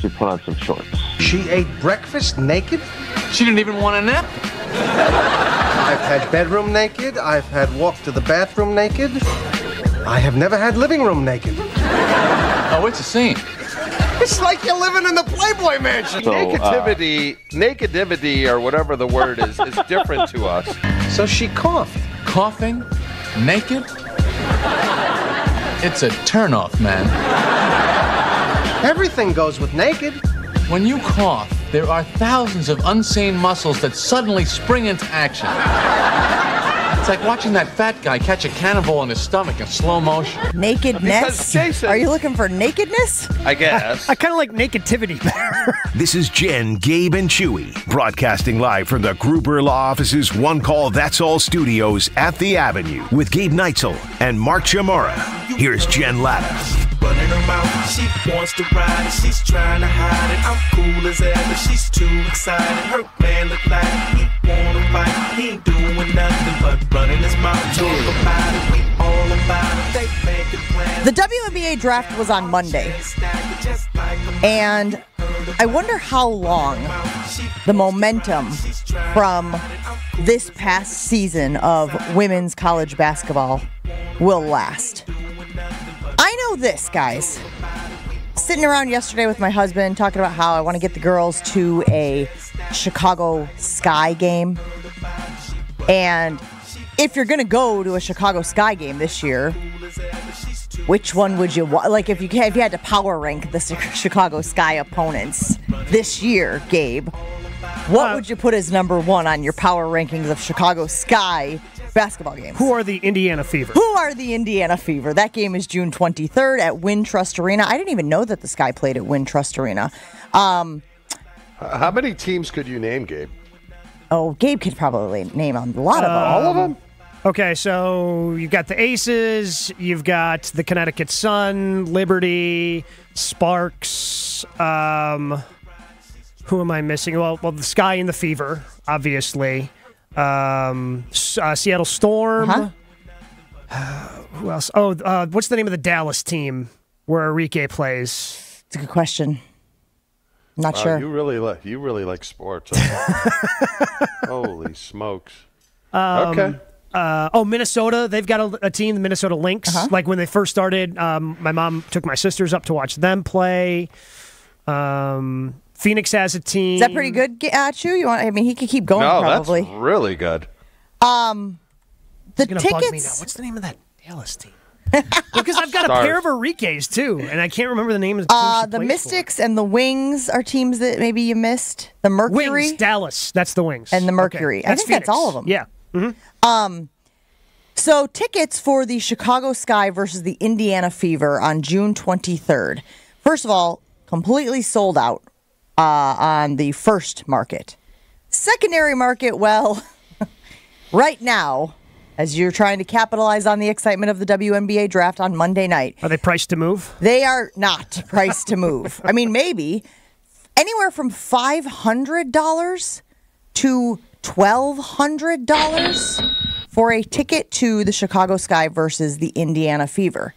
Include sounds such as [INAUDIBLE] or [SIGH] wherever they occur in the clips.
She put on some shorts. She ate breakfast naked? She didn't even want a nap. [LAUGHS] I've had bedroom naked. I've had walk to the bathroom naked. I have never had living room naked. [LAUGHS] Oh, it's a scene. It's like you're living in the Playboy Mansion. So, uh, Nakedivity, nakedivity, or whatever the word is, is different to us. So she coughed. Coughing, naked. It's a turnoff, man. Everything goes with naked. When you cough, there are thousands of unseen muscles that suddenly spring into action. It's like watching that fat guy catch a cannonball in his stomach in slow motion. Nakedness? Jason- Are you looking for nakedness? I guess. [LAUGHS] I kind of like negativity better. [LAUGHS] This is Jen, Gabe, and Chewy, broadcasting live from the Gruber Law Office's One Call That's All studios at the Avenue with Gabe Neitzel and Mark Chmura. Here's Jen Lada. Running her mouth. She wants to ride it, she's trying to hide it. I'm cool as ever, she's too excited. Her man look like he wanna fight. He ain't doing nothing but running his mouth. Talk about it, we all about it. They make it plan. The WNBA draft was on Monday, and I wonder how long the momentum from this past season of women's college basketball will last. I know this, guys. Sitting around yesterday with my husband talking about how I want to get the girls to a Chicago Sky game. And if you're going to go to a Chicago Sky game this year, which one would you wa- like if you if you had to power rank the Chicago Sky opponents this year, Gabe? What would you put as number one on your power rankings of Chicago Sky basketball games? Who are the Indiana Fever? Who are the Indiana Fever? That game is June 23rd at Wintrust Arena. I didn't even know that the Sky played at Wintrust Arena. Um, How many teams could you name, Gabe? oh, Gabe could probably name a lot of them. All of them? Okay, so you've got the Aces, you've got the Connecticut Sun, Liberty, Sparks. Um, who am I missing? Well, well, the Sky and the Fever, obviously. Um, uh, Seattle Storm. Uh-huh. [SIGHS] who else? Oh, uh, what's the name of the Dallas team where Arike plays? It's a good question. Not Wow, sure. You really like you really like sports. huh? [LAUGHS] Holy smokes! okay. Uh, oh, Minnesota. They've got a, a team, the Minnesota Lynx. Uh-huh. Like when they first started, um, my mom took my sisters up to watch them play. Um, Phoenix has a team. Is that pretty good, at you? You want? I mean, he could keep going No, probably. that's really good. Um, the It's gonna bug me now. tickets. What's the name of that Dallas team? [LAUGHS] because I've got a pair of Arike's too, and I can't remember the name of the team. Uh, the plays Mystics and the Wings are teams that maybe you missed. The. Mercury. Wings, Dallas. That's the Wings. And the Okay. Mercury. I think that's all of them. Yeah. Um, So, tickets for the Chicago Sky versus the Indiana Fever on June 23rd. First of all, completely sold out uh, on the first market. Secondary market, well, [LAUGHS] right now, as you're trying to capitalize on the excitement of the WNBA draft on Monday night, Are they priced to move? they are not [LAUGHS] priced to move. I mean, maybe anywhere from $500 to $1,200 for a ticket to the Chicago Sky versus the Indiana Fever.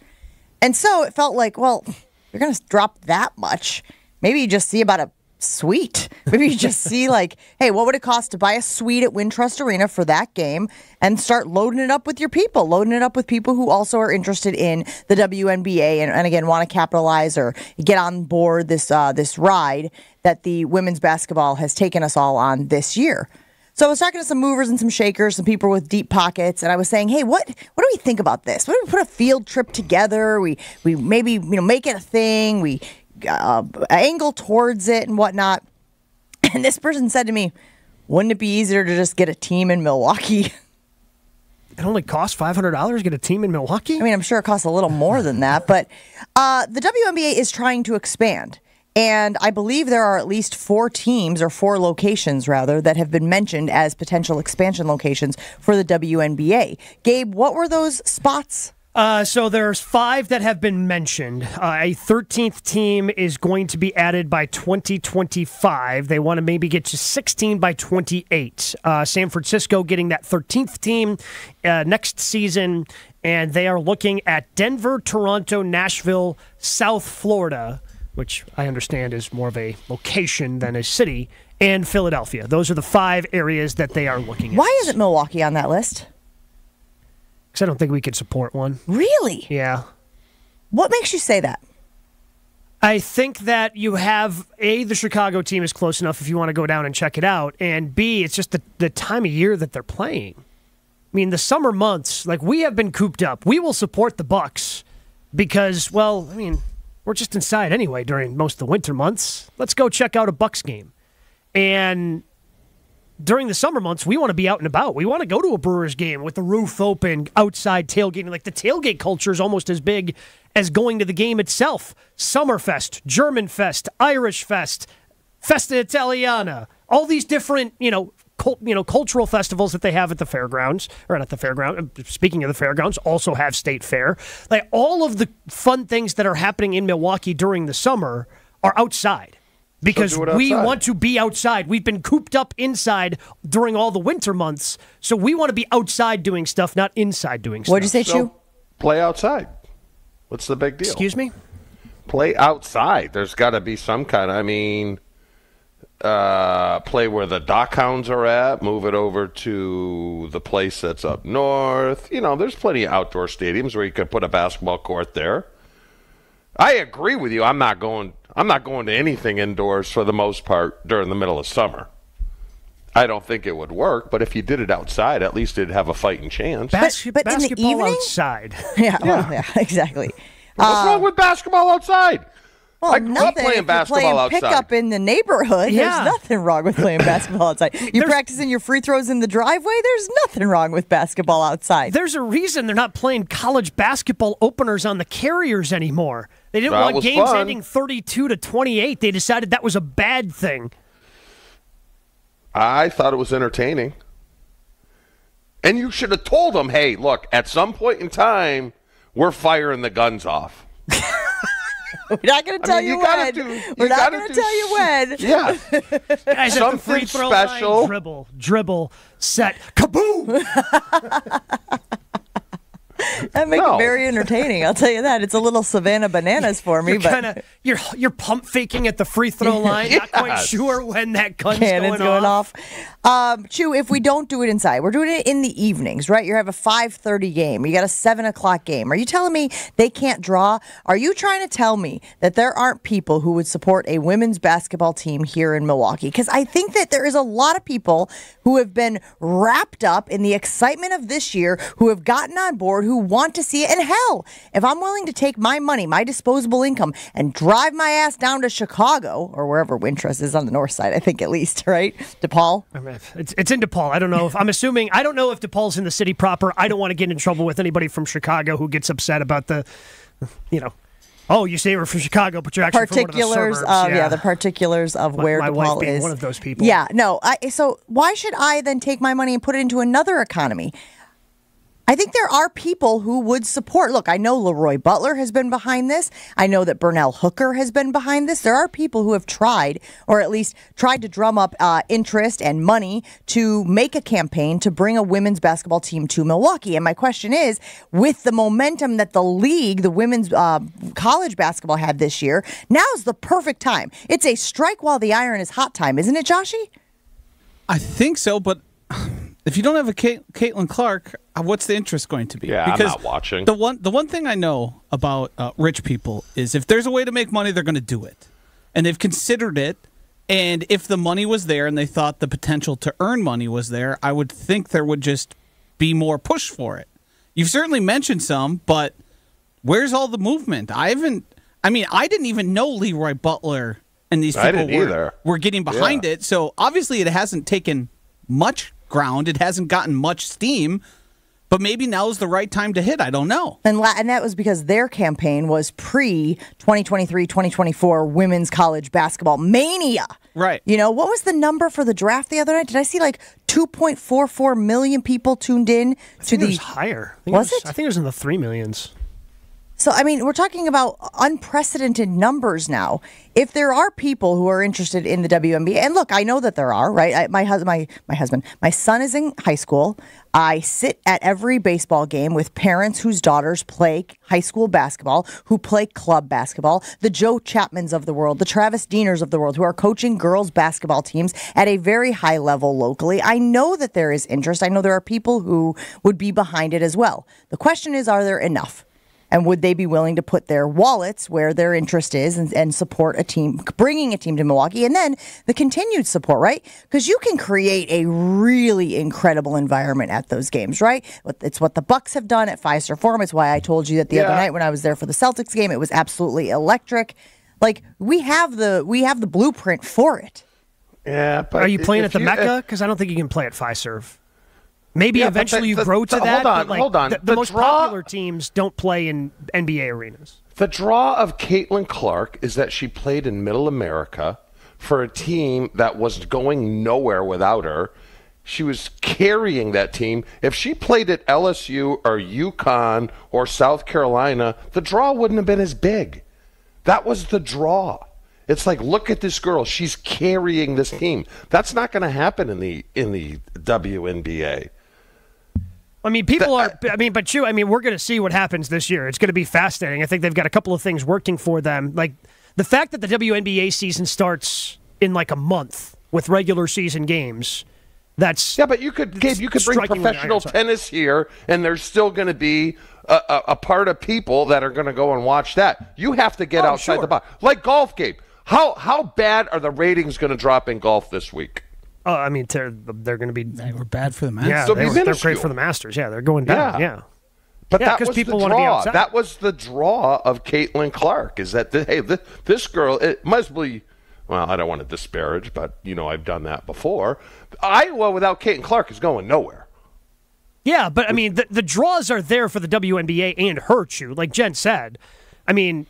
And so it felt like, well, you're going to drop that much. Maybe you just see about a suite. Maybe you just see, like, hey, what would it cost to buy a suite at Wintrust Arena for that game and start loading it up with your people, loading it up with people who also are interested in the WNBA and, and again, want to capitalize or get on board this, uh, this ride that the women's basketball has taken us all on this year. So I was talking to some movers and some shakers, some people with deep pockets, and I was saying, "Hey, what what do we think about this? What do we put a field trip together? We we maybe you know make it a thing. We uh, angle towards it and whatnot." [LAUGHS] And this person said to me, "Wouldn't it be easier to just get a team in Milwaukee?" [LAUGHS] It only costs five hundred dollars to get a team in Milwaukee. I mean, I'm sure it costs a little more than that, but uh, the WNBA is trying to expand. And I believe there are at least four teams, or four locations rather, that have been mentioned as potential expansion locations for the WNBA. Gabe, what were those spots? Uh, so there's five that have been mentioned. Uh, a 13th team is going to be added by 2025. They want to maybe get to 16 by 28. Uh, San Francisco getting that 13th team uh, next season, and they are looking at Denver, Toronto, Nashville, South Florida. which I understand is more of a location than a city, and Philadelphia. Those are the five areas that they are looking at. Why isn't Milwaukee on that list? Because I don't think we could support one. Really? Yeah. What makes you say that? I think that you have A, the Chicago team is close enough if you want to go down and check it out, and B, it's just the, the time of year that they're playing. I mean, the summer months, like we have been cooped up. We will support the Bucks because, well, I mean, we're just inside anyway during most of the winter months. Let's go check out a Bucks game. And during the summer months, we want to be out and about. We want to go to a Brewers game with the roof open, outside tailgating. Like the tailgate culture is almost as big as going to the game itself. Summerfest, German Fest, Irish Fest, Festa Italiana, all these different, you know, cult, you know, cultural festivals that they have at the fairgrounds or not the fairground. Speaking of the fairgrounds, also have State Fair. Like all of the fun things that are happening in Milwaukee during the summer are outside because do it we want to be outside. We've been cooped up inside during all the winter months, so we want to be outside doing stuff, not inside doing stuff. What'd you say, So Chew? play outside. What's the big deal? Excuse me? Play outside. There's got to be some kind. I mean, uh, play where the dock hounds are at. Move it over to the place that's up north. You know, there's plenty of outdoor stadiums where you could put a basketball court there. I agree with you. I'm not going. I'm not going to anything indoors for the most part during the middle of summer. I don't think it would work, but if you did it outside, at least it'd have a fighting chance. Basket- but in the evening? outside. [LAUGHS] Yeah, well, yeah, exactly. What's wrong uh, with basketball outside? Well, I grew up nothing. playing you're basketball playing outside. Pickup in the neighborhood. Yeah. There's nothing wrong with playing [LAUGHS] basketball outside. You're practicing your free throws in the driveway. There's nothing wrong with basketball outside. There's a reason they're not playing college basketball openers on the carriers anymore. They didn't That want games fun. ending 32 to 28. They decided that was a bad thing. I thought it was entertaining. And you should have told them, hey, look, at some point in time, we're firing the guns off. [LAUGHS] We're not going to tell mean, you, you when. do- We're you not going to tell you when. Yeah. [LAUGHS] Guys the free throw special. line, dribble, dribble, set, kaboom! [LAUGHS] That makes No. it very entertaining. I'll tell you that. It's a little Savannah bananas for me, You're but kind of you're you're pump faking at the free throw [LAUGHS] line. Not quite sure when that gun's cannons going, going off. Um, Chew, if we don't do it inside, we're doing it in the evenings, right? You have a five thirty game. You got a seven o'clock game. Are you telling me they can't draw? Are you trying to tell me that there aren't people who would support a women's basketball team here in Milwaukee? Because I think that there is a lot of people who have been wrapped up in the excitement of this year, who have gotten on board, who want to see it. And hell, if I'm willing to take my money, my disposable income, and drive my ass down to Chicago or wherever Wintrust is on the north side, I think at least, [LAUGHS] right? DePaul. It's, it's in DePaul. I don't know if I'm assuming. I don't know if DePaul's in the city proper. I don't want to get in trouble with anybody from Chicago who gets upset about the, you know, oh, you say we're from Chicago, but you're actually particulars from one of of yeah. suburbs. the particulars of where my wife DePaul is one of those people. Yeah, no. I, so why should I then take my money and put it into another economy? I think there are people who would support. Look, I know Leroy Butler has been behind this. I know that Burnell Hooker has been behind this. There are people who have tried, or at least tried to drum up uh, interest and money to make a campaign to bring a women's basketball team to Milwaukee. And my question is with the momentum that the league, the women's uh, college basketball had this year, now's the perfect time. It's a strike while the iron is hot time, isn't it, Joshy? I think so, but if you don't have a Kate, Caitlin Clark, uh, what's the interest going to be? Yeah, I'm not watching. The one, the one thing I know about uh, rich people is if there's a way to make money, they're going to do it, and they've considered it. And if the money was there and they thought the potential to earn money was there, I would think there would just be more push for it. You've certainly mentioned some, but where's all the movement? I haven't. I mean, I didn't even know Leroy Butler and these people were, were getting behind Yeah. it. So obviously, it hasn't taken much ground. It hasn't gotten much steam. But maybe now is the right time to hit. I don't know. And, la- and that was because their campaign was pre 2023 2024 women's college basketball mania. Right. You know, what was the number for the draft the other night? Did I see like 2.44 million people tuned in I to think it the. was higher. I think Was it, it? I think it was in the three millions. So, I mean, we're talking about unprecedented numbers now. If there are people who are interested in the WNBA, and look, I know that there are, right? I, my husband, my my husband, my son is in high school. I sit at every baseball game with parents whose daughters play high school basketball, who play club basketball, the Joe Chapmans of the world, the Travis Dieners of the world, who are coaching girls basketball teams at a very high level locally. I know that there is interest. I know there are people who would be behind it as well. The question is, are there enough? And would they be willing to put their wallets where their interest is and, and support a team, bringing a team to Milwaukee? And then the continued support, right? Because you can create a really incredible environment at those games, right? It's what the Bucks have done at Fiserv Forum. It's why I told you that the other night when I was there for the Celtics game, it was absolutely electric. Like we have the we have the blueprint for it. Yeah, but Are you playing at the you- Mecca? Because I don't think you can play at Fiserv. Maybe Yeah, eventually the- you the- grow to the- that. hold on, like, hold on. The, the The most draw- popular teams don't play in NBA arenas. The draw of Caitlin Clark is that she played in Middle America for a team that was going nowhere without her. She was carrying that team. If she played at LSU or UConn or South Carolina, the draw wouldn't have been as big. That was the draw. It's like, look at this girl. She's carrying this team. That's not going to happen in the in the WNBA. I mean, people are. Uh, I mean, but you. I mean, we're going to see what happens this year. It's going to be fascinating. I think they've got a couple of things working for them. Like the fact that the WNBA season starts in like a month with regular season games. That's Yeah, but you could, Gabe, you could bring professional tennis here, and there's still going to be a, a, a part of people that are going to go and watch that. You have to get Oh, outside sure. the box, like golf, Gabe. How how bad are the ratings going to drop in golf this week? Oh, I mean, they're they're going to be. They were bad for the Masters. Yeah, They'll they be were, they're great for the Masters. Yeah, they're going down. Yeah. Yeah. But Yeah, that 'cause was people the wanna be draw. outside. That was the draw of Caitlin Clark. Is that the, hey, this, this girl? It must be. Well, I don't want to disparage, but you know I've done that before. Iowa without Caitlin Clark is going nowhere. Yeah, but I mean, the, the draws are there for the WNBA and hurt you, like Jen said. I mean,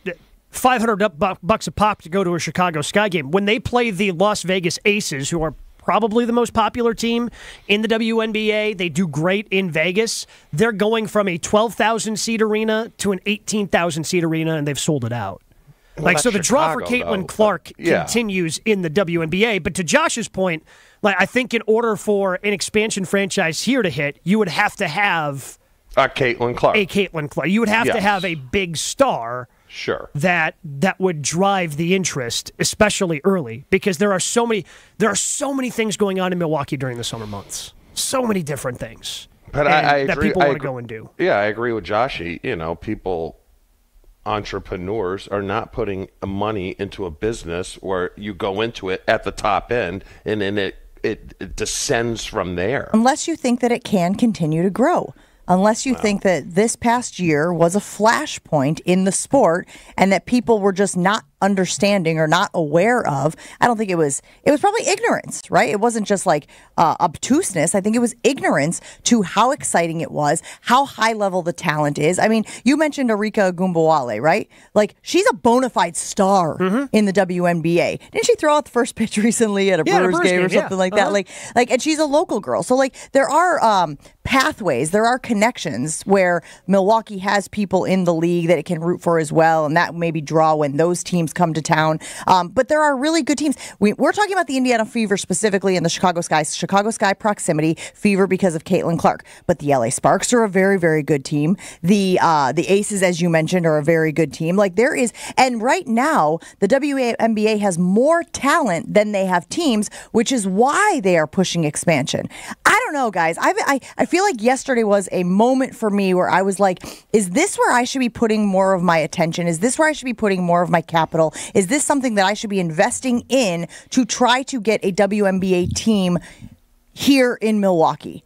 five hundred bucks a pop to go to a Chicago Sky game when they play the Las Vegas Aces, who are probably the most popular team in the WNBA. They do great in Vegas. They're going from a twelve thousand seat arena to an eighteen thousand seat arena, and they've sold it out. like so, the draw for Caitlin though. Clark Yeah. continues in the WNBA. But to Josh's point, like I think in order for an expansion franchise here to hit, you would have to have Uh, Caitlin Clark. a Caitlin Clark. You would have to have a big star Sure. that that would drive the interest, especially early, because there are so many there are so many things going on in Milwaukee during the summer months. So many different things. But and I, I that agree. people I want to agree- go and do. Yeah, I agree with Joshy. You know, people, entrepreneurs are not putting money into a business where you go into it at the top end and then it, it, it descends from there. unless you think that it can continue to grow. Unless you think that this past year was a flashpoint in the sport and that people were just not understanding or not aware of. I don't think it was, it was probably ignorance, right? It wasn't just like uh, obtuseness. I think it was ignorance to how exciting it was, how high level the talent is. I mean, you mentioned Arike Ogunbowale, right? Like, she's a bona fide star in the WNBA. Didn't she throw out the first pitch [LAUGHS] recently at a Yeah, Brewers Brewers game or game, yeah. something like that? Uh-huh. Like, like and she's a local girl so like there are um, pathways there are connections where milwaukee has people in the league that it can root for as well and that maybe draw when those teams come to town. Um, but there are really good teams. We, we're talking about the indiana fever specifically and the chicago sky chicago sky proximity fever because of caitlin clark. But the la sparks are a very very good team. The uh, the aces as you mentioned are a very good team. Like there is and right now the WNBA has more talent than they have teams which is why they are pushing expansion. I don't know guys. I've, i i feel like yesterday was a moment for me where i was like is this where i should be putting more of my attention? Is this where i should be putting more of my capital is this something that i should be investing in to try to get a WNBA team here in milwaukee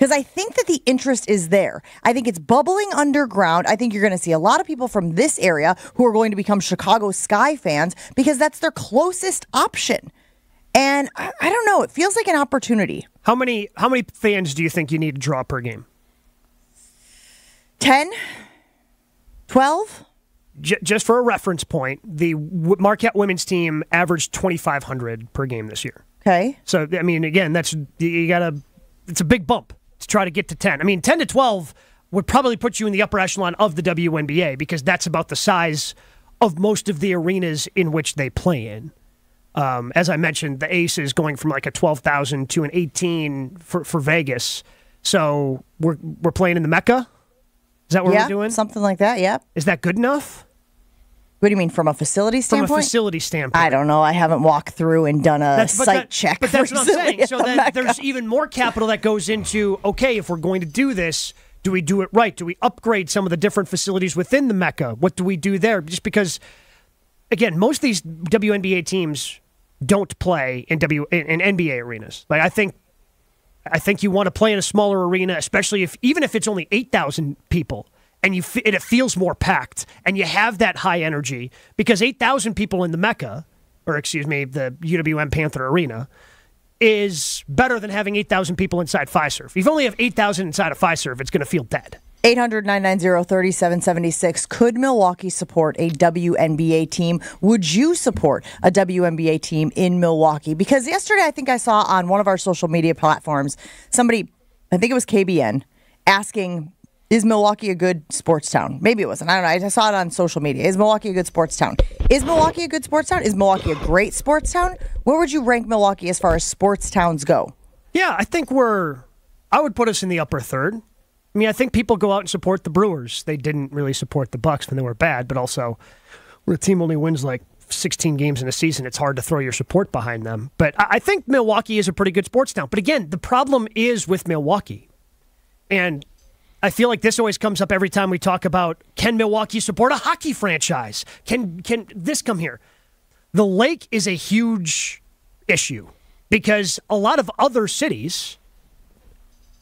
because I think that the interest is there. I think it's bubbling underground. I think you're going to see a lot of people from this area who are going to become Chicago Sky fans because that's their closest option. And I, I don't know, it feels like an opportunity. How many how many fans do you think you need to draw per game? 10, 12? J- just for a reference point, the w- Marquette women's team averaged 2,500 per game this year. Okay. So I mean, again, that's you got to. It's a big bump to try to get to 10. I mean, 10 to 12 would probably put you in the upper echelon of the WNBA because that's about the size of most of the arenas in which they play in. Um, as I mentioned, the Aces going from like a 12,000 to an 18 for, for Vegas. So we're, we're playing in the Mecca? Is that what yeah, we're doing? something like that. Yep. Is that good enough? What do you mean from a facility From standpoint? a facility standpoint. I don't know. I haven't walked through and done a That's- site that- check. But that's what I'm saying. [LAUGHS] So the there's even more capital that goes into okay, if we're going to do this, do we do it right? Do we upgrade some of the different facilities within the Mecca? What do we do there? Just because, again, most of these WNBA teams don't play in W in, in NBA arenas. Like I think, I think you want to play in a smaller arena, especially if even if it's only eight thousand people. And you, and it feels more packed, and you have that high energy because eight thousand people in the Mecca, or excuse me, the UWM Panther Arena, is better than having 8,000 people inside Fiserv. If you only have 8,000 inside of Fiserv, it's going to feel dead. 800 990 3776. Could Milwaukee support a WNBA team? Would you support a WNBA team in Milwaukee? Because yesterday, I think I saw on one of our social media platforms somebody, I think it was KBN, asking, Is Milwaukee a good sports town? Maybe it wasn't. I don't know. I saw it on social media. Is Milwaukee a good sports town? Is Milwaukee a good sports town? Is Milwaukee a great sports town? Where would you rank Milwaukee as far as sports towns go? Yeah, I think we're, I would put us in the upper third. I mean, I think people go out and support the Brewers. They didn't really support the Bucks when they were bad, but also when a team only wins like 16 games in a season, it's hard to throw your support behind them. But I I think Milwaukee is a pretty good sports town. But again, the problem is with Milwaukee. And I feel like this always comes up every time we talk about can Milwaukee support a hockey franchise? Can can this come here? The lake is a huge issue because a lot of other cities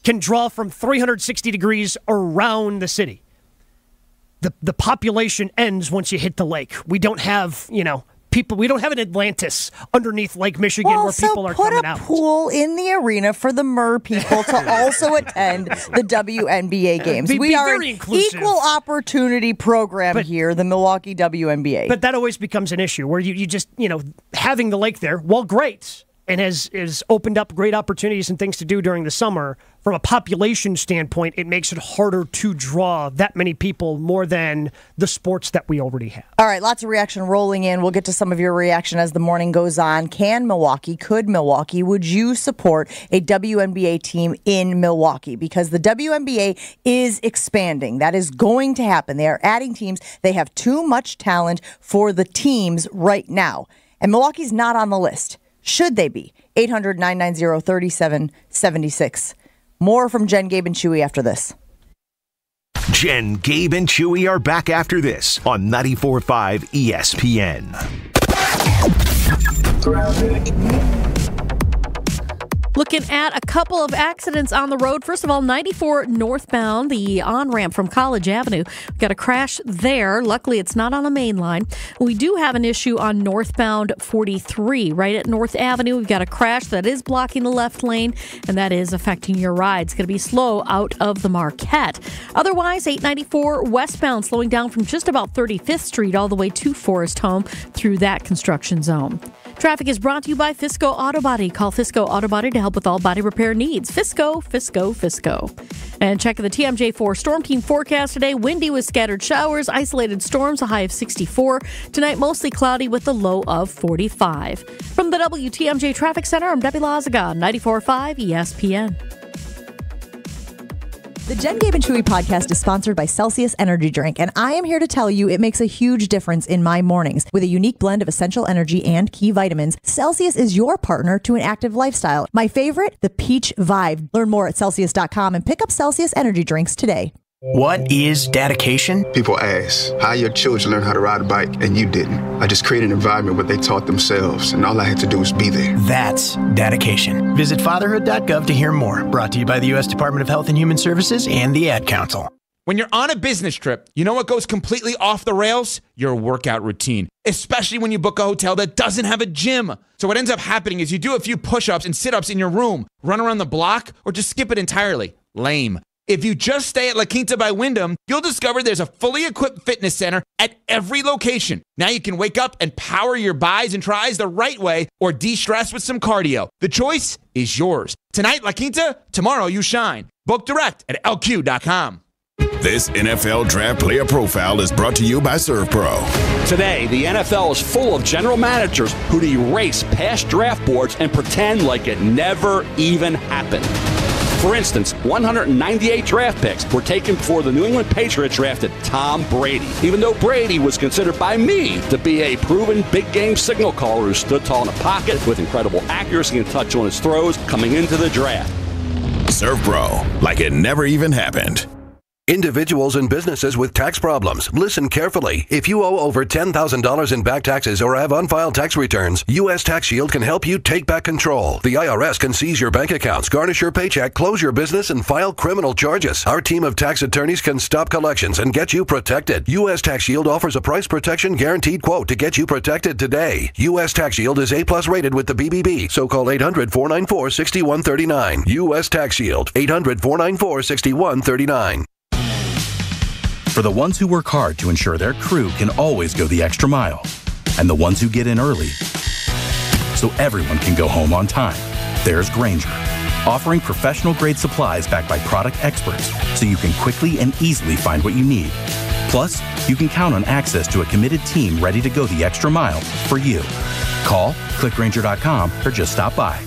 can draw from 360 degrees around the city. The the population ends once you hit the lake. We don't have, you know, people we don't have an Atlantis underneath Lake Michigan Well, where people so are put coming a out. pool in the arena for the Mer people to [LAUGHS] also attend the WNBA games. Be- we be are very an inclusive. equal opportunity program But- here, the Milwaukee WNBA. But that always becomes an issue where you, you just, you know, having the lake there, Well, great, and has, has opened up great opportunities and things to do during the summer, from a population standpoint, it makes it harder to draw that many people more than the sports that we already have. All right, lots of reaction rolling in. We'll get to some of your reaction as the morning goes on. Can Milwaukee, could Milwaukee, would you support a WNBA team in Milwaukee? Because the WNBA is expanding. That is going to happen. They are adding teams. They have too much talent for the teams right now. And Milwaukee's not on the list. Should they be? 800 990 3776. More from Jen, Gabe, and Chewy after this. Jen, Gabe, and Chewy are back after this on 94.5 ESPN. Looking at a couple of accidents on the road. First of all, 94 northbound, the on ramp from College Avenue. We got a crash there. Luckily, it's not on the main line. We do have an issue on northbound 43, right at North Avenue. We've got a crash that is blocking the left lane, and that is affecting your ride. It's going to be slow out of the Marquette. Otherwise, 894 westbound, slowing down from just about 35th Street all the way to Forest Home through that construction zone. Traffic is brought to you by Fisco Auto Body. Call Fisco Auto Body to help with all body repair needs. Fisco, Fisco, Fisco. And check the TMJ4 Storm Team forecast today. Windy with scattered showers, isolated storms, a high of 64. Tonight, mostly cloudy with a low of 45. From the WTMJ Traffic Center, I'm Debbie Lazaga, 94.5 ESPN. The Jen Gabe and Chewy podcast is sponsored by Celsius Energy Drink, and I am here to tell you it makes a huge difference in my mornings. With a unique blend of essential energy and key vitamins, Celsius is your partner to an active lifestyle. My favorite, the Peach Vibe. Learn more at Celsius.com and pick up Celsius Energy Drinks today. What is dedication? People ask how your children learn how to ride a bike and you didn't. I just created an environment where they taught themselves, and all I had to do was be there. That's dedication. Visit fatherhood.gov to hear more. Brought to you by the U.S. Department of Health and Human Services and the Ad Council. When you're on a business trip, you know what goes completely off the rails? Your workout routine, especially when you book a hotel that doesn't have a gym. So, what ends up happening is you do a few push ups and sit ups in your room, run around the block, or just skip it entirely. Lame. If you just stay at La Quinta by Wyndham, you'll discover there's a fully equipped fitness center at every location. Now you can wake up and power your buys and tries the right way or de stress with some cardio. The choice is yours. Tonight, La Quinta, tomorrow, you shine. Book direct at lq.com. This NFL Draft Player Profile is brought to you by ServPro. Today, the NFL is full of general managers who'd erase past draft boards and pretend like it never even happened. For instance, 198 draft picks were taken before the New England Patriots drafted Tom Brady, even though Brady was considered by me to be a proven big game signal caller who stood tall in the pocket with incredible accuracy and touch on his throws coming into the draft. ServPro, like it never even happened. Individuals and businesses with tax problems, listen carefully. If you owe over $10,000 in back taxes or have unfiled tax returns, U.S. Tax Shield can help you take back control. The IRS can seize your bank accounts, garnish your paycheck, close your business, and file criminal charges. Our team of tax attorneys can stop collections and get you protected. U.S. Tax Shield offers a price protection guaranteed quote to get you protected today. U.S. Tax Shield is A plus rated with the BBB, so call 800 494 6139. U.S. Tax Shield, 800 494 6139. For the ones who work hard to ensure their crew can always go the extra mile, and the ones who get in early so everyone can go home on time, there's Grainger, offering professional grade supplies backed by product experts so you can quickly and easily find what you need. Plus, you can count on access to a committed team ready to go the extra mile for you. Call, clickgrainger.com, or just stop by.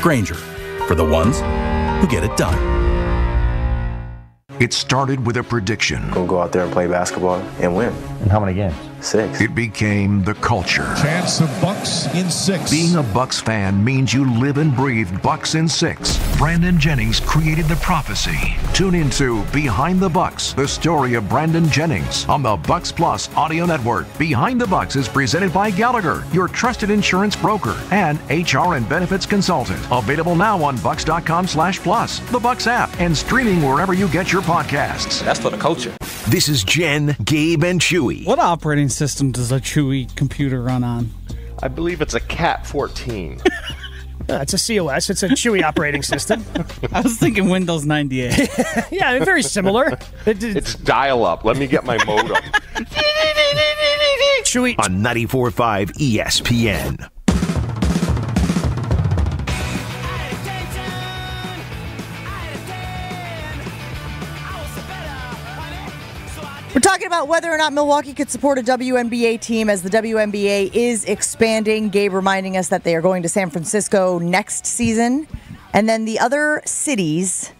Grainger, for the ones who get it done. It started with a prediction. Gonna go out there and play basketball and win. And how many games? Six. It became the culture. Chance of Bucks in six. Being a Bucks fan means you live and breathe Bucks in six. Brandon Jennings created the prophecy. Tune into Behind the Bucks, the story of Brandon Jennings on the Bucks Plus audio network. Behind the Bucks is presented by Gallagher, your trusted insurance broker and HR and benefits consultant. Available now on bucks.com slash plus, the Bucks app, and streaming wherever you get your podcasts. That's for the culture. This is Jen, Gabe, and Chewy. What operating system does a Chewy computer run on? I believe it's a Cat 14. [LAUGHS] Yeah, it's a COS. It's a Chewy operating system. [LAUGHS] I was thinking Windows 98. [LAUGHS] yeah, very similar. It- it- it's dial up. Let me get my modem. Chewy. On 94.5 ESPN. We're talking about whether or not Milwaukee could support a WNBA team as the WNBA is expanding. Gabe reminding us that they are going to San Francisco next season. And then the other cities,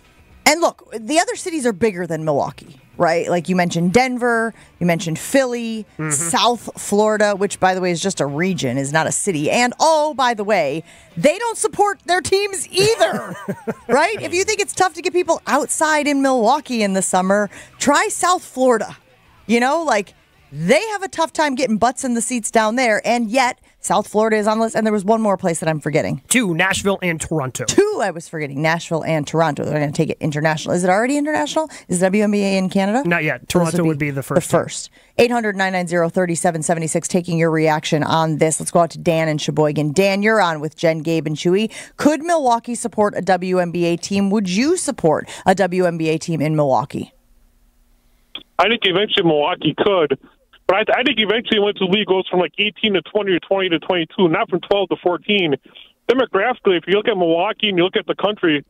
and look, the other cities are bigger than Milwaukee, right? Like you mentioned Denver, you mentioned Philly, mm-hmm. South Florida, which by the way is just a region, is not a city. And oh, by the way, they don't support their teams either, [LAUGHS] right? If you think it's tough to get people outside in Milwaukee in the summer, try South Florida. You know, like they have a tough time getting butts in the seats down there, and yet South Florida is on the list. And there was one more place that I'm forgetting. Two, Nashville and Toronto. Two, I was forgetting Nashville and Toronto. They're going to take it international. Is it already international? Is WNBA in Canada? Not yet. Those Toronto would be the first. The first. 800 990 3776, taking your reaction on this. Let's go out to Dan and Sheboygan. Dan, you're on with Jen, Gabe, and Chewy. Could Milwaukee support a WNBA team? Would you support a WNBA team in Milwaukee? I think eventually Milwaukee could, but I, I think eventually once the league goes from like 18 to 20 or 20 to 22, not from 12 to 14, demographically, if you look at Milwaukee and you look at the country,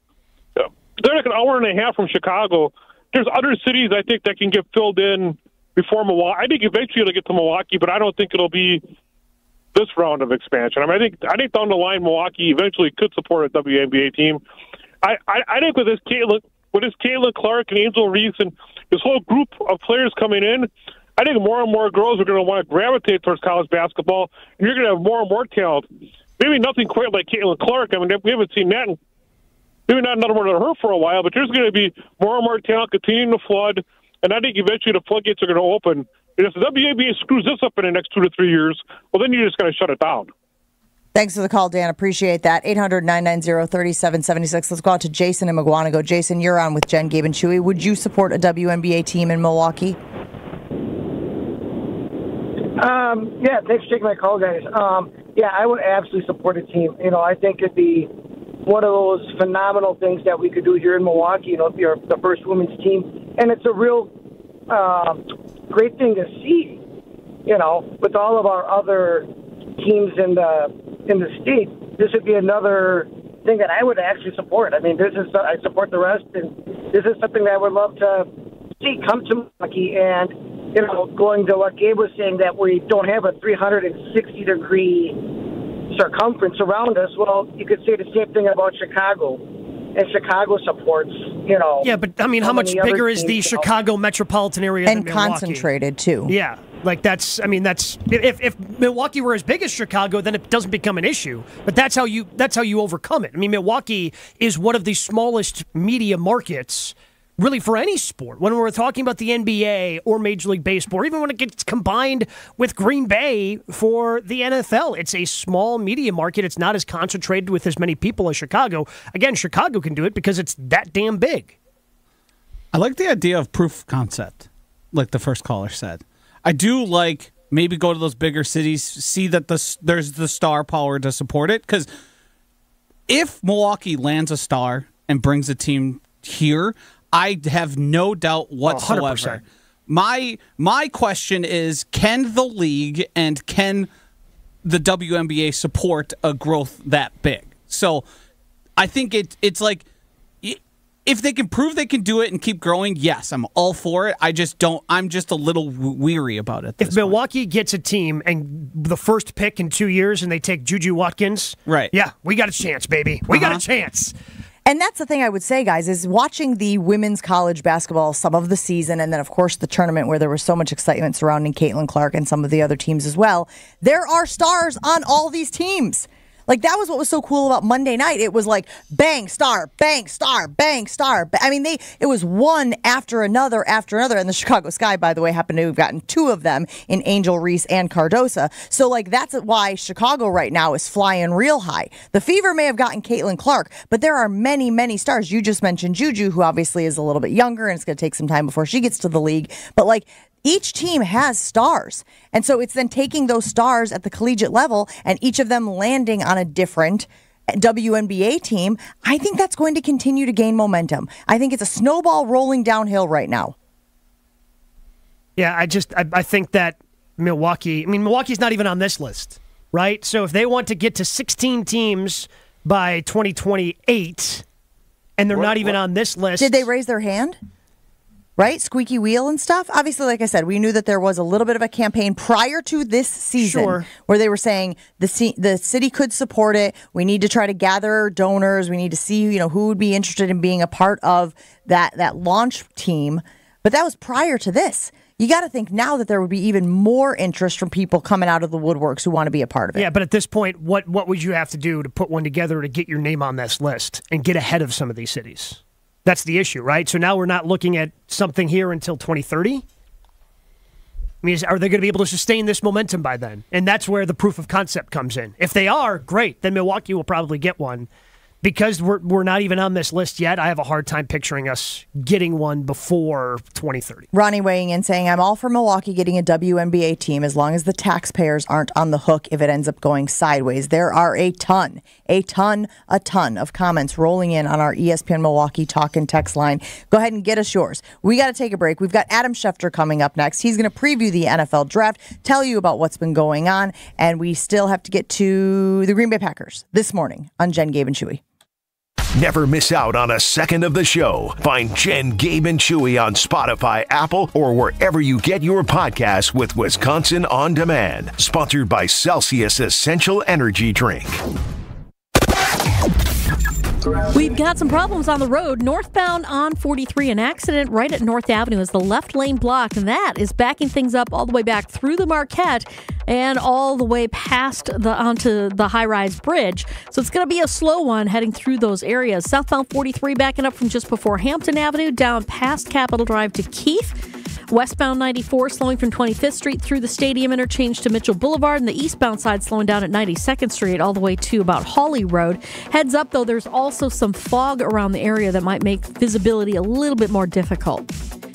they're like an hour and a half from Chicago. There's other cities I think that can get filled in before Milwaukee. I think eventually it'll get to Milwaukee, but I don't think it'll be this round of expansion. I mean, I think I think down the line Milwaukee eventually could support a WNBA team. I I, I think with this Caitlin with this Caitlin Clark and Angel Reese and this whole group of players coming in, I think more and more girls are going to want to gravitate towards college basketball, and you're going to have more and more talent. Maybe nothing quite like Caitlin Clark. I mean, we haven't seen that. In, maybe not another one of her for a while, but there's going to be more and more talent continuing to flood, and I think eventually the floodgates are going to open. And if the WNBA screws this up in the next two to three years, well, then you're just going to shut it down. Thanks for the call, Dan. Appreciate that. 800 990 3776. Let's go out to Jason in Mukwonago. Jason, you're on with Jen, Gabe, and Chewy. Would you support a WNBA team in Milwaukee? Um, yeah, thanks for taking my call, guys. Um, yeah, I would absolutely support a team. You know, I think it'd be one of those phenomenal things that we could do here in Milwaukee. You know, if you're the first women's team, and it's a real um, great thing to see. You know, with all of our other teams in the in the state, this would be another thing that I would actually support. I mean, this is I support the rest, and this is something that I would love to see come to Milwaukee and you know going to what Gabe was saying that we don't have a 360 degree circumference around us. Well, you could say the same thing about Chicago, and Chicago supports you know. Yeah, but I mean, how much bigger is the teams, you. Chicago metropolitan area and than concentrated too. Yeah, like that's. I mean, that's if if Milwaukee were as big as Chicago, then it doesn't become an issue. But that's how you that's how you overcome it. I mean, Milwaukee is one of the smallest media markets. Really, for any sport, when we're talking about the NBA or Major League Baseball, even when it gets combined with Green Bay for the NFL, it's a small media market. It's not as concentrated with as many people as Chicago. Again, Chicago can do it because it's that damn big. I like the idea of proof concept, like the first caller said. I do like maybe go to those bigger cities, see that the there's the star power to support it. Because if Milwaukee lands a star and brings a team here, I have no doubt whatsoever. 100%. My my question is: Can the league and can the WNBA support a growth that big? So, I think it it's like if they can prove they can do it and keep growing, yes, I'm all for it. I just don't. I'm just a little weary about it. If Milwaukee gets a team and the first pick in two years and they take Juju Watkins, right? Yeah, we got a chance, baby. We got Uh-huh. a chance. And that's the thing I would say, guys, is watching the women's college basketball some of the season, and then, of course, the tournament where there was so much excitement surrounding Caitlin Clark and some of the other teams as well. There are stars on all these teams. Like, that was what was so cool about Monday night. It was like bang, star, bang, star, bang, star. I mean, they it was one after another after another. And the Chicago Sky, by the way, happened to have gotten two of them in Angel Reese and Cardoso. So, like, that's why Chicago right now is flying real high. The Fever may have gotten Caitlin Clark, but there are many, many stars. You just mentioned Juju, who obviously is a little bit younger and it's going to take some time before she gets to the league. But, like, each team has stars. And so it's then taking those stars at the collegiate level and each of them landing on a different WNBA team. I think that's going to continue to gain momentum. I think it's a snowball rolling downhill right now. Yeah, I just I, I think that Milwaukee. I mean, Milwaukee's not even on this list, right? So if they want to get to 16 teams by 2028, and they're What- not even what- on this list, Did they raise their hand? Right? Squeaky wheel and stuff. Obviously, like I said, we knew that there was a little bit of a campaign prior to this season Sure. where they were saying the ci- the city could support it. We need to try to gather donors. We need to see, you know, who would be interested in being a part of that that launch team. But that was prior to this. You got to think now that there would be even more interest from people coming out of the woodworks who want to be a part of it. Yeah, but at this point, what what would you have to do to put one together to get your name on this list and get ahead of some of these cities? That's the issue, right? So now we're not looking at something here until 2030. I mean, are they going to be able to sustain this momentum by then? And that's where the proof of concept comes in. If they are, great. Then Milwaukee will probably get one. Because we're, we're not even on this list yet, I have a hard time picturing us getting one before 2030. Ronnie weighing in saying, I'm all for Milwaukee getting a WNBA team as long as the taxpayers aren't on the hook if it ends up going sideways. There are a ton, a ton, a ton of comments rolling in on our ESPN Milwaukee talk and text line. Go ahead and get us yours. We got to take a break. We've got Adam Schefter coming up next. He's going to preview the NFL draft, tell you about what's been going on, and we still have to get to the Green Bay Packers this morning on Jen, Gabe, and Chewy. Never miss out on a second of the show. Find Jen, Gabe, and Chewy on Spotify, Apple, or wherever you get your podcasts with Wisconsin On Demand. Sponsored by Celsius Essential Energy Drink. We've got some problems on the road. Northbound on 43, an accident right at North Avenue as the left lane blocked, and that is backing things up all the way back through the Marquette and all the way past the onto the high rise bridge. So it's going to be a slow one heading through those areas. Southbound 43 backing up from just before Hampton Avenue down past Capitol Drive to Keefe. Westbound 94 slowing from 25th Street through the Stadium interchange to Mitchell Boulevard, and the eastbound side slowing down at 92nd Street all the way to about Hawley Road. Heads up, though, there's also some fog around the area that might make visibility a little bit more difficult.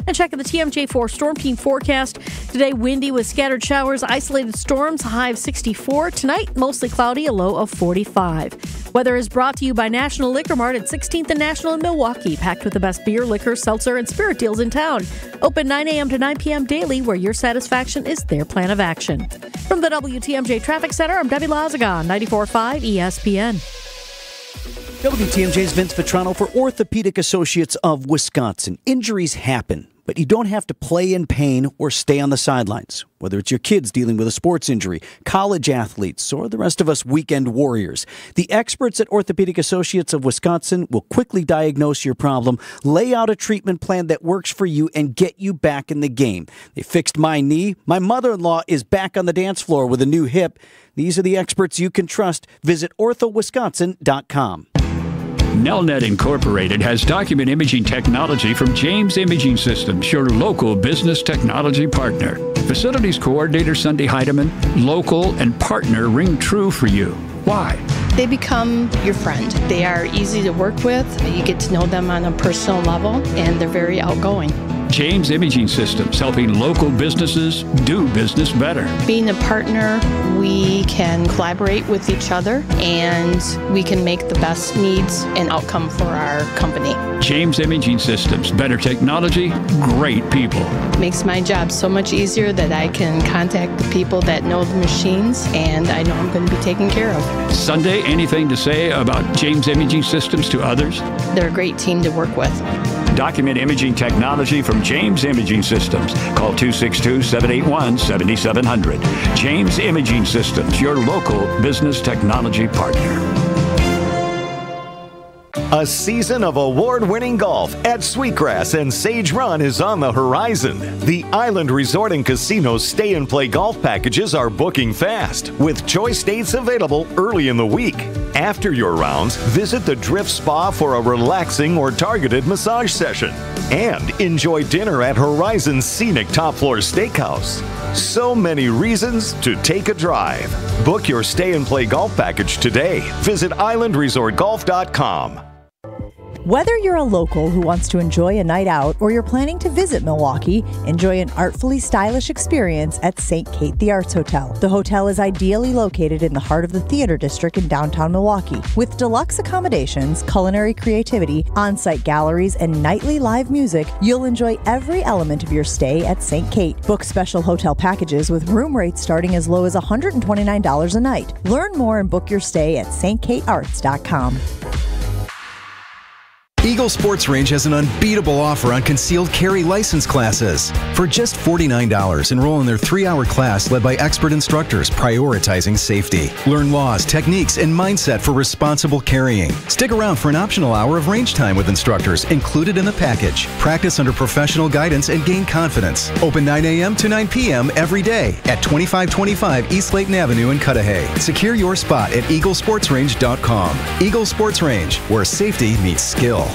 And checking the TMJ4 Storm Team forecast. Today, windy with scattered showers, isolated storms, high of 64. Tonight, mostly cloudy, a low of 45. Weather is brought to you by National Liquor Mart at 16th and National in Milwaukee, packed with the best beer, liquor, seltzer, and spirit deals in town. Open 9 a.m. to 9 p.m. daily, where your satisfaction is their plan of action. From the WTMJ Traffic Center, I'm Debbie Lazagon, 94.5 ESPN. WTMJ's Vince Vitrano for Orthopedic Associates of Wisconsin. Injuries happen, But you don't have to play in pain or stay on the sidelines. Whether it's your kids dealing with a sports injury, college athletes, or the rest of us weekend warriors, the experts at Orthopedic Associates of Wisconsin will quickly diagnose your problem, lay out a treatment plan that works for you, and get you back in the game. They fixed my knee. My mother in law is back on the dance floor with a new hip. These are the experts you can trust. Visit orthowisconsin.com. Nelnet Incorporated has document imaging technology from James Imaging Systems, your local business technology partner. Facilities coordinator Sunday Heidemann, local and partner ring true for you. Why? They become your friend. They are easy to work with. You get to know them on a personal level, and they're very outgoing. James Imaging Systems, helping local businesses do business better. Being a partner, we can collaborate with each other and we can make the best needs and outcome for our company. James Imaging Systems, better technology, great people. Makes my job so much easier that I can contact the people that know the machines and I know I'm going to be taken care of. Sunday, anything to say about James Imaging Systems to others? They're a great team to work with. Document imaging technology from James Imaging Systems. Call 262 781 7700. James Imaging Systems, your local business technology partner. A season of award winning golf at Sweetgrass and Sage Run is on the horizon. The Island Resort and Casino stay and play golf packages are booking fast, with choice dates available early in the week. After your rounds, visit the Drift Spa for a relaxing or targeted massage session. And enjoy dinner at Horizon's scenic top floor steakhouse. So many reasons to take a drive. Book your stay and play golf package today. Visit islandresortgolf.com. Whether you're a local who wants to enjoy a night out or you're planning to visit Milwaukee, enjoy an artfully stylish experience at St. Kate the Arts Hotel. The hotel is ideally located in the heart of the theater district in downtown Milwaukee. With deluxe accommodations, culinary creativity, on site galleries, and nightly live music, you'll enjoy every element of your stay at St. Kate. Book special hotel packages with room rates starting as low as $129 a night. Learn more and book your stay at stkatearts.com. Eagle Sports Range has an unbeatable offer on concealed carry license classes. For just $49, enroll in their three hour class led by expert instructors prioritizing safety. Learn laws, techniques, and mindset for responsible carrying. Stick around for an optional hour of range time with instructors included in the package. Practice under professional guidance and gain confidence. Open 9 a.m. to 9 p.m. every day at 2525 East Layton Avenue in Cudahy. Secure your spot at eaglesportsrange.com. Eagle Sports Range, where safety meets skill.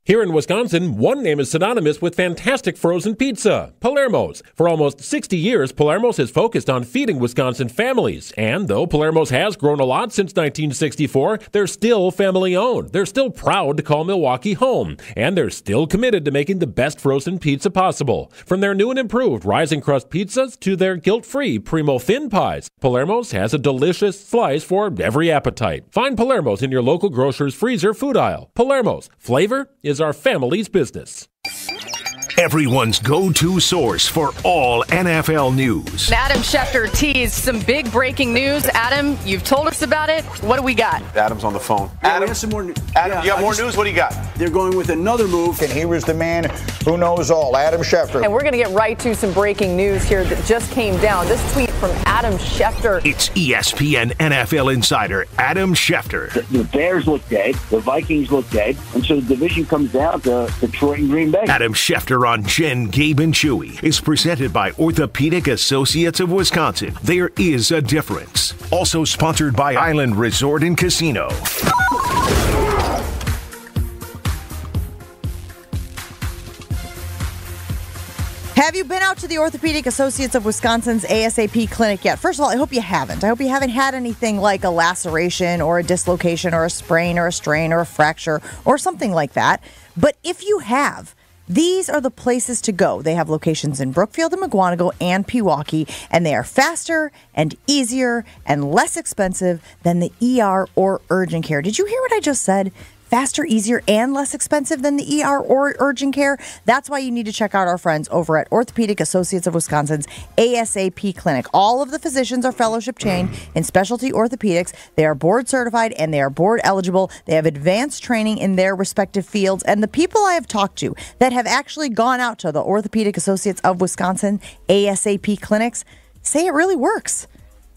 Here in Wisconsin, one name is synonymous with fantastic frozen pizza Palermo's. For almost 60 years, Palermo's has focused on feeding Wisconsin families. And though Palermo's has grown a lot since 1964, they're still family owned. They're still proud to call Milwaukee home. And they're still committed to making the best frozen pizza possible. From their new and improved rising crust pizzas to their guilt free Primo thin pies, Palermo's has a delicious slice for every appetite. Find Palermo's in your local grocer's freezer food aisle. Palermo's, flavor is our family's business. Everyone's go to source for all NFL news. Adam Schefter teased some big breaking news. Adam, you've told us about it. What do we got? Adam's on the phone. Adam, some more. Adam, yeah, you got I more just- news? What do you got? They're going with another move. And he was the man who knows all, Adam Schefter. And we're going to get right to some breaking news here that just came down. This tweet from Adam Schefter. It's ESPN NFL insider Adam Schefter. The, the Bears look dead. The Vikings look dead. And so the division comes down to Detroit and Green Bay. Adam Schefter on Jen, Gabe, and Chewy is presented by Orthopedic Associates of Wisconsin. There is a difference. Also sponsored by Island Resort and Casino. Have you been out to the Orthopedic Associates of Wisconsin's ASAP clinic yet? First of all, I hope you haven't. I hope you haven't had anything like a laceration or a dislocation or a sprain or a strain or a fracture or something like that. But if you have, these are the places to go. They have locations in Brookfield and Mukwonago and Pewaukee, and they are faster and easier and less expensive than the ER or urgent care. Did you hear what I just said? Faster, easier, and less expensive than the ER or urgent care. That's why you need to check out our friends over at Orthopedic Associates of Wisconsin's ASAP Clinic. All of the physicians are fellowship trained in specialty orthopedics. They are board certified and they are board eligible. They have advanced training in their respective fields. And the people I have talked to that have actually gone out to the Orthopedic Associates of Wisconsin ASAP clinics say it really works.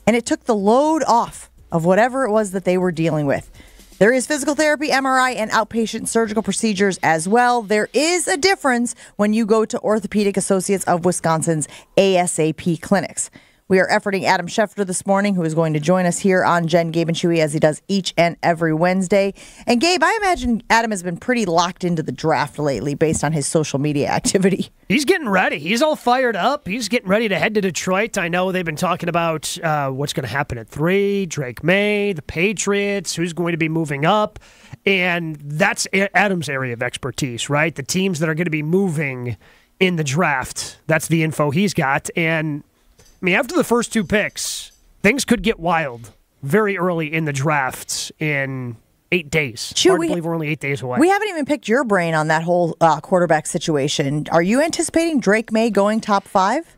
And it took the load off of whatever it was that they were dealing with. There is physical therapy, MRI, and outpatient surgical procedures as well. There is a difference when you go to Orthopedic Associates of Wisconsin's ASAP clinics. We are efforting Adam Schefter this morning, who is going to join us here on Jen, Gabe, and Chewy as he does each and every Wednesday. And Gabe, I imagine Adam has been pretty locked into the draft lately based on his social media [LAUGHS] activity. He's getting ready. He's all fired up. He's getting ready to head to Detroit. I know they've been talking about uh, what's going to happen at three, Drake Maye, the Patriots, who's going to be moving up. And that's Adam's area of expertise, right? The teams that are going to be moving in the draft. That's the info he's got. And mean, after the first two picks, things could get wild very early in the drafts in eight days. Chew, Hard we- to believe we're only eight days away. We haven't even picked your brain on that whole uh, quarterback situation. Are you anticipating Drake Maye going top five?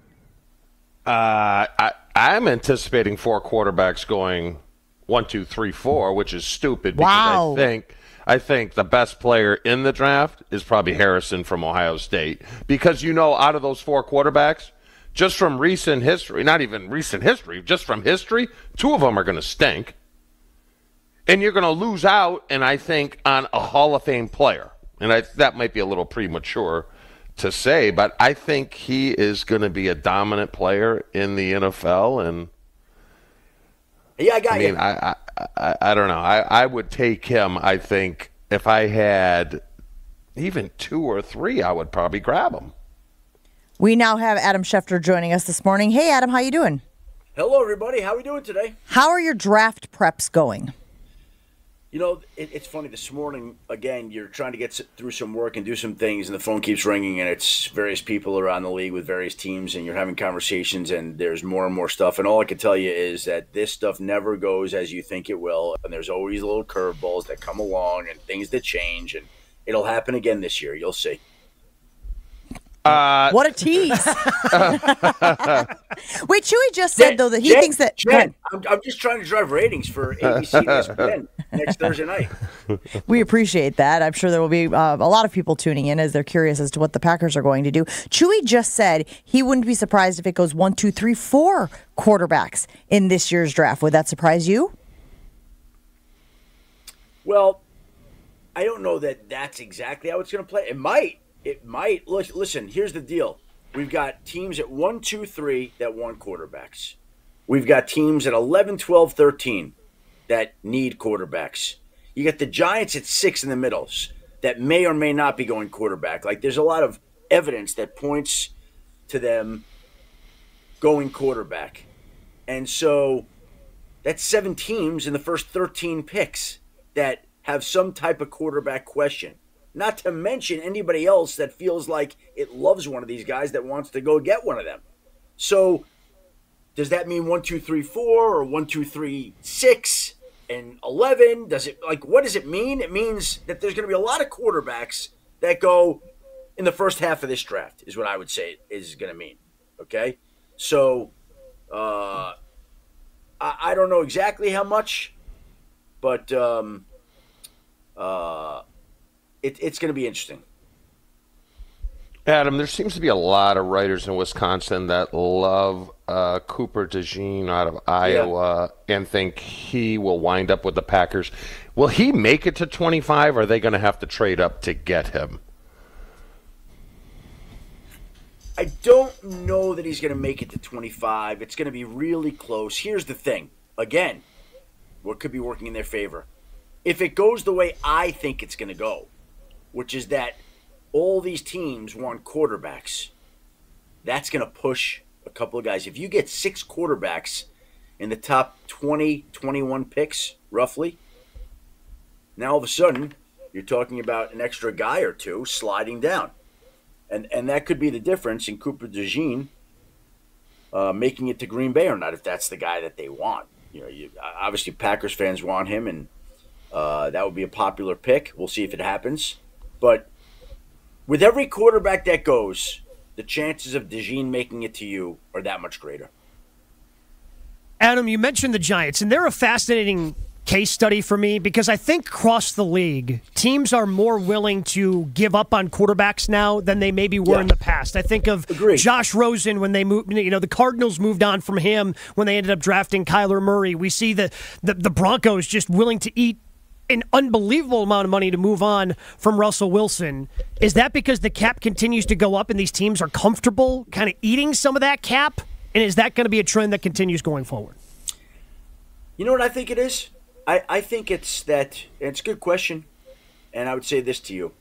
Uh, I, I'm anticipating four quarterbacks going one, two, three, four, which is stupid because Wow. I think I think the best player in the draft is probably Harrison from Ohio State because you know out of those four quarterbacks, just from recent history, not even recent history, just from history, two of them are going to stink, and you're going to lose out. And I think on a Hall of Fame player, and I, that might be a little premature to say, but I think he is going to be a dominant player in the NFL. And Yeah, I got I mean, you. I, I, I, I don't know. I, I would take him. I think if I had even two or three, I would probably grab him. We now have Adam Schefter joining us this morning. Hey, Adam, how you doing? Hello, everybody. How are we doing today? How are your draft preps going? You know, it, it's funny. This morning, again, you're trying to get through some work and do some things, and the phone keeps ringing, and it's various people around the league with various teams, and you're having conversations, and there's more and more stuff. And all I can tell you is that this stuff never goes as you think it will, and there's always little curveballs that come along and things that change, and it'll happen again this year. You'll see. Uh, What a tease! [LAUGHS] Wait, Chewy just said Jen- though that he Jen- thinks that. Jen, I'm, I'm just trying to drive ratings for ABC [LAUGHS] ESPN next Thursday night. We appreciate that. I'm sure there will be uh, a lot of people tuning in as they're curious as to what the Packers are going to do. Chewy just said he wouldn't be surprised if it goes one, two, three, four quarterbacks in this year's draft. Would that surprise you? Well, I don't know that that's exactly how it's going to play. It might. It might. Look, Listen, here's the deal. We've got teams at 1, 2, 3 that want quarterbacks. We've got teams at 11, 12, 13 that need quarterbacks. You got the Giants at 6 in the middles that may or may not be going quarterback. Like there's a lot of evidence that points to them going quarterback. And so that's seven teams in the first 13 picks that have some type of quarterback question. Not to mention anybody else that feels like it loves one of these guys that wants to go get one of them. So, does that mean one, two, three, four, or one, two, three, six, and 11? Does it, like, what does it mean? It means that there's going to be a lot of quarterbacks that go in the first half of this draft, is what I would say is going to mean. Okay? So, uh, I, I don't know exactly how much, but um, uh, it, it's going to be interesting. Adam, there seems to be a lot of writers in Wisconsin that love uh, Cooper DeJean out of Iowa and think he will wind up with the Packers. Will he make it to 25? Or are they going to have to trade up to get him? I don't know that he's going to make it to 25. It's going to be really close. Here's the thing. Again, what could be working in their favor? If it goes the way I think it's going to go, which is that all these teams want quarterbacks, that's going to push a couple of guys. If you get six quarterbacks in the top 20, 21 picks, roughly, now all of a sudden you're talking about an extra guy or two sliding down and and that could be the difference in Cooper DeJean uh, making it to Green Bay or not, if that's the guy that they want. You know, you, obviously Packers fans want him, and Uh, that would be a popular pick. We'll see if it happens. But with every quarterback that goes, the chances of DeJean making it to you are that much greater. Adam, you mentioned the Giants, and they're a fascinating case study for me because I think across the league, teams are more willing to give up on quarterbacks now than they maybe were Yeah. in the past. I think of Josh Rosen when they moved, you know, the Cardinals moved on from him when they ended up drafting Kyler Murray. We see the, the, the Broncos just willing to eat an unbelievable amount of money to move on from Russell Wilson. Is that because the cap continues to go up and these teams are comfortable kind of eating some of that cap? And is that going to be a trend that continues going forward? You know what I think it is? I, I think it's that it's a good question, and I would say this to you.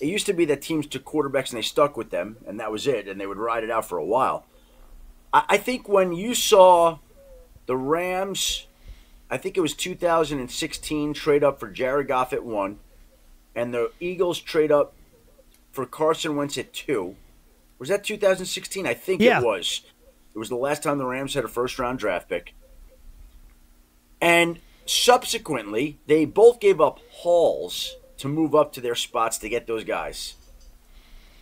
It used to be that teams took quarterbacks and they stuck with them, and that was it, and they would ride it out for a while. I, I think when you saw the Rams, I think it was 2016, trade up for Jared Goff at one, and the Eagles trade up for Carson Wentz at two. Was that 2016? I think Yeah. it was. It was the last time the Rams had a first round draft pick. And subsequently, they both gave up hauls to move up to their spots to get those guys.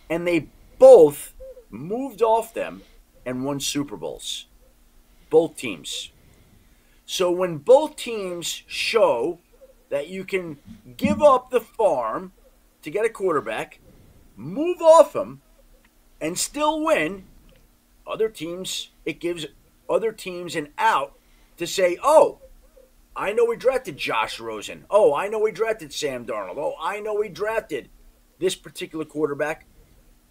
And they both moved off them and won Super Bowls. Both teams. So when both teams show that you can give up the farm to get a quarterback, move off them, and still win, other teams, it gives other teams an out to say, oh, I know we drafted Josh Rosen. Oh, I know we drafted Sam Darnold. Oh, I know we drafted this particular quarterback,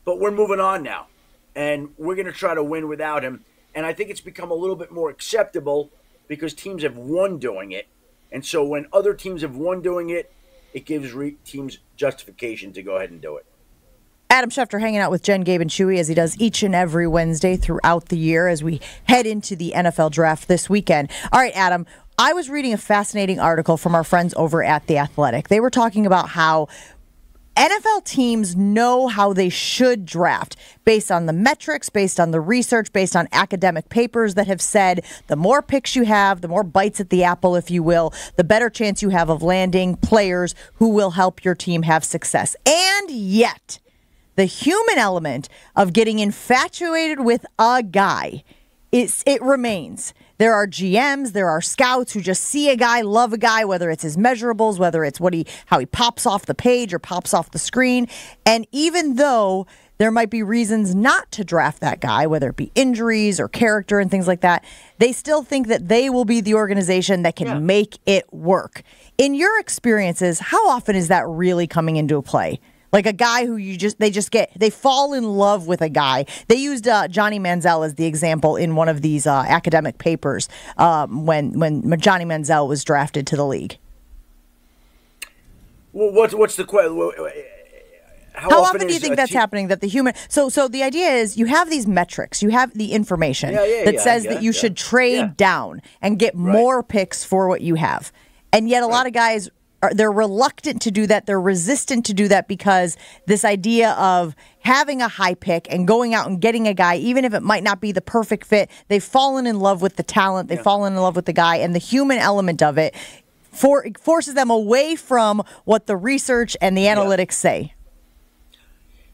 but we're moving on now. And we're going to try to win without him. And I think it's become a little bit more acceptable because teams have won doing it. And so when other teams have won doing it, it gives re- teams justification to go ahead and do it. Adam Schefter hanging out with Jen, Gabe, and Chewy as he does each and every Wednesday throughout the year as we head into the NFL draft this weekend. All right, Adam, I was reading a fascinating article from our friends over at The Athletic. They were talking about how NFL teams know how they should draft based on the metrics, based on the research, based on academic papers that have said the more picks you have, the more bites at the apple, if you will, the better chance you have of landing players who will help your team have success. And yet, the human element of getting infatuated with a guy it's, it remains. There are GMs, there are scouts who just see a guy, love a guy, whether it's his measurables, whether it's what he how he pops off the page or pops off the screen. And even though there might be reasons not to draft that guy, whether it be injuries or character and things like that, they still think that they will be the organization that can make it work. In your experiences, how often is that really coming into play? Like a guy who you just they just get they fall in love with a guy. They used uh, Johnny Manziel as the example in one of these uh, academic papers um, when when Johnny Manziel was drafted to the league. Well, what's what's the question? How, How, often, do you think that's happening? That the human so so the idea is you have these metrics, you have the information Yeah, yeah, that yeah, says that you should trade down and get more picks for what you have, and yet a lot of guys are they're reluctant to do that. They're resistant to do that because this idea of having a high pick and going out and getting a guy, even if it might not be the perfect fit, they've fallen in love with the talent, they've fallen in love with the guy, and the human element of it for forces them away from what the research and the analytics say.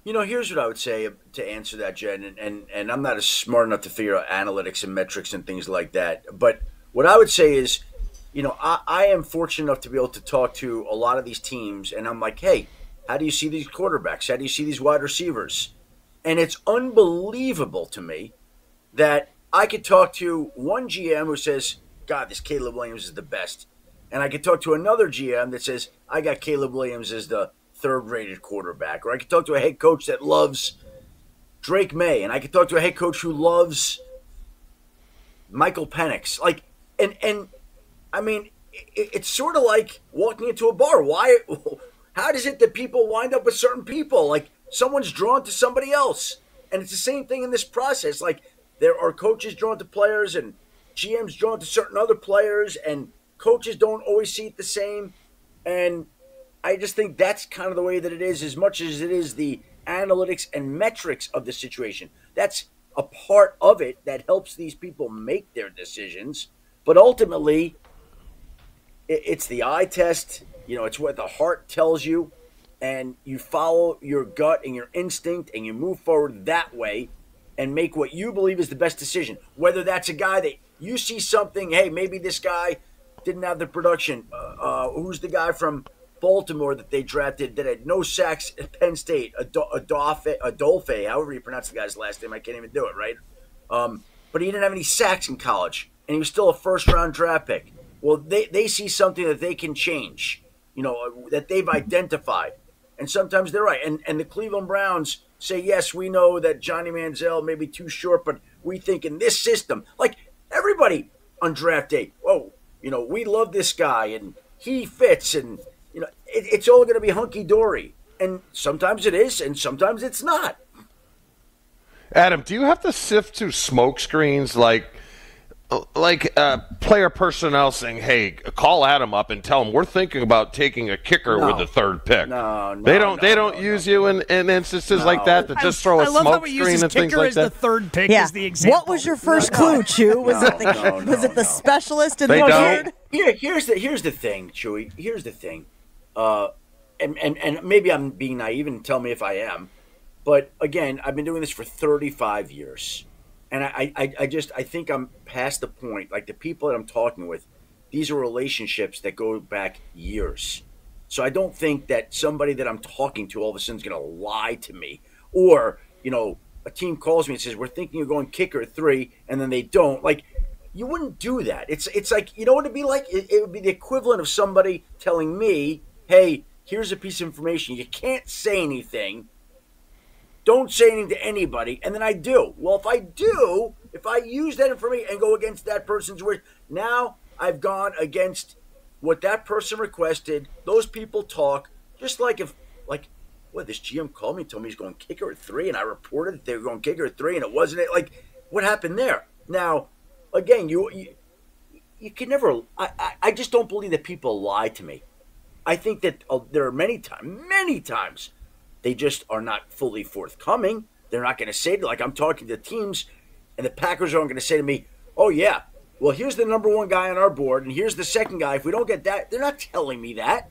You know, here's what I would say to answer that, Jen, and, and, and I'm not as smart enough to figure out analytics and metrics and things like that. But what I would say is, you know, I, I am fortunate enough to be able to talk to a lot of these teams, and I'm like, hey, how do you see these quarterbacks? How do you see these wide receivers? And it's unbelievable to me that I could talk to one GM who says, God, this Caleb Williams is the best. And I could talk to another GM that says, I got Caleb Williams as the third rated quarterback. Or I could talk to a head coach that loves Drake Maye. And I could talk to a head coach who loves Michael Penix. Like, and, and I mean, it, it's sort of like walking into a bar. Why, [LAUGHS] how does it that people wind up with certain people? Like, someone's drawn to somebody else. And it's the same thing in this process. Like, there are coaches drawn to players and GMs drawn to certain other players, and coaches don't always see it the same. And I just think that's kind of the way that it is, as much as it is the analytics and metrics of the situation. That's a part of it that helps these people make their decisions. But ultimately, it's the eye test. You know, it's what the heart tells you, and you follow your gut and your instinct, and you move forward that way, and make what you believe is the best decision. Whether that's a guy that you see something, hey, maybe this guy didn't have the production. Uh, uh, who's the guy from Baltimore that they drafted that had no sacks at Penn State? Adolphe, Adolphe, however you pronounce the guy's last name, I can't even do it right. Um, but he didn't have any sacks in college, and he was still a first round draft pick. Well, they, they see something that they can change, you know, uh, that they've identified. And sometimes they're right. And, and the Cleveland Browns say, yes, we know that Johnny Manziel may be too short, but we think in this system, like everybody on draft day, oh, you know, we love this guy and he fits, and you know, it, it's all going to be hunky dory. And sometimes it is, and sometimes it's not. Adam, do you have to sift through smoke screens like like uh, player personnel saying, "Hey, call Adam up and tell him we're thinking about taking a kicker No. with the third pick." No, no, they don't. no, they don't use you in, in instances like that to just throw a I love how smoke he screen uses and things kicker like as that. the third pick yeah. as the example. What was your first clue, Chew? Was it the [LAUGHS] was it the specialist in They the don't. beard? Here, here's the here's the thing, Chewy. Here's the thing, uh, and, and and maybe I'm being naive, and tell me if I am. But again, I've been doing this for 35 years, and I, I, I just I think I'm past the point. Like the people that I'm talking with, these are relationships that go back years. So I don't think that somebody that I'm talking to all of a sudden is going to lie to me, or you know, a team calls me and says we're thinking of going kicker three, and then they don't. Like you wouldn't do that. It's it's like you know what it'd be like. It, it would be the equivalent of somebody telling me, "Hey, here's a piece of information. You can't say anything. Don't say anything to anybody." And then I do. Well, if I do, if I use that information and go against that person's wish, now I've gone against what that person requested. Those people talk just like if like. What this GM called me, and told me he's going kicker at three, and I reported that they were going kicker at three, and it wasn't it. Like, what happened there? Now, again, you you, you can never. I, I, I just don't believe that people lie to me. I think that uh, there are many times, many times, they just are not fully forthcoming. They're not going to say like I'm talking to teams, and the Packers aren't going to say to me, "Oh yeah, well here's the number one guy on our board, and here's the second guy. If we don't get that, they're not telling me that.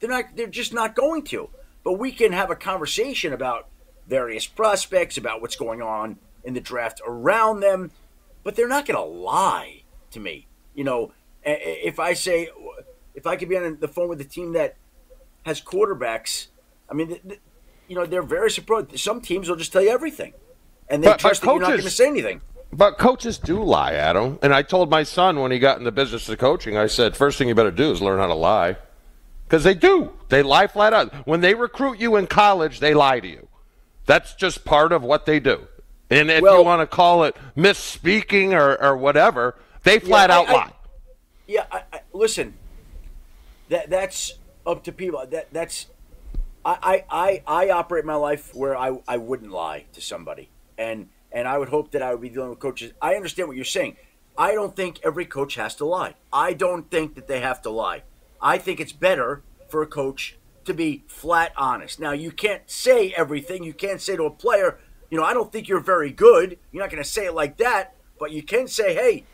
They're not. They're just not going to. But we can have a conversation about various prospects, about what's going on in the draft around them. But they're not going to lie to me. You know, if I say, if I could be on the phone with a team that has quarterbacks, I mean, you know, they're very surprised. Some teams will just tell you everything, and they But- but trust that you're not coaches- going to say anything. But coaches do lie, Adam. And I told my son when he got in the business of coaching, I said, first thing you better do is learn how to lie. Because they do. They lie flat out. When they recruit you in college, they lie to you. That's just part of what they do. And if you want to call it misspeaking or, or whatever, they flat Yeah, out I- lie. Yeah, I, I, listen. That that's up to people. That that's I, I, I, operate my life where I, I wouldn't lie to somebody, and and I would hope that I would be dealing with coaches. I understand what you're saying. I don't think every coach has to lie. I don't think that they have to lie. I think it's better for a coach to be flat honest. Now you can't say everything. You can't say to a player, you know, I don't think you're very good. You're not going to say it like that, but you can say, hey,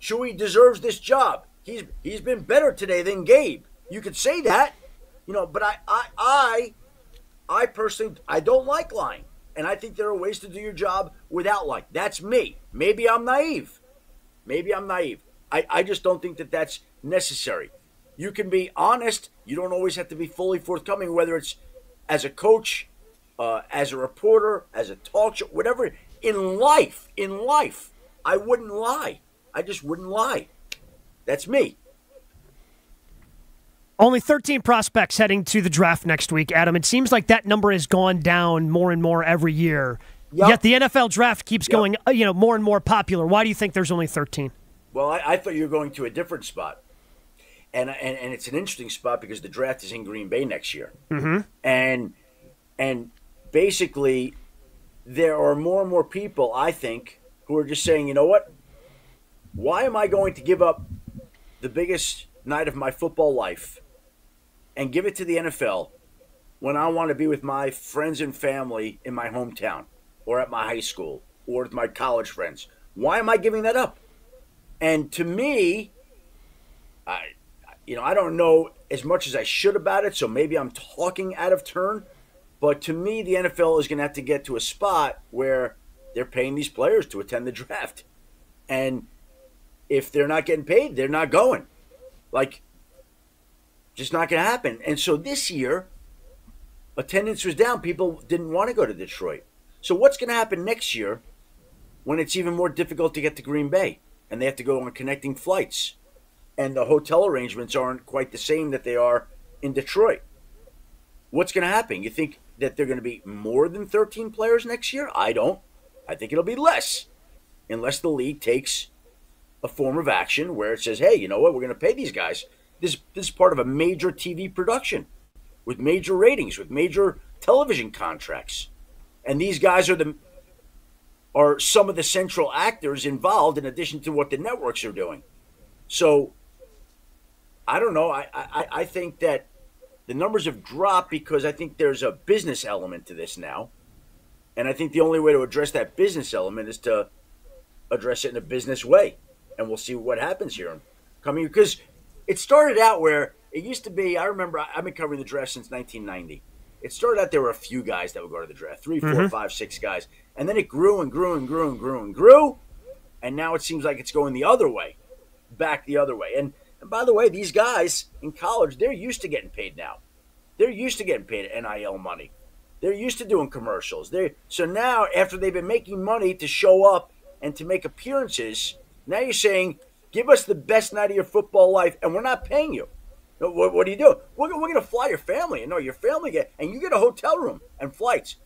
Chewy deserves this job. He's he's been better today than Gabe. You could say that, you know, but I I I, I personally I don't like lying, and I think there are ways to do your job without lying. That's me. Maybe I'm naive. Maybe I'm naive. I, I just don't think that that's necessary. You can be honest. You don't always have to be fully forthcoming, whether it's as a coach, uh, as a reporter, as a talk show, whatever. In life, in life, I wouldn't lie. I just wouldn't lie. That's me. Only 13 prospects heading to the draft next week, Adam. It seems like that number has gone down more and more every year. Yep. Yet the NFL draft keeps going, uh, you know, more and more popular. Why do you think there's only 13? Well, I, I thought you were going to a different spot, and, and and it's an interesting spot because the draft is in Green Bay next year, Mm-hmm. and and basically there are more and more people I think who are just saying, you know what? Why am I going to give up the biggest night of my football life and give it to the NFL when I want to be with my friends and family in my hometown or at my high school or with my college friends? Why am I giving that up? And to me, I, you know, I don't know as much as I should about it, so maybe I'm talking out of turn. But to me, the NFL is going to have to get to a spot where they're paying these players to attend the draft. And if they're not getting paid, they're not going. Like, just not going to happen. And so this year, attendance was down. People didn't want to go to Detroit. So what's going to happen next year when it's even more difficult to get to Green Bay and they have to go on connecting flights and the hotel arrangements aren't quite the same that they are in Detroit? What's going to happen? You think that they're going to be more than 13 players next year? I don't. I think it'll be less unless the league takes a form of action where it says, hey, you know what, we're going to pay these guys. This, this is part of a major TV production with major ratings, with major television contracts. And these guys are the are some of the central actors involved in addition to what the networks are doing. So I don't know. I, I, I think that the numbers have dropped because I think there's a business element to this now. And I think the only way to address that business element is to address it in a business way. And we'll see what happens here coming because it started out where it used to be. I remember I've been covering the draft since 1990. It started out there were a few guys that would go to the draft, three, four, Mhm. five, six guys, and then it grew and grew and grew and grew and grew, and now it seems like it's going the other way, back the other way. And, and by the way, these guys in college, they're used to getting paid now. They're used to getting paid NIL money. They're used to doing commercials. They so now after they've been making money to show up and to make appearances, now you're saying, "Give us the best night of your football life," and we're not paying you. What, what do you do? We're, we're going to fly your family, and no, your family get, and you get a hotel room and flights,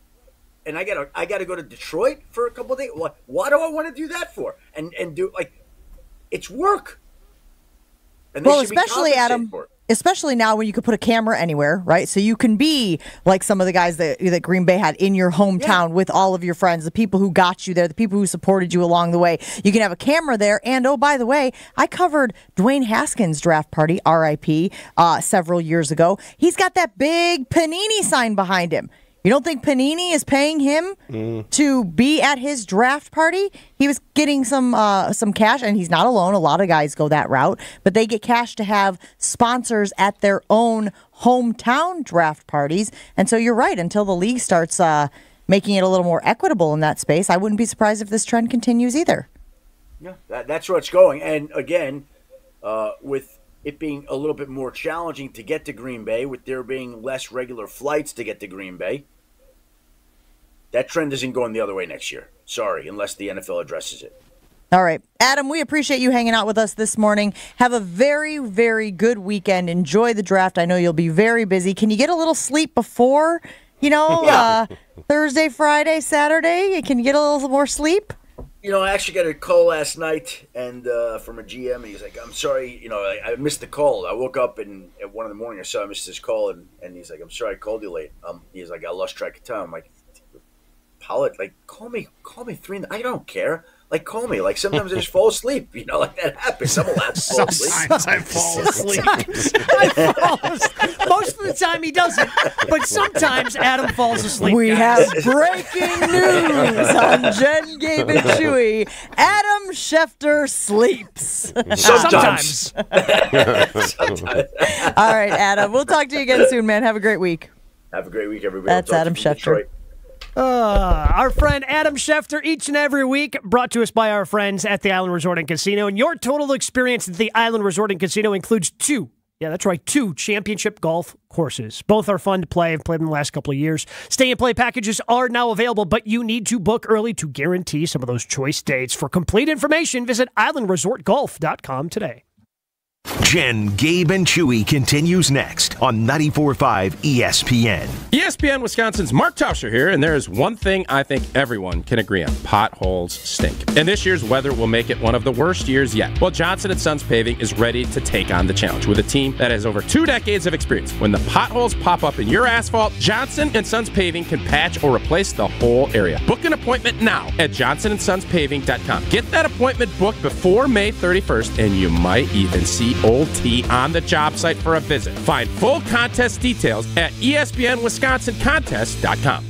and I got to I got to go to Detroit for a couple of days. Why, why do I want to do that for? And and do like, it's work. And they well, especially Adam, it. Especially now when you could put a camera anywhere, right? So you can be like some of the guys that that Green Bay had in your hometown with all of your friends, the people who got you there, the people who supported you along the way. You can have a camera there, and oh, by the way, I covered Dwayne Haskins' draft party, R.I.P., uh, several years ago. He's got that big Panini sign behind him. You don't think Panini is paying him to be at his draft party. He was getting some uh, some cash, and he's not alone. A lot of guys go that route, but they get cash to have sponsors at their own hometown draft parties. And so you're right. Until the league starts uh, making it a little more equitable in that space, I wouldn't be surprised if this trend continues either. Yeah, that, that's where it's going. And again, uh, with it being a little bit more challenging to get to Green Bay, with there being less regular flights to get to Green Bay, that trend isn't going the other way next year. Sorry, unless the NFL addresses it. All right. Adam, we appreciate you hanging out with us this morning. Have a very, very good weekend. Enjoy the draft. I know you'll be very busy. Can you get a little sleep before, you know, [LAUGHS] uh, Thursday, Friday, Saturday? Can you get a little more sleep? You know, I actually got a call last night, and uh, from a GM, and he's like, "I'm sorry, you know, I, I missed the call. I woke up and at one in the morning, I saw I missed his call, and, and he's like, I'm sorry, I called you late. Um, he's like, I lost track of time. I'm like, Pollock, like, call me, call me three. In the, I don't care. Like, call me. Like, sometimes I just fall asleep. You know, like that happens. Some will have to fall asleep. Sometimes I fall asleep. [LAUGHS] I fall asleep. Most of the time he doesn't, but sometimes Adam falls asleep. We guys. have breaking news on Jen, Gabe, and Chewy. Adam Schefter sleeps. Sometimes. [LAUGHS] All right, Adam. We'll talk to you again soon, man. Have a great week. Have a great week, everybody. That's Adam you Schefter. Detroit. Uh, our friend Adam Schefter, each and every week, brought to us by our friends at the Island Resort and Casino. And your total experience at the Island Resort and Casino includes two. Yeah, that's right. Two championship golf courses. Both are fun to play. I've played them the last couple of years. Stay and play packages are now available, but you need to book early to guarantee some of those choice dates. For complete information, visit islandresortgolf.com today. Jen, Gabe, and Chewy continues next on 94.5 ESPN. ESPN Wisconsin's Mark Tauscher here, and there is one thing I think everyone can agree on. Potholes stink. And this year's weather will make it one of the worst years yet. Well, Johnson & Sons Paving is ready to take on the challenge with a team that has over two decades of experience. When the potholes pop up in your asphalt, Johnson & Sons Paving can patch or replace the whole area. Book an appointment now at johnsonsonspaving.com. Get that appointment booked before May 31st, and you might even see Old T on the job site for a visit. Find full contest details at espnwisconsincontest.com.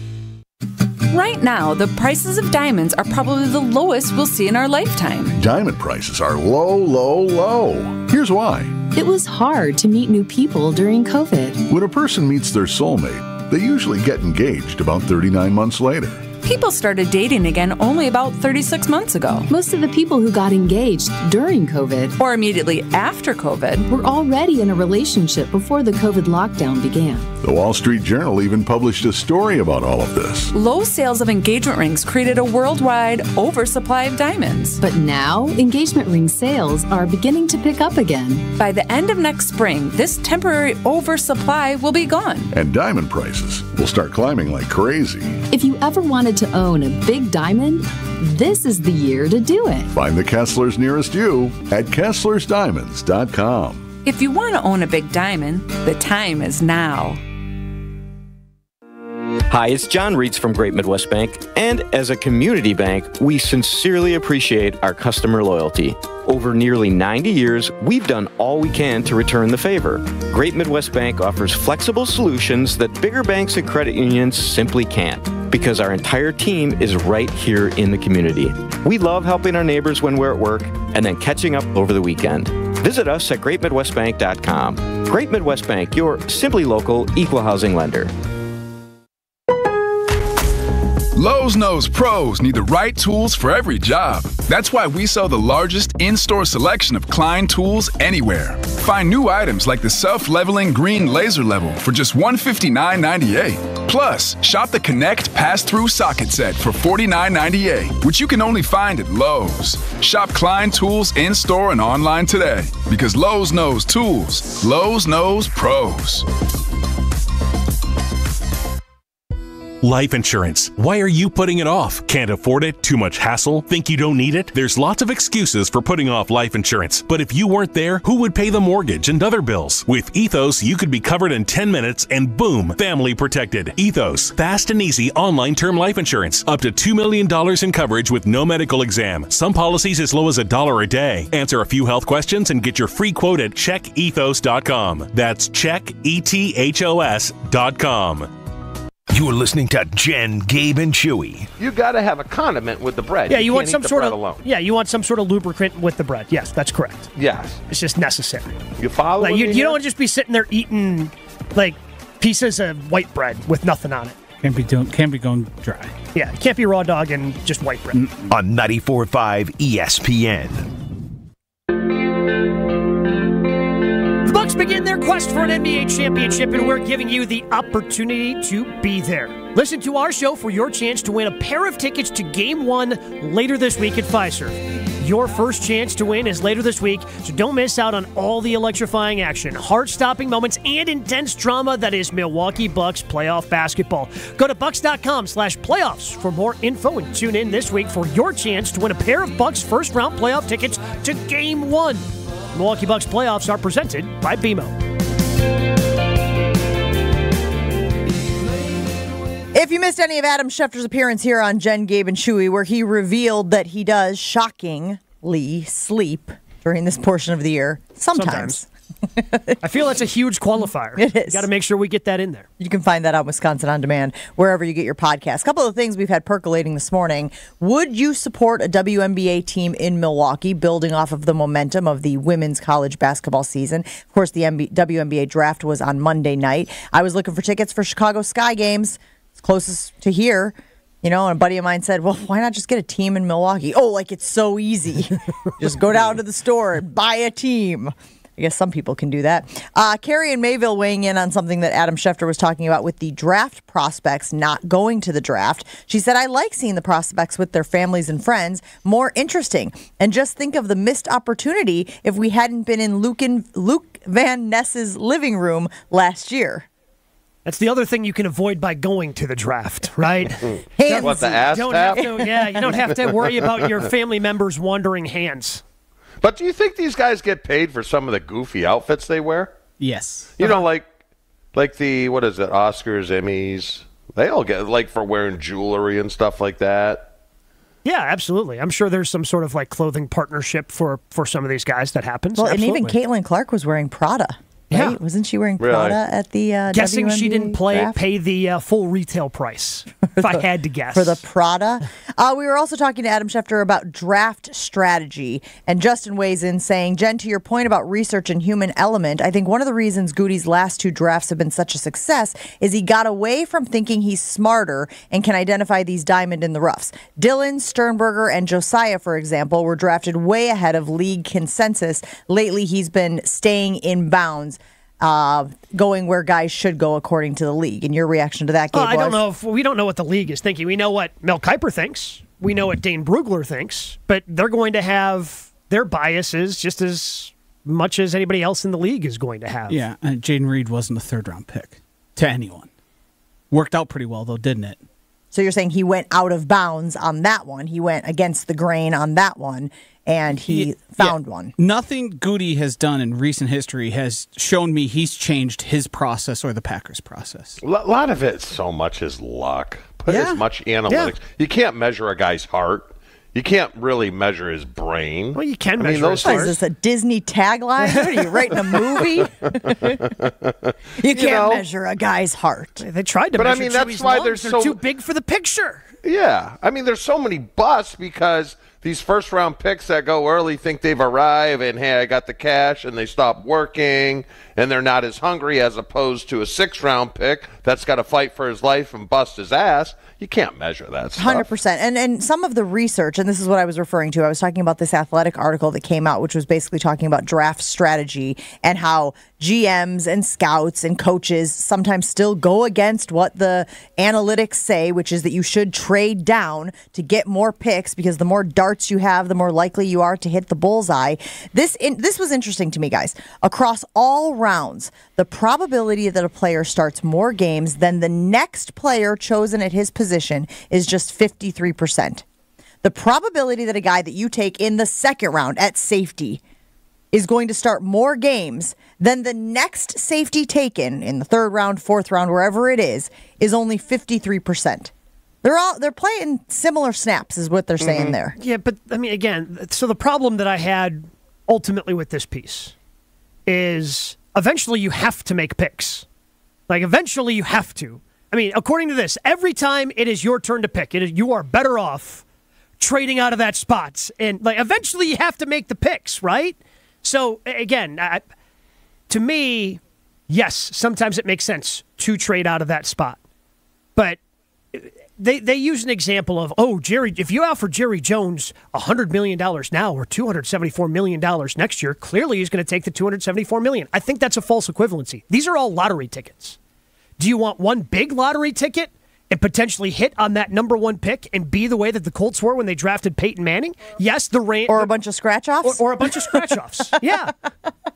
Right now, the prices of diamonds are probably the lowest we'll see in our lifetime. Diamond prices are low, low, low. Here's why It was hard to meet new people during COVID. When a person meets their soulmate, they usually get engaged about 39 months later. People started dating again only about 36 months ago. Most of the people who got engaged during COVID or immediately after COVID were already in a relationship before the COVID lockdown began. The Wall Street Journal even published a story about all of this. Low sales of engagement rings created a worldwide oversupply of diamonds. But now, engagement ring sales are beginning to pick up again. By the end of next spring, this temporary oversupply will be gone. And diamond prices will start climbing like crazy. If you ever wanted to own a big diamond, this is the year to do it. Find the Kesslers nearest you at KesslersDiamonds.com. If you want to own a big diamond, the time is now. Hi, it's John Reeds from Great Midwest Bank, and as a community bank, we sincerely appreciate our customer loyalty. Over nearly 90 years, we've done all we can to return the favor. Great Midwest Bank offers flexible solutions that bigger banks and credit unions simply can't because our entire team is right here in the community. We love helping our neighbors when we're at work and then catching up over the weekend. Visit us at greatmidwestbank.com. Great Midwest Bank, your simply local equal housing lender. Lowe's knows pros need the right tools for every job. That's why we sell the largest in store selection of Klein tools anywhere. Find new items like the self leveling green laser level for just $159.98. Plus, shop the Connect pass through socket set for $49.98, which you can only find at Lowe's. Shop Klein tools in store and online today because Lowe's knows tools, Lowe's knows pros. Life insurance. Why are you putting it off? Can't afford it? Too much hassle? Think you don't need it? There's lots of excuses for putting off life insurance. But if you weren't there, who would pay the mortgage and other bills? With Ethos, you could be covered in 10 minutes and boom, family protected. Ethos, fast and easy online term life insurance. Up to $2 million in coverage with no medical exam. Some policies as low as a dollar a day. Answer a few health questions and get your free quote at checkethos.com. That's checkethos.com. You're listening to Jen, Gabe, and Chewy. You got to have a condiment with the bread. Yeah, you, want some sort of alone. yeah, you want some sort of lubricant with the bread. Yes, that's correct. Yes, it's just necessary. You follow Like you, me you here? don't want to just be sitting there eating like pieces of white bread with nothing on it. Can't be doing. Can't be going dry. Yeah, it can't be raw dog and just white bread. On 94.5 ESPN. Bucks begin their quest for an NBA championship, and we're giving you the opportunity to be there. Listen to our show for your chance to win a pair of tickets to Game One later this week at Fiserv. Your first chance to win is later this week, so don't miss out on all the electrifying action, heart-stopping moments, and intense drama that is Milwaukee Bucks playoff basketball. Go to bucks.com slash playoffs for more info and tune in this week for your chance to win a pair of Bucks first-round playoff tickets to Game One. Milwaukee Bucks playoffs are presented by BMO. If you missed any of Adam Schefter's appearance here on Jen, Gabe, and Chewy, where he revealed that he does shockingly sleep during this portion of the year, sometimes. I feel that's a huge qualifier. [LAUGHS] It is. Got to make sure we get that in there. You can find that on Wisconsin On Demand, wherever you get your podcast. A couple of things we've had percolating this morning. Would you support a WNBA team in Milwaukee, building off of the momentum of the women's college basketball season? Of course, the MB- WNBA draft was on Monday night. I was looking for tickets for Chicago Sky games. It's closest to here. You know, and a buddy of mine said, Well, why not just get a team in Milwaukee? Oh, like it's so easy. [LAUGHS] just go down to the store and buy a team. I guess some people can do that. Uh, Carrie and Mayville weighing in on something that Adam Schefter was talking about with the draft prospects not going to the draft. She said, I like seeing the prospects with their families and friends more interesting. And just think of the missed opportunity if we hadn't been in Luke, and, Luke Van Ness's living room last year. That's the other thing you can avoid by going to the draft, right? [LAUGHS] Hands. What, the ass don't tap? have to, yeah, you don't have to worry about your family members wandering hands. But do you think these guys get paid for some of the goofy outfits they wear? Yes. You know, like like the what is it, Oscars, Emmys? They all get like for wearing jewelry and stuff like that. Yeah, absolutely. I'm sure there's some sort of like clothing partnership for for some of these guys that happens. Well, and even Absolutely. Caitlin Clark was wearing Prada. Right? Yeah. Wasn't she wearing Really? Prada at the uh, Guessing she didn't play draft? pay the uh, full retail price. [LAUGHS] if I had to guess. For the Prada. Uh, we were also talking to Adam Schefter about draft strategy. And Justin weighs in saying, Jen, to your point about research and human element, I think one of the reasons Gutey's last two drafts have been such a success is he got away from thinking he's smarter and can identify these diamond in the roughs. Dillon, Sternberger, and Josiah, for example, were drafted way ahead of league consensus. Lately, he's been staying in bounds. Uh, going where guys should go according to the league. And your reaction to that, Gabe? Well, I don't know if we don't know what the league is thinking. We know what Mel Kiper thinks. We know what Dane Brugler thinks, but they're going to have their biases just as much as anybody else in the league is going to have. Yeah, and Jayden Reed wasn't a third round pick to anyone. Worked out pretty well though, didn't it? So you're saying he went out of bounds on that one. He went against the grain on that one, and he found one. Nothing Gutey has done in recent history has shown me he's changed his process or the Packers' process. A lot of it, so much is luck. Put Yeah. as much analytics. You can't measure a guy's heart. You can't really measure his brain. Well, you can I mean, those What is this a Disney tagline? What are you writing a movie? [LAUGHS] you can't know? measure a guy's heart. They tried to But I mean, that's why lungs. there's They're so- too big for the picture. Yeah, I mean, there's so many busts because these first round picks that go early think they've arrived and hey, I got the cash, and they stop working, and they're not as hungry as opposed to a six round pick that's got to fight for his life and bust his ass. You can't measure that. Hundred percent, and and some of the research, and this is what I was referring to. I was talking about this athletic article that came out, which was basically talking about draft strategy and how GMs and scouts and coaches sometimes still go against what the analytics say, which is that you should trade down to get more picks because the more darts you have, the more likely you are to hit the bullseye. This in, this was interesting to me, guys. Across all rounds, the probability that a player starts more games than the next player chosen at his position is just 53%. The probability that a guy that you take in the second round at safety is going to start more games than the next safety taken in the third round, fourth round, wherever it is, is only 53%. They're all they're playing similar snaps is what they're mm-hmm. saying there. Yeah, but I mean, again, so the problem that I had ultimately with this piece is eventually you have to make picks. Like, eventually you have to. I mean, according to this, every time it is your turn to pick, it is, you are better off trading out of that spot. And, like, eventually you have to make the picks, right? So, again, I, to me, yes, sometimes it makes sense to trade out of that spot. But uh, they they use an example of oh Jerry if you offer Jerry Jones hundred million dollars now or two hundred seventy four million dollars next year clearly he's going to take the two hundred seventy four million I think that's a false equivalency these are all lottery tickets do you want one big lottery ticket and potentially hit on that number one pick and be the way that the Colts were when they drafted Peyton Manning? Yes the rain or a bunch of scratch offs? Or, or a bunch of scratch offs. [LAUGHS] Yeah.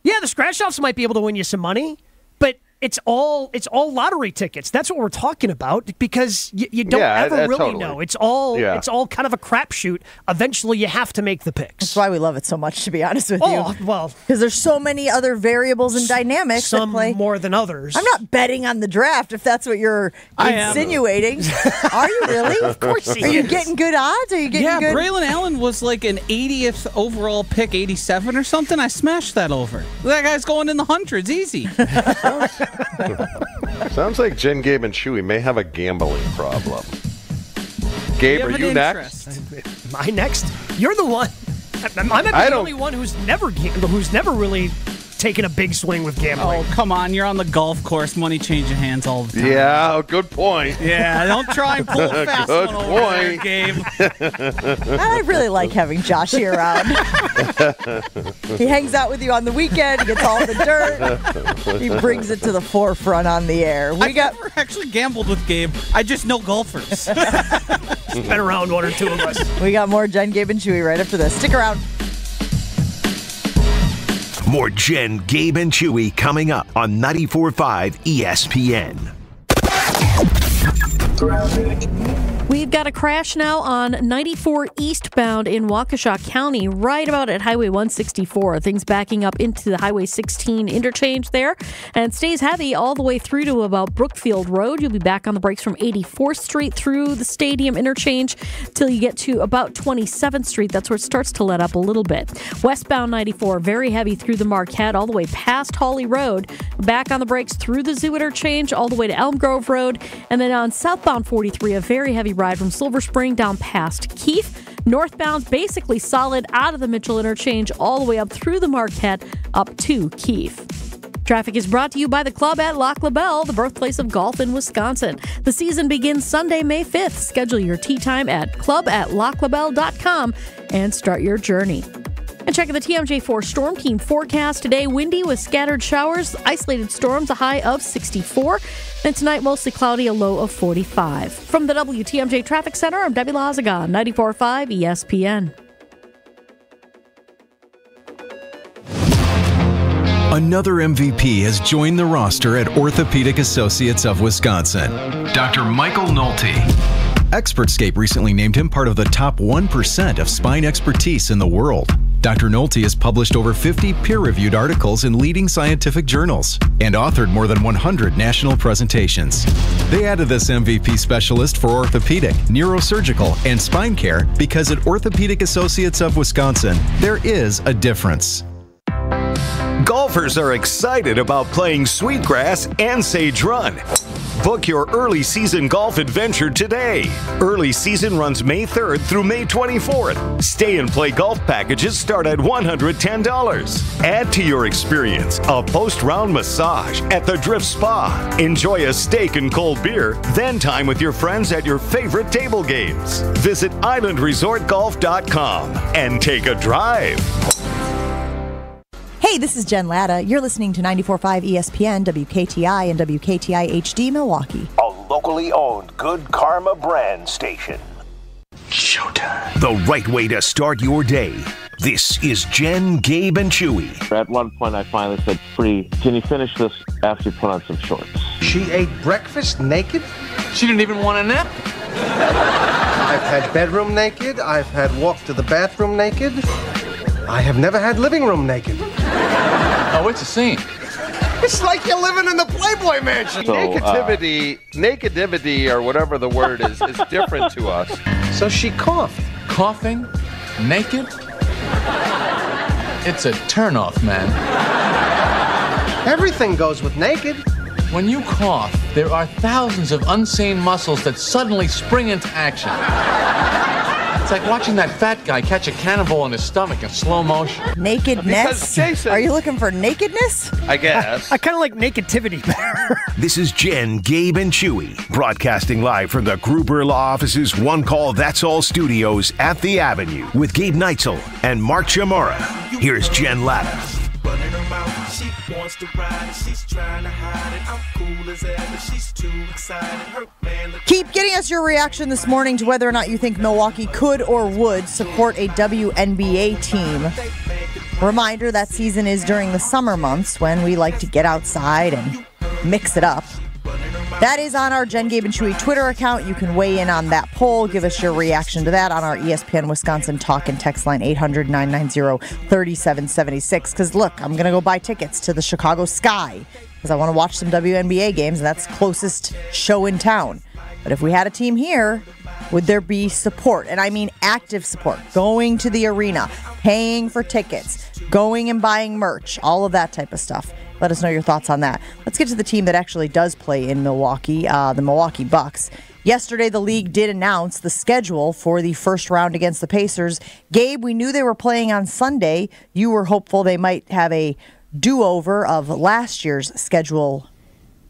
Yeah the scratch offs might be able to win you some money it's all it's all lottery tickets. That's what we're talking about because you, you don't Yeah, ever uh, really totally. know. It's all Yeah. it's all kind of a crapshoot. Eventually, you have to make the picks. That's why we love it so much, to be honest with Oh, you. well, because there's so many other variables and dynamics some that play. more than others. I'm not betting on the draft if that's what you're I insinuating. [LAUGHS] Are you really? Of course he Are you getting good odds? Are you getting yeah, good? Braylon Allen was like an 80th overall pick, 87 or something. I smashed that over. That guy's going in the hundreds, easy. [LAUGHS] [LAUGHS] Sounds like Jen, Gabe, and Chewy may have a gambling problem. Gabe, are you next? Am I next? You're the one. I, I might be I the don't- only one who's never who's never really taken a big swing with gambling. oh, come on. You're on the golf course. Money changing hands all the time. Yeah, good point. Yeah, don't try and pull [LAUGHS] a fast Good one over there, point. Gabe. [LAUGHS] I really like having Josh here around. he hangs out with you on the weekend. He gets all the dirt. He brings it to the forefront on the air. We I've got never actually gambled with Gabe. I just know golfers. [LAUGHS] Been around one or two of us. we got more Jen, Gabe, and Chewy right after this. Stick around. More Jen, Gabe, and Chewy coming up on 94.5 ESPN. We've got a crash now on 94 eastbound in Waukesha County, right about at Highway 164. Things backing up into the Highway 16 interchange there, and stays heavy all the way through to about Brookfield Road. You'll be back on the brakes from 84th Street through the Stadium interchange till you get to about 27th Street. That's where it starts to let up a little bit. Westbound 94, very heavy through the Marquette, all the way past Hawley Road. Back on the brakes through the Zoo interchange, all the way to Elm Grove Road, and then on southbound 43, a very heavy ride from Silver Spring down past Keefe. Northbound, basically solid out of the Mitchell interchange all the way up through the Marquette up to Keefe. Traffic is brought to you by the club at Lac La Belle, the birthplace of golf in Wisconsin. The season begins Sunday, May 5th. Schedule your tee time at club at and start your journey. And checking the TMJ4 Storm Team forecast today windy with scattered showers, isolated storms, a high of 64. And tonight, mostly cloudy, a low of 45. From the WTMJ Traffic Center, I'm Debbie Lazaga, 94.5 ESPN. Another MVP has joined the roster at Orthopedic Associates of Wisconsin. Dr. Michael Nolte. Expertscape recently named him part of the top 1% of spine expertise in the world. Dr. Nolte has published over 50 peer reviewed articles in leading scientific journals and authored more than 100 national presentations. They added this MVP specialist for orthopedic, neurosurgical, and spine care because at Orthopedic Associates of Wisconsin, there is a difference. Golfers are excited about playing Sweetgrass and Sage Run. Book your early season golf adventure today. Early season runs May 3rd through May 24th. Stay and play golf packages start at $110. Add to your experience a post round massage at the Drift Spa. Enjoy a steak and cold beer, then time with your friends at your favorite table games. Visit islandresortgolf.com and take a drive. Hey, this is Jen Lada. You're listening to 94.5 ESPN, WKTI, and WKTI HD Milwaukee. A locally owned Good Karma brand station. Showtime. The right way to start your day. This is Jen, Gabe, and Chewy. At one point, I finally said, Free, can you finish this after you put on some shorts? She ate breakfast naked? She didn't even want a nap. I've had bedroom naked. I've had walk to the bathroom naked. I have never had living room naked. Oh, it's a scene. It's like you're living in the Playboy Mansion. So, Nakedivity, uh, nakedivity, or whatever the word is, is different to us. So she coughed. Coughing? Naked? It's a turnoff, man. Everything goes with naked. When you cough, there are thousands of unseen muscles that suddenly spring into action. It's like watching that fat guy catch a cannonball in his stomach in slow motion. Nakedness? Are you looking for nakedness? I guess. I kind of like nakedivity better. [LAUGHS] This is Jen, Gabe, and Chewy, broadcasting live from the Gruber Law Office's One Call That's All studios at The Avenue with Gabe Neitzel and Mark Chmura. Here's Jen Lada. Wants to ride it. She's trying to hide it. I'm cool as ever. She's too excited. Her man Keep getting us your reaction this morning to whether or not you think Milwaukee could or would support a WNBA team. Reminder that season is during the summer months when we like to get outside and mix it up. That is on our Jen Gabe and Chewy Twitter account. You can weigh in on that poll. Give us your reaction to that on our ESPN Wisconsin talk and text line 800 990 3776. Because look, I'm going to go buy tickets to the Chicago Sky because I want to watch some WNBA games. and That's closest show in town. But if we had a team here, would there be support? And I mean active support, going to the arena, paying for tickets, going and buying merch, all of that type of stuff. Let us know your thoughts on that. Let's get to the team that actually does play in Milwaukee, uh, the Milwaukee Bucks. Yesterday, the league did announce the schedule for the first round against the Pacers. Gabe, we knew they were playing on Sunday. You were hopeful they might have a do over of last year's schedule,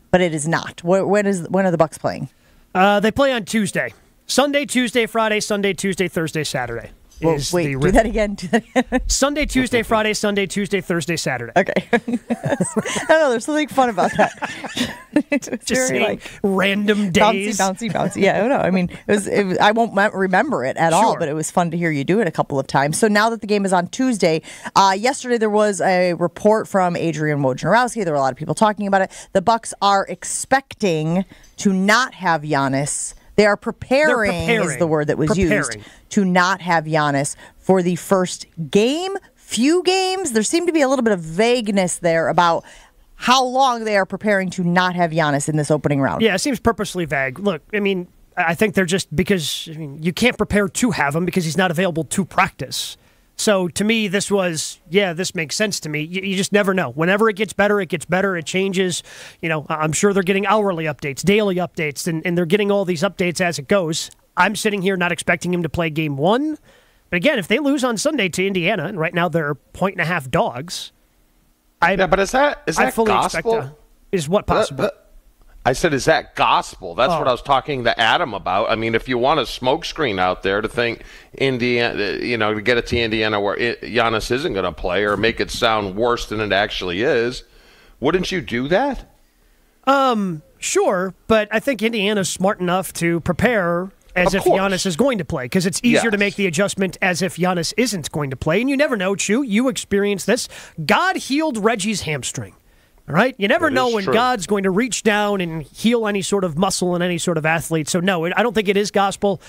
but it is not. When is when are the Bucks playing? Uh, they play on Tuesday. Sunday, Tuesday, Friday, Sunday, Tuesday, Thursday, Saturday. Is wait, do that again. Do that again. [LAUGHS] Sunday, Tuesday, Friday, Sunday, Tuesday, Thursday, Saturday. Okay. [LAUGHS] I don't know. There's something fun about that. [LAUGHS] Just very, saying random days. Bouncy, bouncy, bouncy. Yeah, I don't know. I mean, it was, it was. I won't remember it at all, but it was fun to hear you do it a couple of times. So now that the game is on Tuesday, uh, yesterday there was a report from Adrian Wojnarowski. There were a lot of people talking about it. The Bucks are expecting to not have Giannis They are preparing, is the word that was used to not have Giannis for the first game, few games. There seemed to be a little bit of vagueness there about how long they are preparing to not have Giannis in this opening round. Yeah, it seems purposely vague. Look, I mean, I think they're just because I mean, you can't prepare to have him because he's not available to practice. So to me, this was yeah, this makes sense to me. You, you just never know. Whenever it gets better, it gets better. It changes. You know, I- I'm sure they're getting hourly updates, daily updates, and, and they're getting all these updates as it goes. I'm sitting here not expecting him to play game one. But again, if they lose on Sunday to Indiana, and right now they're point and a half dogs, I yeah, but is that is I that fully gospel? expect a, is what possible. I said, is that gospel? That's Oh. what I was talking to Adam about. I mean, if you want a smokescreen out there to think Indiana, you know, to get it to Indiana where it, Giannis isn't going to play or make it sound worse than it actually is, wouldn't you do that? Um, sure, but I think Indiana's smart enough to prepare as Of if course. Giannis is going to play because it's easier to make the adjustment as if Giannis isn't going to play. And you never know, Chu. You experienced this. God healed Reggie's hamstring. All right, you never That know when true. God's going to reach down and heal any sort of muscle in any sort of athlete. So no, I don't think it is gospel.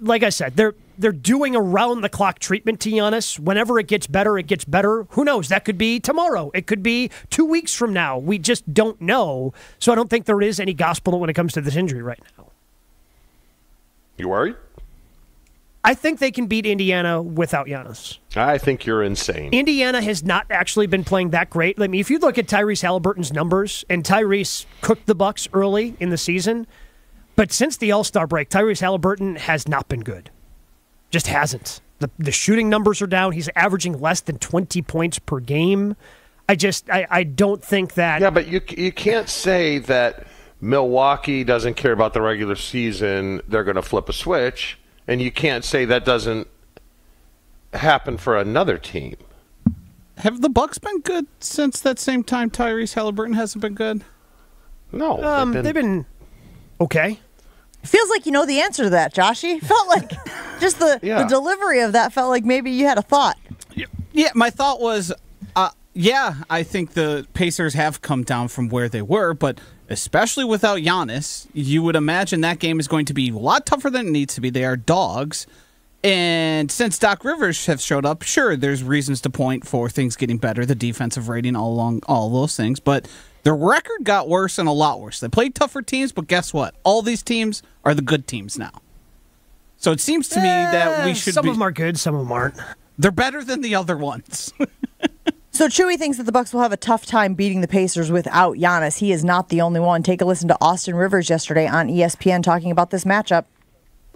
Like I said, they're they're doing around the clock treatment to Giannis. Whenever it gets better, it gets better. Who knows? That could be tomorrow. It could be two weeks from now. We just don't know. So I don't think there is any gospel when it comes to this injury right now. You worried? I think they can beat Indiana without Giannis. I think you're insane. Indiana has not actually been playing that great. I mean, if you look at Tyrese Halliburton's numbers, and Tyrese cooked the Bucks early in the season, but since the All Star break, Tyrese Halliburton has not been good. Just hasn't. The the shooting numbers are down. He's averaging less than twenty points per game. I just I, I don't think that. Yeah, but you you can't say that Milwaukee doesn't care about the regular season. They're going to flip a switch, and you can't say that doesn't happen for another team. Have the Bucks been good since that same time Tyrese Halliburton hasn't been good? No, Um, they've been okay. Feels like you know the answer to that, Joshy. Felt like [LAUGHS] just the, Yeah. the delivery of that felt like maybe you had a thought. Yeah, my thought was, uh, yeah, I think the Pacers have come down from where they were, but especially without Giannis, you would imagine that game is going to be a lot tougher than it needs to be. They are dogs. And since Doc Rivers have showed up, sure, there's reasons to point for things getting better, the defensive rating, all along, all those things. But the record got worse and a lot worse. They played tougher teams, but guess what? All these teams are the good teams now. So it seems to me that we Eh, should. Some be, of them are good, some of them aren't. They're better than the other ones. [LAUGHS] So Chewy thinks that the Bucks will have a tough time beating the Pacers without Giannis. He is not the only one. Take a listen to Austin Rivers yesterday on ESPN talking about this matchup.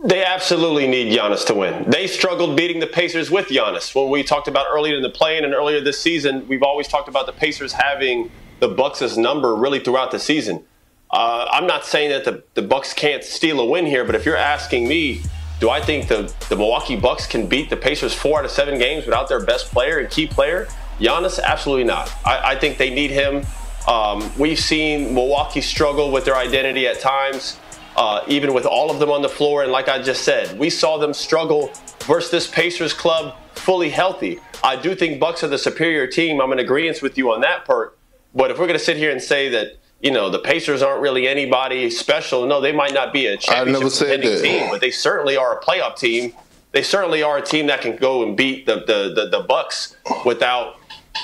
They absolutely need Giannis to win. They struggled beating the Pacers with Giannis. When we talked about earlier in the play-in and earlier this season, we've always talked about the Pacers having the Bucks' number really throughout the season. Uh, I'm not saying that the, the Bucks can't steal a win here, but if you're asking me, do I think the, the Milwaukee Bucks can beat the Pacers four out of seven games without their best player and key player? Giannis, absolutely not. I, I think they need him. Um, we've seen Milwaukee struggle with their identity at times, uh, even with all of them on the floor. And like I just said, we saw them struggle versus this Pacers club fully healthy. I do think Bucks are the superior team. I'm in agreement with you on that part. But if we're going to sit here and say that, you know, the Pacers aren't really anybody special, no, they might not be a championship team, but they certainly are a playoff team. They certainly are a team that can go and beat the the, the, the Bucks without,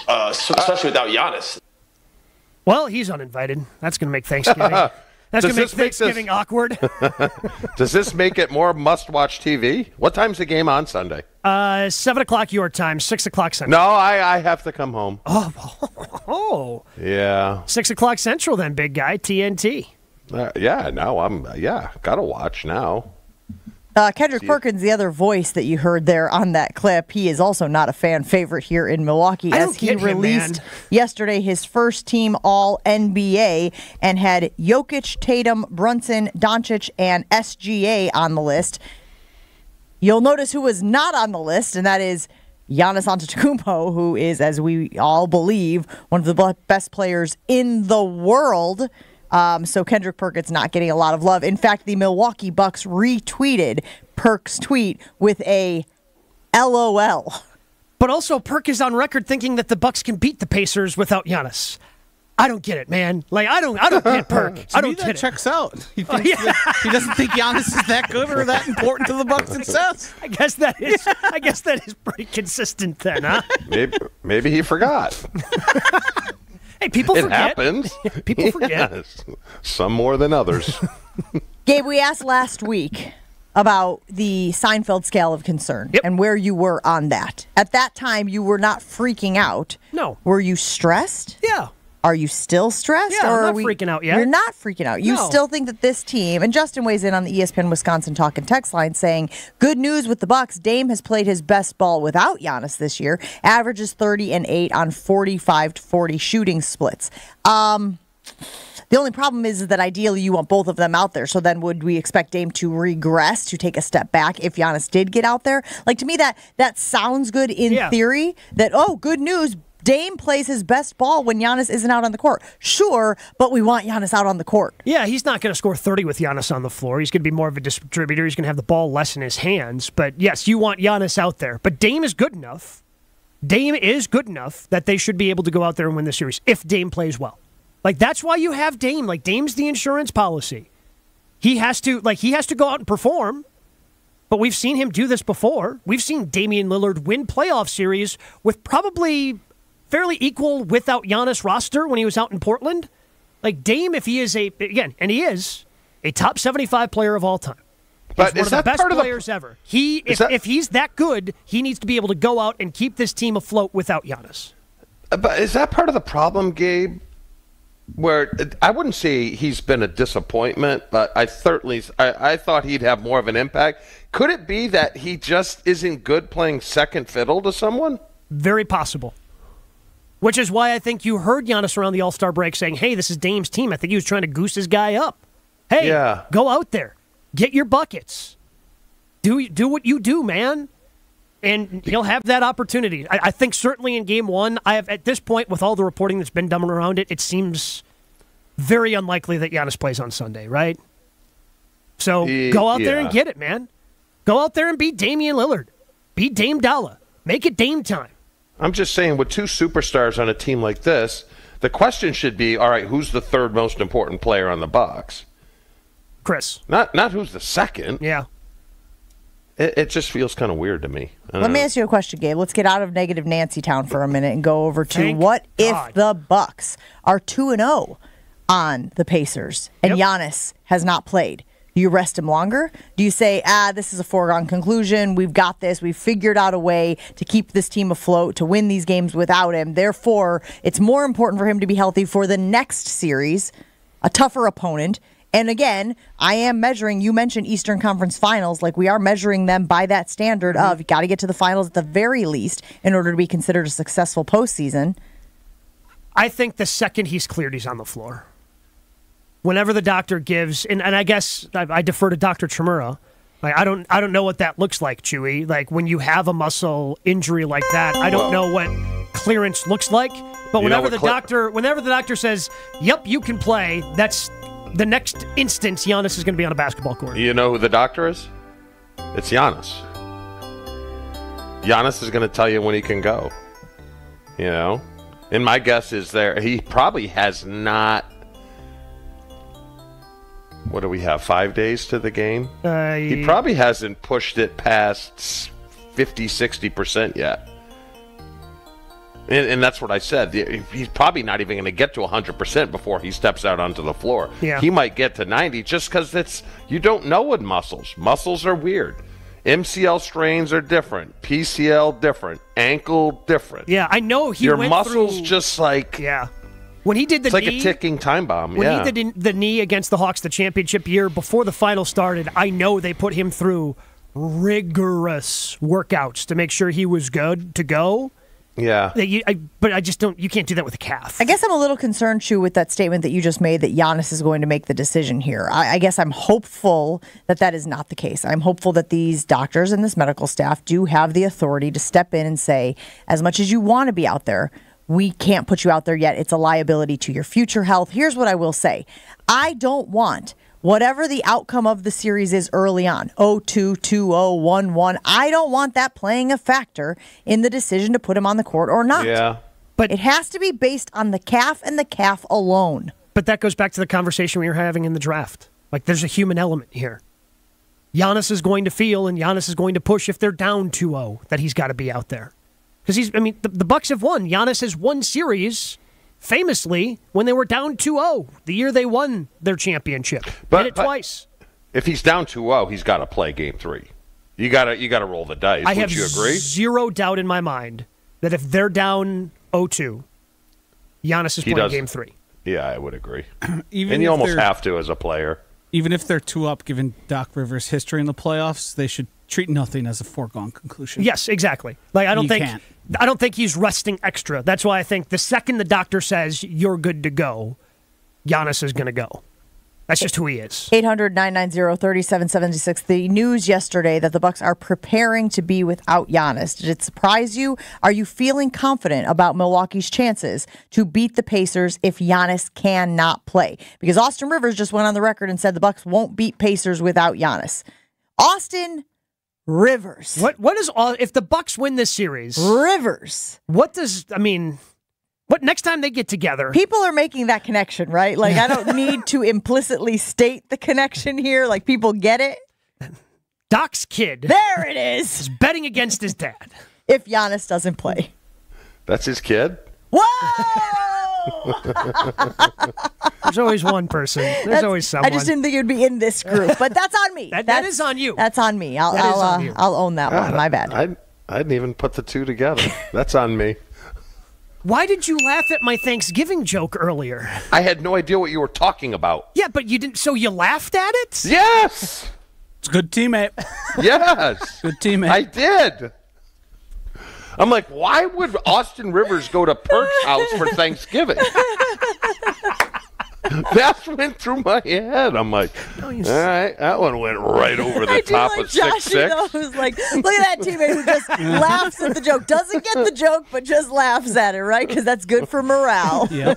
uh, especially without Giannis. Well, he's uninvited. That's going to make Thanksgiving. [LAUGHS] That's going to make this make this- Thanksgiving awkward. [LAUGHS] Does this make it more must-watch TV? What time's the game on Sunday? Uh, seven o'clock your time, six o'clock central. No, I, I have to come home. Oh, [LAUGHS] Yeah, six o'clock central then, big guy. TNT. Uh, yeah. Now I'm yeah. Gotta watch now. Uh, Kendrick Perkins, the other voice that you heard there on that clip, he is also not a fan favorite here in Milwaukee I as he get him, released yesterday his first team All NBA and had Jokic, Tatum, Brunson, Doncic, and SGA on the list. You'll notice who was not on the list, and that is Giannis Antetokounmpo, who is, as we all believe, one of the best players in the world. Um, so Kendrick Perkins not getting a lot of love. In fact, the Milwaukee Bucks retweeted Perk's tweet with a LOL. But also, Perk is on record thinking that the Bucks can beat the Pacers without Giannis. I don't get it, man. Like I don't, I don't get Perk. [LAUGHS] To I don't that get it. checks out. [LAUGHS] He, thinks that- he doesn't think Giannis is that good or that important to the Bucks' success. [LAUGHS] I guess that is. I guess that is pretty consistent then, huh? Maybe, maybe he forgot. Hey, people it forget. happens. [LAUGHS] People [LAUGHS] forget. Yes. Some more than others. [LAUGHS] Gabe, we asked last week about the Seinfeld scale of concern and where you were on that. At that time, you were not freaking out. No. Were you stressed? Yeah. Are you still stressed? Yeah, I'm or are not we- freaking out yet. You're not freaking out. You No. still think that this team, and Justin weighs in on the ESPN Wisconsin Talk and Text line saying, good news with the Bucks. Dame has played his best ball without Giannis this year. Averages 30 and 8 on 45 to 40 shooting splits. Um, the only problem is that ideally you want both of them out there. So then would we expect Dame to regress, to take a step back if Giannis did get out there? Like to me that that sounds good in Yeah. theory that oh, good news. Dame plays his best ball when Giannis isn't out on the court. Sure, but we want Giannis out on the court. Yeah, he's not going to score 30 with Giannis on the floor. He's going to be more of a distributor. He's going to have the ball less in his hands. But yes, you want Giannis out there. But Dame is good enough. Dame is good enough that they should be able to go out there and win the series if Dame plays well. Like that's why you have Dame. Like Dame's the insurance policy. He has to like he has to go out and perform. But we've seen him do this before. We've seen Damian Lillard win playoff series with probably fairly equal without Giannis roster when he was out in Portland. Like Dame, if he is a again, and he is a top seventy-five player of all time. He's But one is of the that best part of the- players ever. He, if, that- if he's that good, he needs to be able to go out and keep this team afloat without Giannis. Uh, but is that part of the problem, Gabe? Where uh, I wouldn't say he's been a disappointment, but I certainly I, I thought he'd have more of an impact. Could it be that he just isn't good playing second fiddle to someone? Very possible. Which is why I think you heard Giannis around the All Star break saying, "Hey, this is Dame's team." I think he was trying to goose his guy up. Hey, Yeah. go out there, get your buckets, do do what you do, man, and he'll have that opportunity. I, I think certainly in Game One, I have at this point with all the reporting that's been done around it, it seems very unlikely that Giannis plays on Sunday, right? So go out there and get it, man. Go out there and beat Damian Lillard, beat Dame Dolla, make it Dame time. I'm just saying, with two superstars on a team like this, the question should be: All right, who's the third most important player on the box? Khris. Not not who's the second. Yeah. It, it just feels kind of weird to me. I don't Let me ask you a question, Gabe. Let's get out of negative Nancy Town for a minute and go over to Thank what God. if the Bucks are two and zero on the Pacers and Giannis has not played. Do you rest him longer? Do you say, ah, this is a foregone conclusion. We've got this. We've figured out a way to keep this team afloat, to win these games without him. Therefore, it's more important for him to be healthy for the next series, a tougher opponent. And again, I am measuring, you mentioned Eastern Conference finals, like we are measuring them by that standard of you got to get to the finals at the very least in order to be considered a successful postseason. I think the second he's cleared, he's on the floor. Whenever the doctor gives, and, and I guess I, I defer to Doctor Chmura. Like I don't, I don't know what that looks like, Chewy. Like when you have a muscle injury like that, I don't know what clearance looks like. But You whenever the cle- doctor, whenever the doctor says, "Yep, you can play," that's the next instant Giannis is going to be on a basketball court. You know who the doctor is? It's Giannis. Giannis is going to tell you when he can go. You know, and my guess is there he probably has not. What do we have? Five days to the game. Uh, He probably hasn't pushed it past 50, 60 percent yet. And, and that's what I said. He's probably not even going to get to 100% before he steps out onto the floor. Yeah. He might get to 90 just because it's you don't know with muscles. Muscles are weird. MCL strains are different. PCL different. Ankle different. Yeah, I know he Your muscles through- just like yeah. When he did the it's like knee, a ticking time bomb. When yeah. he did the knee against the Hawks the championship year before the final started, I know they put him through rigorous workouts to make sure he was good to go. yeah. That you- I- but I just don't. You can't do that with a calf. I guess I'm a little concerned, Chu, with that statement that you just made that Giannis is going to make the decision here. I, I guess I'm hopeful that that is not the case. I'm hopeful that these doctors and this medical staff do have the authority to step in and say, as much as you want to be out there, we can't put you out there yet. It's a liability to your future health. Here's what I will say I don't want. Whatever the outcome of the series is early on, 0-2, 2-0, 1-1, I don't want that playing a factor in the decision to put him on the court or not. Yeah. But it has to be based on the calf and the calf alone. But that goes back to the conversation we were having in the draft. Like, there's a human element here. Giannis is going to feel and Giannis is going to push if they're down 2-0 that he's got to be out there. Because he's, I mean, the, the Bucks have won. Giannis has won series famously when they were down 2-0 the year they won their championship. But- Did it but- twice. If he's down 2-0, he's got to play game three. You got to you got to roll the dice. I have you agree? zero doubt in my mind that if they're down 0-2, Giannis is He playing does. game three. Yeah, I would agree. [CLEARS THROAT] Even and you almost they're- have to as a player. Even if they're two up, given Doc Rivers' history in the playoffs, they should treat nothing as a foregone conclusion. Yes, exactly. Like I don't You think can't. I don't think he's resting extra. That's why I think the second the doctor says you're good to go, Giannis is going to go. That's just who he is. 800 990 3776. The news yesterday that the Bucks are preparing to be without Giannis. Did it surprise you? Are you feeling confident about Milwaukee's chances to beat the Pacers if Giannis cannot play? Because Austin Rivers just went on the record and said the Bucks won't beat Pacers without Giannis. Austin Rivers. What what is all if the Bucks win this series? Rivers. What does I mean? What next time they get together? People are making that connection, right? Like I don't need to implicitly state the connection here. Like people get it. Doc's kid. There it is. Is betting against his dad. If Giannis doesn't play. That's his kid. Whoa! [LAUGHS] There's always one person. There's That's- always someone. I just didn't think you'd be in this group, but that's on me. [LAUGHS] That- that that's, on you. That's on me. I'll That is I'll, on uh, you. I'll own that one. My bad. I, I didn't even put the two together. [LAUGHS] That's on me. Why did you laugh at my Thanksgiving joke earlier? I had no idea what you were talking about. Yeah, but you didn't. So you laughed at it? Yes. It's a good teammate. [LAUGHS] Yes. Good teammate. I did. I'm like, why would Austin Rivers go to Perk's house for Thanksgiving? [LAUGHS] [LAUGHS] that went through my head. I'm like, all right, that one went right over the I do top like of six Joshy six. though, who's like, look at that teammate who just [LAUGHS] laughs at the joke, doesn't get the joke, but just laughs at it, right? Because that's good for morale. [LAUGHS] Yeah.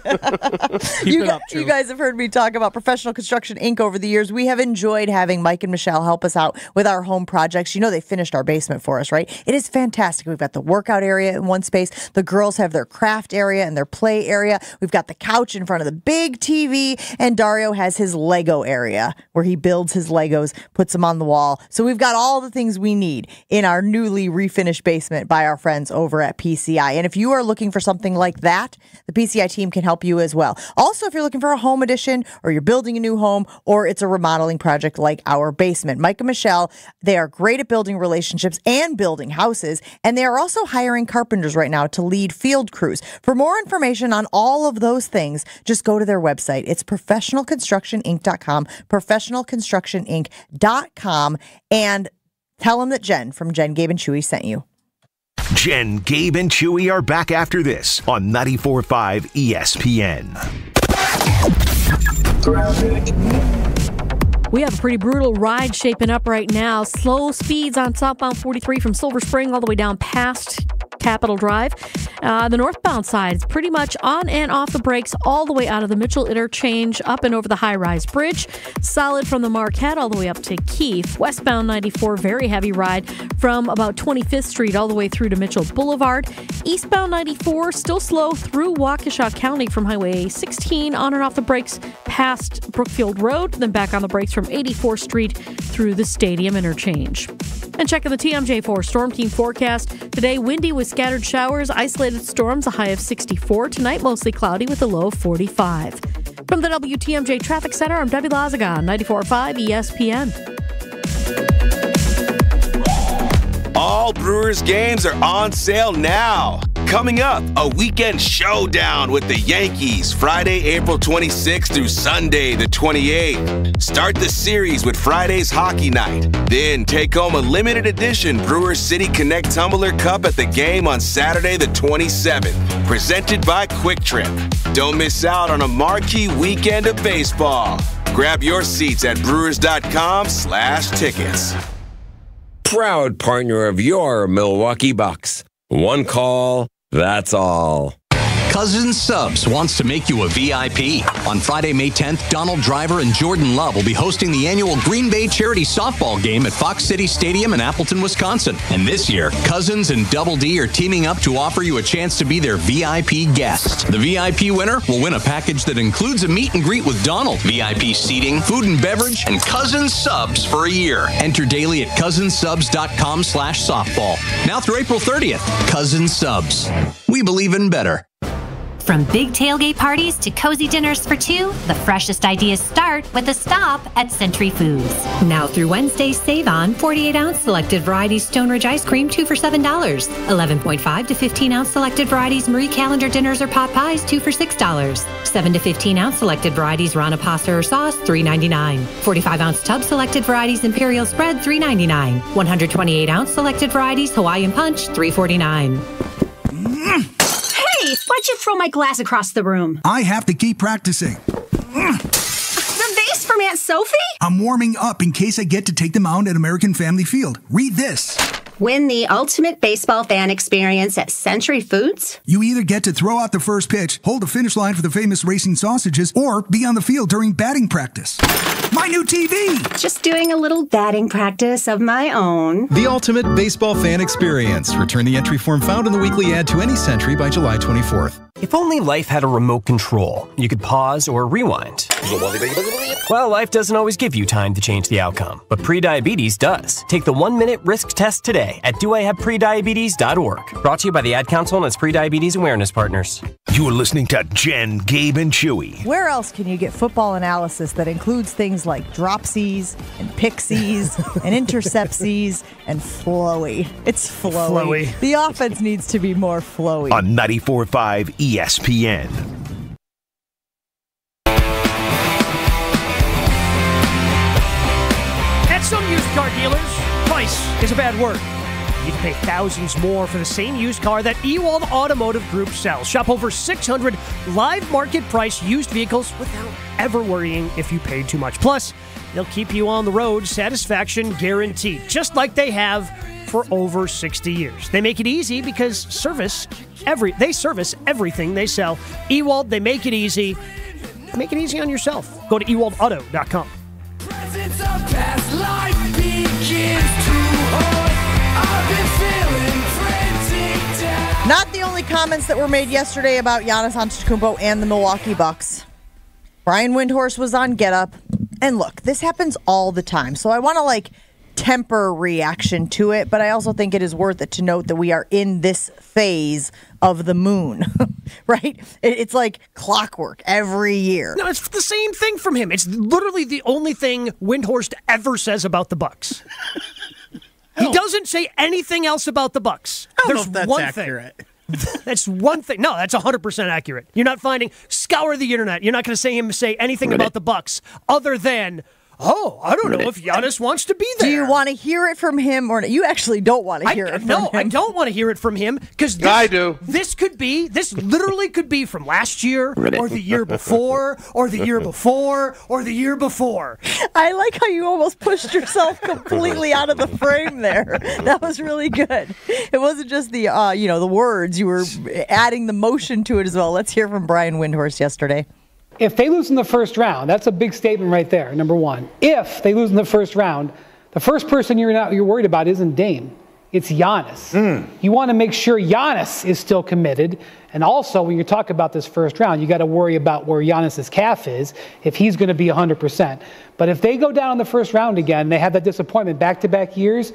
you, it up, you guys have heard me talk about Professional Construction Inc. over the years. We have enjoyed having Mike and Michelle help us out with our home projects. You know, they finished our basement for us, right? It is fantastic. We've got the workout area in one space. The girls have their craft area and their play area. We've got the couch in front of the big TV, and Dario has his Lego area where he builds his Legos, puts them on the wall. So we've got all the things we need in our newly refinished basement by our friends over at PCI. And if you are looking for something like that, the PCI team can help you as well. Also, if you're looking for a home addition or you're building a new home or it's a remodeling project like our basement, Mike and Michelle, they are great at building relationships and building houses. And they are also hiring carpenters right now to lead field crews. For more information on all of those things, just go to their website. It's professionalconstructioninc.com, professionalconstructioninc.com, and tell them that Jen from Jen, Gabe, and Chewy sent you. Jen, Gabe, and Chewy are back after this on 94.5 ESPN. We have a pretty brutal ride shaping up right now. Slow speeds on southbound 43 from Silver Spring all the way down past Capitol Drive. Uh, the northbound side is pretty much on and off the brakes all the way out of the Mitchell Interchange up and over the high rise bridge. Solid from the Marquette all the way up to Keefe. Westbound 94, very heavy ride from about 25th Street all the way through to Mitchell Boulevard. Eastbound 94, still slow through Waukesha County from Highway 16 on and off the brakes past Brookfield Road, then back on the brakes from 84th Street through the Stadium Interchange. And checking the TMJ4 Storm Team forecast. Today, windy with scattered showers, isolated storms, a high of 64. Tonight, mostly cloudy with a low of 45. From the WTMJ Traffic Center, I'm Debbie Lazagon, 94.5 ESPN. All Brewers games are on sale now. Coming up, a weekend showdown with the Yankees Friday, April 26th through Sunday, the 28th. Start the series with Friday's hockey night. Then take home a limited edition Brewers City Connect Tumbler Cup at the game on Saturday, the 27th. Presented by Kwik Trip. Don't miss out on a marquee weekend of baseball. Grab your seats at brewers.com slash tickets. Proud partner of your Milwaukee Bucks. One call, that's all. Cousins Subs wants to make you a VIP. On Friday, May 10th, Donald Driver and Jordan Love will be hosting the annual Green Bay Charity Softball Game at Fox City Stadium in Appleton, Wisconsin. And this year, Cousins and Double D are teaming up to offer you a chance to be their VIP guest. The VIP winner will win a package that includes a meet and greet with Donald, VIP seating, food and beverage, and Cousins Subs for a year. Enter daily at cousinsubs.com slash softball. Now through April 30th, Cousins Subs. We believe in better. From big tailgate parties to cozy dinners for two, the freshest ideas start with a stop at Century Foods. Now through Wednesday, save on 48 ounce selected varieties Stone Ridge ice cream, two for $7. 11.5 to 15 ounce selected varieties Marie Callender dinners or pot pies, two for $6. 7 to 15 ounce selected varieties Rana pasta or sauce, $3.99. 45 ounce tub selected varieties Imperial spread, $3.99. 128 ounce selected varieties Hawaiian punch, $3.49. Mm. Hey, why'd you throw my glass across the room? I have to keep practicing. The vase from Aunt Sophie? I'm warming up in case I get to take the mound at American Family Field. Read this. Win the ultimate baseball fan experience at Century Foods? You either get to throw out the first pitch, hold the finish line for the famous racing sausages, or be on the field during batting practice. My new TV! Just doing a little batting practice of my own. The ultimate baseball fan experience. Return the entry form found in the weekly ad to any Century by July 24th. If only life had a remote control, you could pause or rewind. Well, life doesn't always give you time to change the outcome, but prediabetes does. Take the one minute risk test today at doihaveprediabetes.org. Brought to you by the Ad Council and its prediabetes awareness partners. You're listening to Jen, Gabe, and Chewy. Where else can you get football analysis that includes things like dropsies and pixies [LAUGHS] and interceptsies and flowy? It's flowy. Flowy. The offense needs to be more flowy. On 94.5 ESPN. At some used car dealers, price is a bad word. You can pay thousands more for the same used car that Ewald Automotive Group sells. Shop over 600 live market price used vehicles without ever worrying if you paid too much. Plus, they'll keep you on the road, satisfaction guaranteed, just like they have for over 60 years. They make it easy because service every they service everything they sell. Ewald, they make it easy. Make it easy on yourself. Go to ewaldauto.com. Presence of past life begins to haunt. I've been feeling frantic down. Not the only comments that were made yesterday about Giannis Antetokounmpo and the Milwaukee Bucks. Brian Windhorst was on Get Up, and look, this happens all the time. So I want to like temper reaction to it, but I also think it is worth it to note that we are in this phase of the moon, [LAUGHS] right? It- It's like clockwork every year. No, it's the same thing from him. It's literally the only thing Windhorst ever says about the Bucks. [LAUGHS] he oh. doesn't say anything else about the Bucks. I don't know There's if that's one accurate. thing. [LAUGHS] that's one thing. No, that's 100% accurate. You're not finding scour the internet. You're not going to say him say anything Reddit. about the Bucks other than, "Oh, I don't know if Giannis wants to be there." Do you want to hear it from him or not? You actually don't want to hear it from him. no, him. I don't want to hear it from him because I do. This could be, this literally could be from last year [LAUGHS] or the year before or the year before or the year before. I like how you almost pushed yourself completely out of the frame there. That was really good. It wasn't just the uh, you know, the words, you were adding the motion to it as well. Let's hear from Brian Windhorst yesterday. If they lose in the first round, that's a big statement right there. Number one, if they lose in the first round, the first person you're not you're worried about isn't Dame. It's Giannis. Hmm. You want to make sure Giannis is still committed. And also, when you talk about this first round, you got to worry about where Giannis's calf is, if he's going to be 100%. But if they go down in the first round again, they have that disappointment back to back years,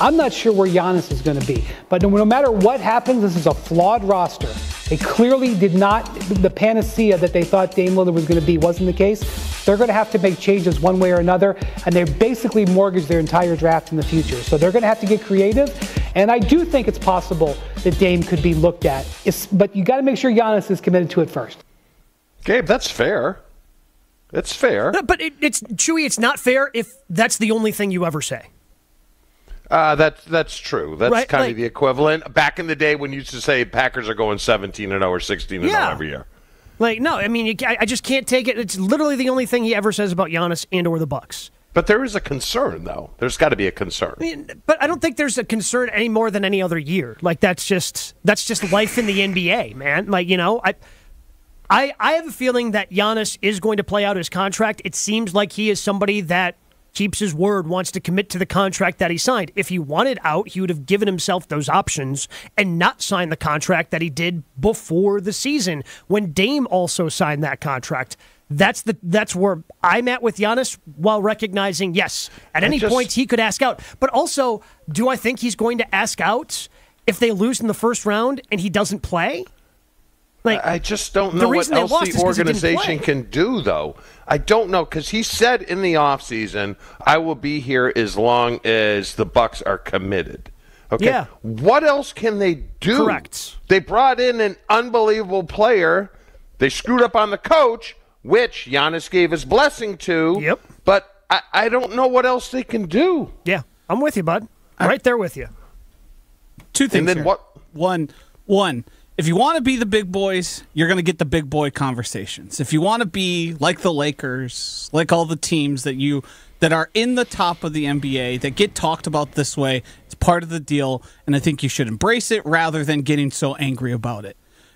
I'm not sure where Giannis is going to be. But no, no matter what happens, this is a flawed roster. They clearly did not, the panacea that they thought Dame Lillard was going to be wasn't the case. They're going to have to make changes one way or another, and they basically mortgage their entire draft in the future. So they're going to have to get creative. And I do think it's possible that Dame could be looked at. It's, but you got to make sure Giannis is committed to it first. Gabe, that's fair. It's fair. No, but it, it's Chewy. It's not fair if that's the only thing you ever say. Uh, that's that's true. That's Right, kind like- of the equivalent. Back in the day when you used to say Packers are going 17 and 0 or 16 and 0 every year. Like, no, I mean, I I just can't take it. It's literally the only thing he ever says about Giannis and or the Bucks. But there is a concern, though. There's got to be a concern. I mean, but I don't think there's a concern any more than any other year. Like that's just that's just life in the NBA, man. Like you know, I. I, I have a feeling that Giannis is going to play out his contract. It seems like he is somebody that keeps his word, wants to commit to the contract that he signed. If he wanted out, he would have given himself those options and not signed the contract that he did before the season when Dame also signed that contract. That's the that's where I'm at with Giannis while recognizing yes, at any just- point he could ask out. But also, do I think he's going to ask out if they lose in the first round and he doesn't play? Like I just don't know what else the 'cause he didn't organization can do, though. I don't know because he said in the offseason, I will be here as long as the Bucks are committed. Okay. Yeah. What else can they do? Correct. They brought in an unbelievable player. They screwed up on the coach, which Giannis gave his blessing to. Yep. But I, I don't know what else they can do. Yeah, I'm with you, bud. right there with you. Two things. And then here. what- One, one. If you want to be the big boys, you're going to get the big boy conversations. If you want to be like the Lakers, like all the teams that you that are in the top of the NBA that get talked about this way, it's part of the deal, and I think you should embrace it rather than getting so angry about it.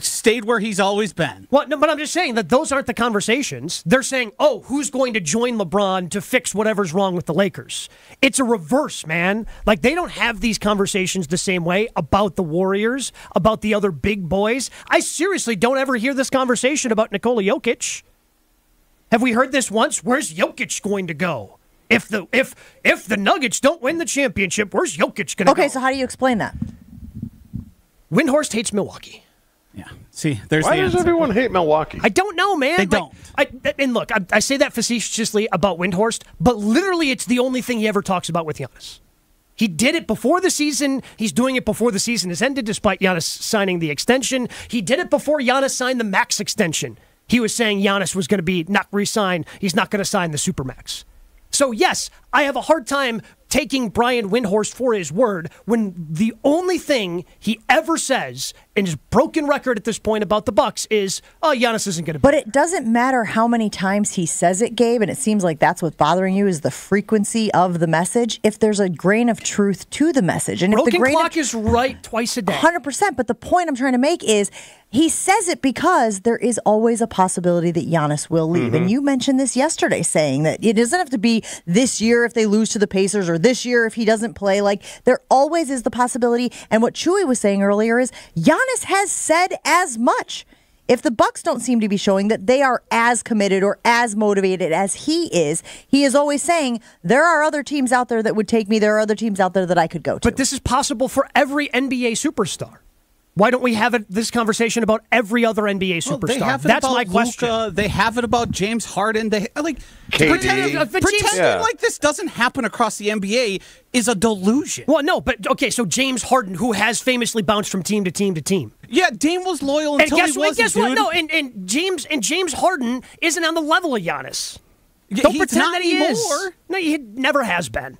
stayed where he's always been. What? No, but I'm just saying that those aren't the conversations. They're saying, "Oh, who's going to join LeBron to fix whatever's wrong with the Lakers?" It's a reverse, man. Like they don't have these conversations the same way about the Warriors, about the other big boys. I seriously don't ever hear this conversation about Nikola Jokic. Have we heard this once? Where's Jokic going to go? If the if if the Nuggets don't win the championship, where's Jokic going to Okay, go? Okay, so how do you explain that? Windhorst hates Milwaukee. See, there's Why the does answer. everyone hate Milwaukee? I don't know, man. They Like, don't. I, and look, I, I say that facetiously about Windhorst, but literally, it's the only thing he ever talks about with Giannis. He did it before the season. He's doing it before the season has ended, despite Giannis signing the extension. He did it before Giannis signed the max extension. He was saying Giannis was going to be not re-signed. He's not going to sign the supermax. So yes, I have a hard time taking Brian Windhorst for his word when the only thing he ever says in his broken record at this point about the Bucks is, "Oh, Giannis isn't going to." But it doesn't matter how many times he says it, Gabe, and it seems like that's what's bothering you is the frequency of the message. If there's a grain of truth to the message, and if the grain clock is right twice a day. Hundred percent. But the point I'm trying to make is he says it because there is always a possibility that Giannis will leave. Mm-hmm. And you mentioned this yesterday, saying that it doesn't have to be this year if they lose to the Pacers or this year if he doesn't play. Like there always is the possibility. And what Chewy was saying earlier is Giannis has said as much. If the Bucks don't seem to be showing that they are as committed or as motivated as he is, he is always saying there are other teams out there that would take me. There are other teams out there that I could go to. But this is possible for every NBA superstar. Why don't we have it, this conversation about every other NBA Well, superstar? they have it That's about my question. Luka, They have it about James Harden. They like KD. pretending, Uh, pretending Yeah. like this doesn't happen across the NBA is a delusion. Well, no, but okay. So James Harden, who has famously bounced from team to team to team, Yeah, Dame was loyal and until guess he what? wasn't. Guess what? dude. No, and, and James and James Harden isn't on the level of Giannis. Yeah, Don't he's pretend not that he is. No, he never has been.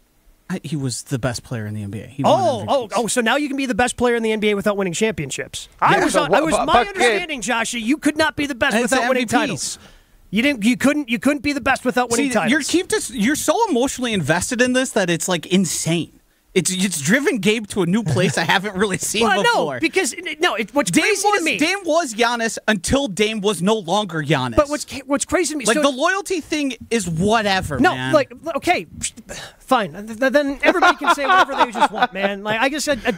He was the best player in the NBA. He Oh, oh, oh! So now you can be the best player in the NBA without winning championships. I Yeah, was, so I was my understanding, Joshua. You could not be the best without winning titles. You didn't. You couldn't. You couldn't be the best without winning See, titles. you're keep this, You're so emotionally invested in this that it's like insane. It's it's driven Gabe to a new place I haven't really [LAUGHS] seen well, before. no, because no, it, what's Dame crazy was to me. Dame was Giannis until Dame was no longer Giannis. but what's what's crazy to me? like so, the loyalty thing is whatever. no, man. like okay, fine. Th- Then everybody can say whatever they just want, man. Like I just said, I,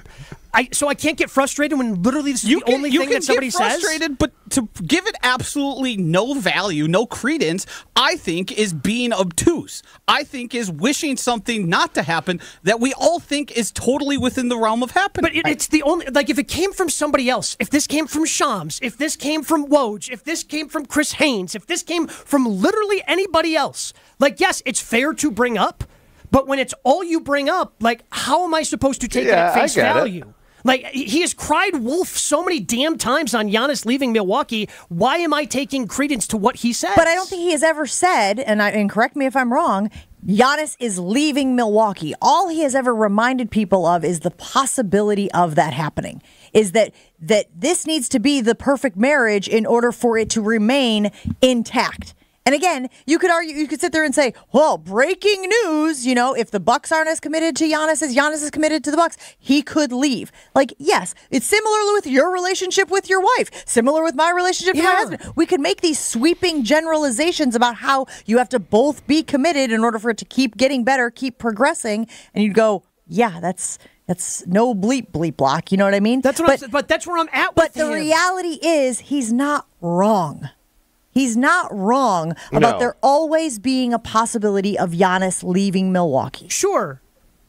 I so I can't get frustrated when literally this is you the can, only thing can that somebody says. You get says. frustrated, but to give it absolutely no value, no credence, I think is being obtuse. I think is wishing something not to happen that we all think is totally within the realm of happening. But it, it's the only like if it came from somebody else, if this came from Shams, if this came from Woj, if this came from Chris Haynes, if this came from literally anybody else, like yes, it's fair to bring up, but when it's all you bring up, like how am I supposed to take it Yeah, at face get it. value? Like he has cried wolf so many damn times on Giannis leaving Milwaukee. Why am I taking credence to what he says? But I don't think he has ever said, and, I, and correct me if I'm wrong, Giannis is leaving Milwaukee. All he has ever reminded people of is the possibility of that happening. Is that that this needs to be the perfect marriage in order for it to remain intact. And again, you could argue, you could sit there and say, "Well, breaking news! You know, if the Bucks aren't as committed to Giannis as Giannis is committed to the Bucks, he could leave." Like, yes, it's similar with your relationship with your wife, similar with my relationship with my husband. We could make these sweeping generalizations about how you have to both be committed in order for it to keep getting better, keep progressing, and you'd go, "Yeah, that's." That's no bleep bleep block. You know what I mean? That's what I'm, but that's where I'm at. But the him. reality is, he's not wrong. He's not wrong about No. there always being a possibility of Giannis leaving Milwaukee. Sure.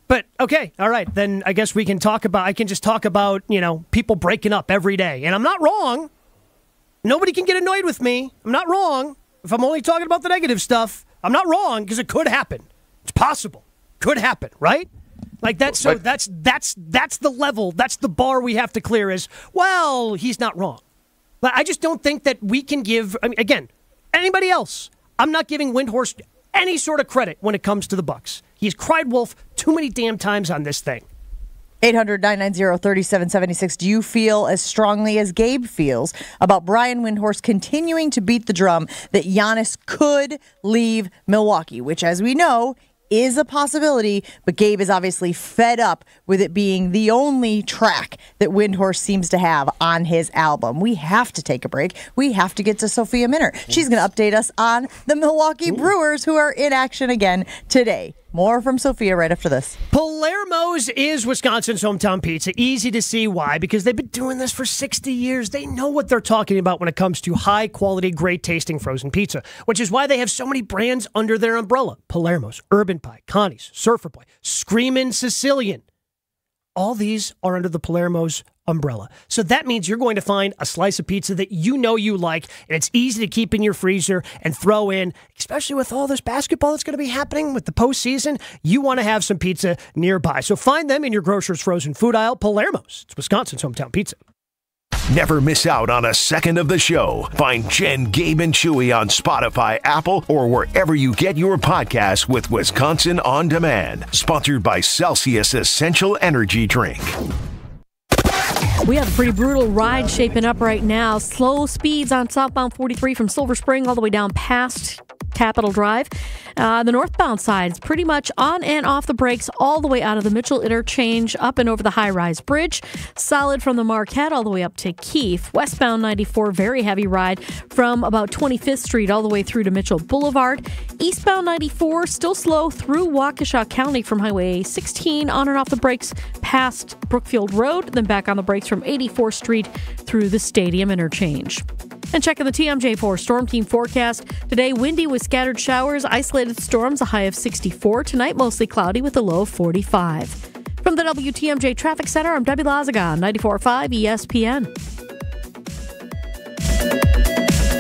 But okay, all right. Then I guess we can talk about. I can just talk about you know people breaking up every day, and I'm not wrong. Nobody can get annoyed with me. I'm not wrong. If I'm only talking about the negative stuff, I'm not wrong because it could happen. It's possible. Could happen, right? Like that's so that's that's that's the level, that's the bar we have to clear is well, he's not wrong. But I just don't think that we can give I mean, again, anybody else. I'm not giving Windhorst any sort of credit when it comes to the Bucks. He's cried wolf too many damn times on this thing. 800 990 3776. Do you feel as strongly as Gabe feels about Brian Windhorst continuing to beat the drum that Giannis could leave Milwaukee, which, as we know, is a possibility, but Gabe is obviously fed up with it being the only track that Windhorst seems to have on his album. We have to take a break. We have to get to Sophia Minnaert. She's going to update us on the Milwaukee Brewers, who are in action again today. More from Sophia right after this. Palermo's is Wisconsin's hometown pizza. Easy to see why, because they've been doing this for 60 years. They know what they're talking about when it comes to high quality, great tasting frozen pizza, which is why they have so many brands under their umbrella Palermo's, Urban Pie, Connie's, Surfer Boy, Screamin' Sicilian. All these are under the Palermo's umbrella. So that means you're going to find a slice of pizza that you know you like, and it's easy to keep in your freezer and throw in, especially with all this basketball that's going to be happening with the postseason. You want to have some pizza nearby. So find them in your grocer's frozen food aisle. Palermo's. It's Wisconsin's hometown pizza. Never miss out on a second of the show. Find Jen, Gabe, and Chewy on Spotify, Apple, or wherever you get your podcasts with Wisconsin On Demand. Sponsored by Celsius Essential Energy Drink. We have a pretty brutal ride shaping up right now. Slow speeds on southbound 43 from Silver Spring all the way down past Capitol Drive. Uh, the northbound side is pretty much on and off the brakes all the way out of the Mitchell Interchange up and over the high rise bridge. Solid from the Marquette all the way up to Keefe. Westbound 94, very heavy ride from about 25th Street all the way through to Mitchell Boulevard. Eastbound 94, still slow through Waukesha County from Highway 16 on and off the brakes past Brookfield Road, then back on the brakes from 84th Street through the Stadium Interchange. And check checking the TMJ4 Storm Team forecast. Today, windy with scattered showers, isolated storms, a high of 64. Tonight, mostly cloudy with a low of 45. From the WTMJ Traffic Center, I'm Debbie Lazaga, 94.5 ESPN.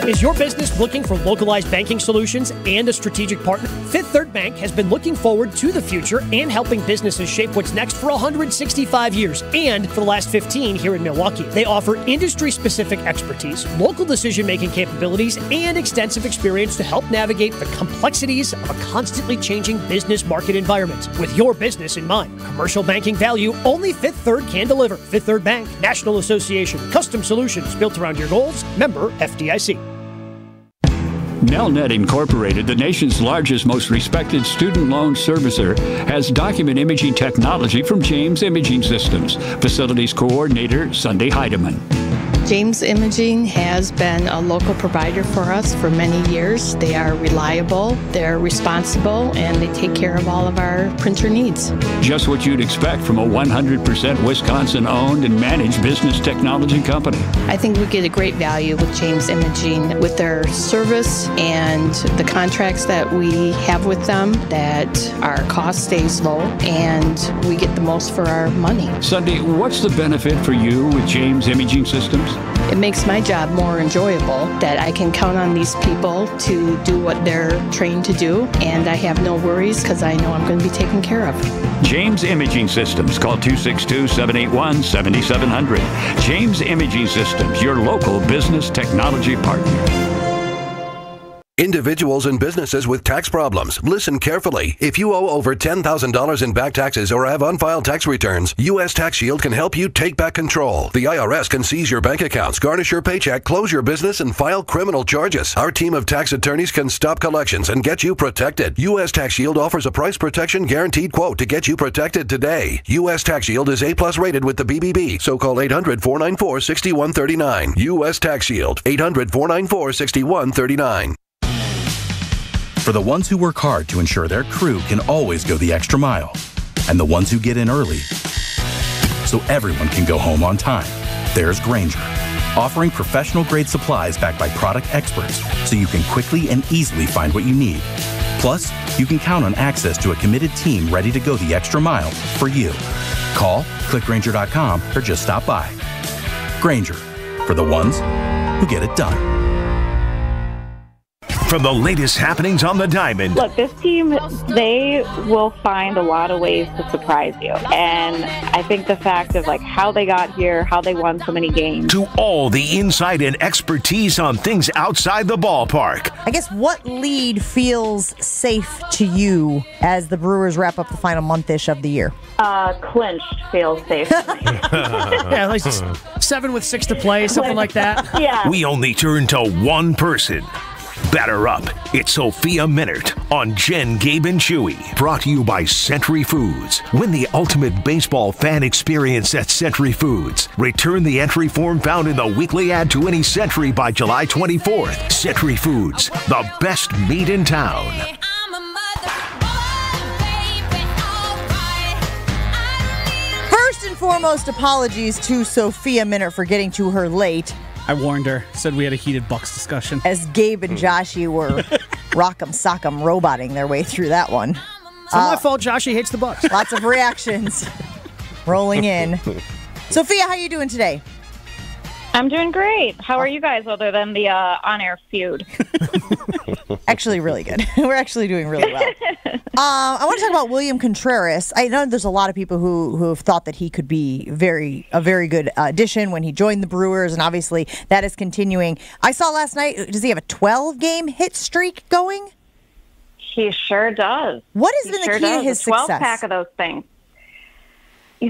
Is your business looking for localized banking solutions and a strategic partner? Fifth Third Bank has been looking forward to the future and helping businesses shape what's next for 165 years and for the last 15 here in Milwaukee. They offer industry specific expertise, local decision making capabilities, and extensive experience to help navigate the complexities of a constantly changing business market environment. With your business in mind, commercial banking value only Fifth Third can deliver. Fifth Third Bank, National Association, custom solutions built around your goals, member FDIC. Nelnet Incorporated, the nation's largest, most respected student loan servicer, has document imaging technology from James Imaging Systems. Facilities Coordinator Sunday Heidemann. James Imaging has been a local provider for us for many years. They are reliable, they're responsible, and they take care of all of our printer needs. Just what you'd expect from a 100% Wisconsin owned and managed business technology company. I think we get a great value with James Imaging with their service and the contracts that we have with them that our cost stays low and we get the most for our money. Sunday, what's the benefit for you with James Imaging Systems? It makes my job more enjoyable that I can count on these people to do what they're trained to do, and I have no worries because I know I'm going to be taken care of. James Imaging Systems. Call 262 781 7700. James Imaging Systems, your local business technology partner. Individuals and businesses with tax problems, listen carefully. If you owe over $10,000 in back taxes or have unfiled tax returns, U.S. Tax Shield can help you take back control. The IRS can seize your bank accounts, garnish your paycheck, close your business, and file criminal charges. Our team of tax attorneys can stop collections and get you protected. U.S. Tax Shield offers a price protection guaranteed quote to get you protected today. U.S. Tax Shield is A plus rated with the BBB, so call 800 494 6139. U.S. Tax Shield, 800 494 6139. For the ones who work hard to ensure their crew can always go the extra mile, and the ones who get in early so everyone can go home on time, there's Grainger, offering professional grade supplies backed by product experts so you can quickly and easily find what you need. Plus, you can count on access to a committed team ready to go the extra mile for you. Call, clickgrainger.com, or just stop by. Grainger, for the ones who get it done. From the latest happenings on the diamond Look, this team, they will find a lot of ways to surprise you. And I think the fact of like how they got here, how they won so many games. to all the insight and expertise on things outside the ballpark. I guess what lead feels safe to you as the Brewers wrap up the final month-ish of the year? Uh, clinched feels safe. [LAUGHS] yeah, like seven with six to play, something like that. Yeah. We only turn to one person. Batter up. It's Sophia Minnaert on Jen, Gabe, and Chewy. Brought to you by Century Foods. Win the ultimate baseball fan experience at Century Foods. Return the entry form found in the weekly ad to any Century by July 24th. Century Foods, the best meat in town. First and foremost, apologies to Sophia Minnaert for getting to her late. I warned her. Said we had a heated Bucks discussion. As Gabe and hmm. Joshy were [LAUGHS] rock'em sock'em roboting their way through that one. It's not my uh, fault. Joshy hates the Bucks. Lots of reactions [LAUGHS] rolling in. [LAUGHS] Sophia, how you doing today? I'm doing great. How are you guys other than the uh, on-air feud? [LAUGHS] Actually, really good. [LAUGHS] We're actually doing really well. Uh, [LAUGHS] I want to talk about William Contreras. I know there's a lot of people who who have thought that he could be very a very good uh, addition when he joined the Brewers, and obviously that is continuing. I saw last night. Does he have a 12 game hit streak going? He sure does. What has He been the sure key to his a 12 success? pack of those things.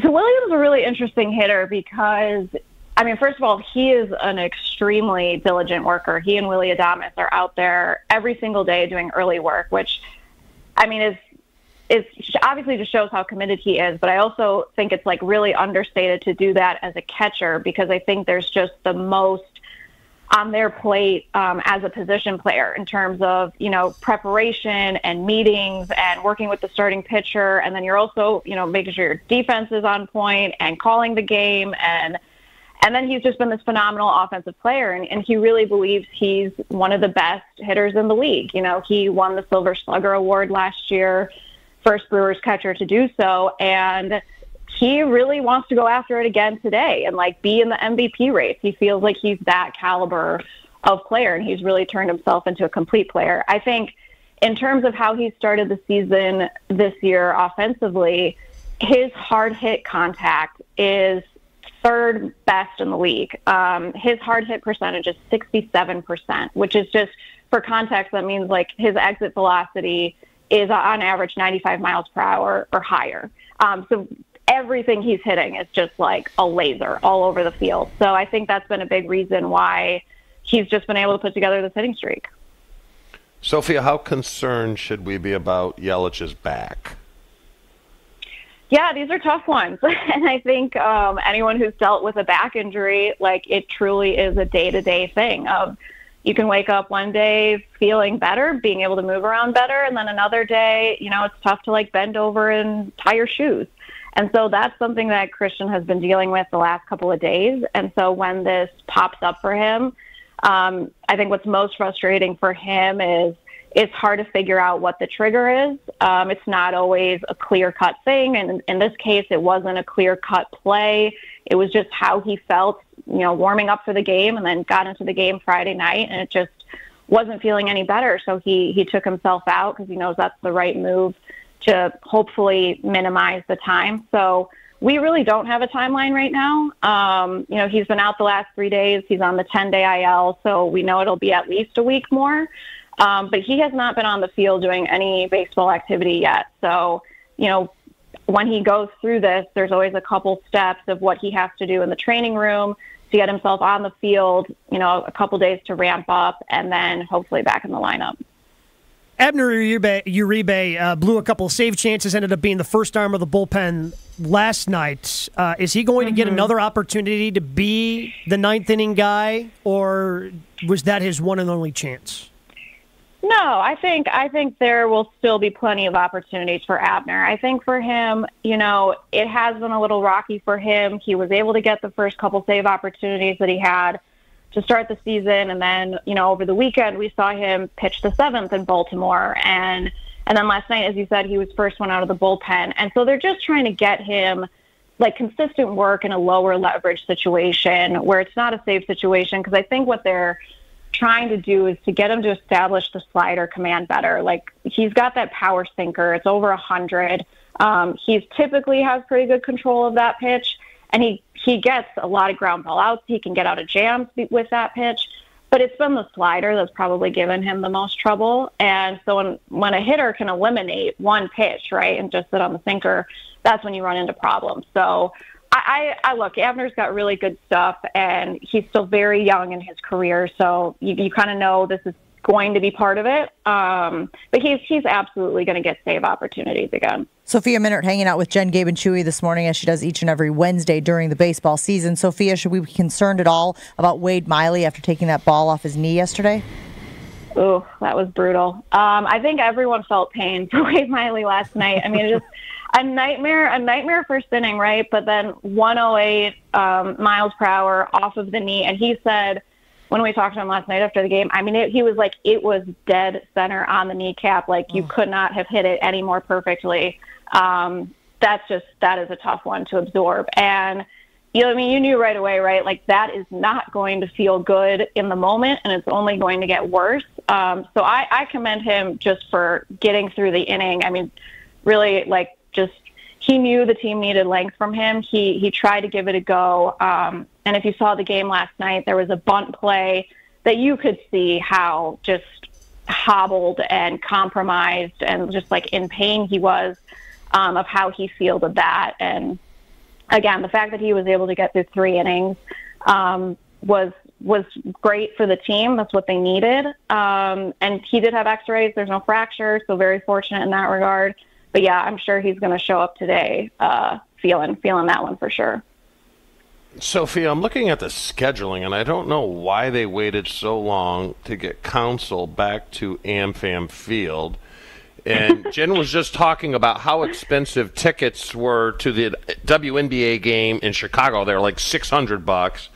So Williams a really interesting hitter because, I mean, first of all, he is an extremely diligent worker. He and Willy Adames are out there every single day doing early work, which, I mean, is is obviously just shows how committed he is. But I also think it's like really understated to do that as a catcher because I think there's just the most on their plate um, as a position player in terms of you know preparation and meetings and working with the starting pitcher and then you're also you know making sure your defense is on point and calling the game and and then he's just been this phenomenal offensive player and, and he really believes he's one of the best hitters in the league you know he won the silver slugger award last year first brewers catcher to do so and he really wants to go after it again today and like be in the MVP race. He feels like he's that caliber of player and he's really turned himself into a complete player. I think in terms of how he started the season this year offensively, his hard hit contact is third best in the league. Um, his hard hit percentage is 67%, which is just for context, that means like his exit velocity is on average 95 miles per hour or higher. Um, so everything he's hitting is just like a laser all over the field. So I think that's been a big reason why he's just been able to put together this hitting streak. Sophia, how concerned should we be about Yelich's back? Yeah, these are tough ones. [LAUGHS] and I think um, anyone who's dealt with a back injury, like it truly is a day to day thing of you can wake up one day feeling better, being able to move around better, and then another day, you know, it's tough to like bend over and tie your shoes. And so that's something that Christian has been dealing with the last couple of days. And so when this pops up for him, um, I think what's most frustrating for him is it's hard to figure out what the trigger is. Um, it's not always a clear cut thing. And in this case, it wasn't a clear cut play. It was just how he felt, you know, warming up for the game and then got into the game Friday night. And it just wasn't feeling any better. So he, he took himself out because he knows that's the right move to hopefully minimize the time. So we really don't have a timeline right now. Um, you know, he's been out the last three days. He's on the 10 day IL. So we know it'll be at least a week more. Um, but he has not been on the field doing any baseball activity yet. So, you know, when he goes through this, there's always a couple steps of what he has to do in the training room to get himself on the field, you know, a couple days to ramp up and then hopefully back in the lineup. Abner Uribe, Uribe uh, blew a couple of save chances, ended up being the first arm of the bullpen last night. Uh, is he going mm-hmm. to get mm-hmm. another opportunity to be the ninth inning guy, or was that his one and only chance? No, I think I think there will still be plenty of opportunities for Abner. I think for him, you know, it has been a little rocky for him. He was able to get the first couple save opportunities that he had to start the season, and then you know over the weekend we saw him pitch the seventh in Baltimore, and and then last night, as you said, he was first one out of the bullpen, and so they're just trying to get him like consistent work in a lower leverage situation where it's not a safe situation because I think what they're trying to do is to get him to establish the slider command better. Like he's got that power sinker; it's over a hundred. Um, he's typically has pretty good control of that pitch, and he he gets a lot of ground ball outs. He can get out of jams with that pitch, but it's been the slider that's probably given him the most trouble. And so when when a hitter can eliminate one pitch, right, and just sit on the sinker, that's when you run into problems. So I, I, I look, Abner's got really good stuff, and he's still very young in his career, so you, you kind of know this is going to be part of it. Um, but he's he's absolutely going to get save opportunities again. Sophia Minnaert hanging out with Jen, Gabe, and Chewy this morning as she does each and every Wednesday during the baseball season. Sophia, should we be concerned at all about Wade Miley after taking that ball off his knee yesterday? Oh, that was brutal. Um, I think everyone felt pain [LAUGHS] for Wade Miley last night. I mean, it just a nightmare, a nightmare first inning, right? But then 108 um, miles per hour off of the knee, and he said when we talked to him last night after the game, I mean, it, he was like it was dead center on the kneecap, like you could not have hit it any more perfectly. Um, that's just that is a tough one to absorb, and you know, I mean, you knew right away, right? Like that is not going to feel good in the moment, and it's only going to get worse. Um, so I, I commend him just for getting through the inning. I mean, really, like just he knew the team needed length from him. He he tried to give it a go. Um, and if you saw the game last night, there was a bunt play that you could see how just hobbled and compromised and just like in pain he was um, of how he fielded that. And again, the fact that he was able to get through three innings um, was was great for the team. That's what they needed. Um, and he did have X-rays. There's no fracture, so very fortunate in that regard but yeah, I'm sure he's going to show up today, uh, feeling feeling that one for sure. Sophia, I'm looking at the scheduling, and I don't know why they waited so long to get Counsell back to AmFam Field. And [LAUGHS] Jen was just talking about how expensive tickets were to the WNBA game in Chicago. They're like 600 bucks.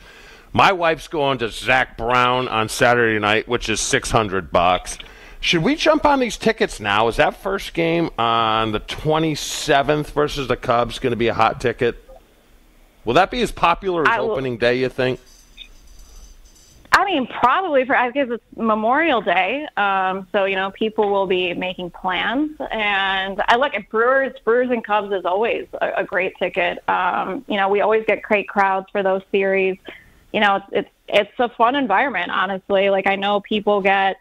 My wife's going to Zac Brown on Saturday night, which is 600 bucks. Should we jump on these tickets now? Is that first game on the 27th versus the Cubs going to be a hot ticket? Will that be as popular as opening day, you think? I mean, probably for I guess it's Memorial Day, um, so you know people will be making plans. And I look at Brewers, Brewers and Cubs is always a, a great ticket. Um, you know, we always get great crowds for those series. You know, it's it's it's a fun environment, honestly. Like I know people get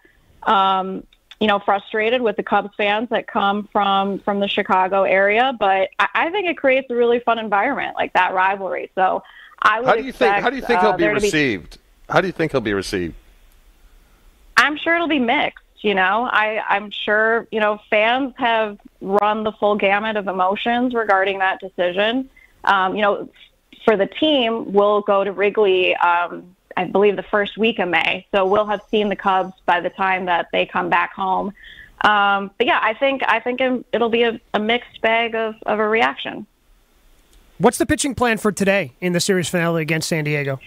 um, you know, frustrated with the Cubs fans that come from from the Chicago area, but I, I think it creates a really fun environment, like that rivalry. So I would. How do you expect, think? How do you think uh, he'll be received? Be, how do you think he'll be received? I'm sure it'll be mixed. You know, I I'm sure you know fans have run the full gamut of emotions regarding that decision. Um, you know, for the team, we'll go to Wrigley. Um, I believe, the first week of May. So we'll have seen the Cubs by the time that they come back home. Um, but yeah, I think I think it'll be a, a mixed bag of, of a reaction. What's the pitching plan for today in the series finale against San Diego?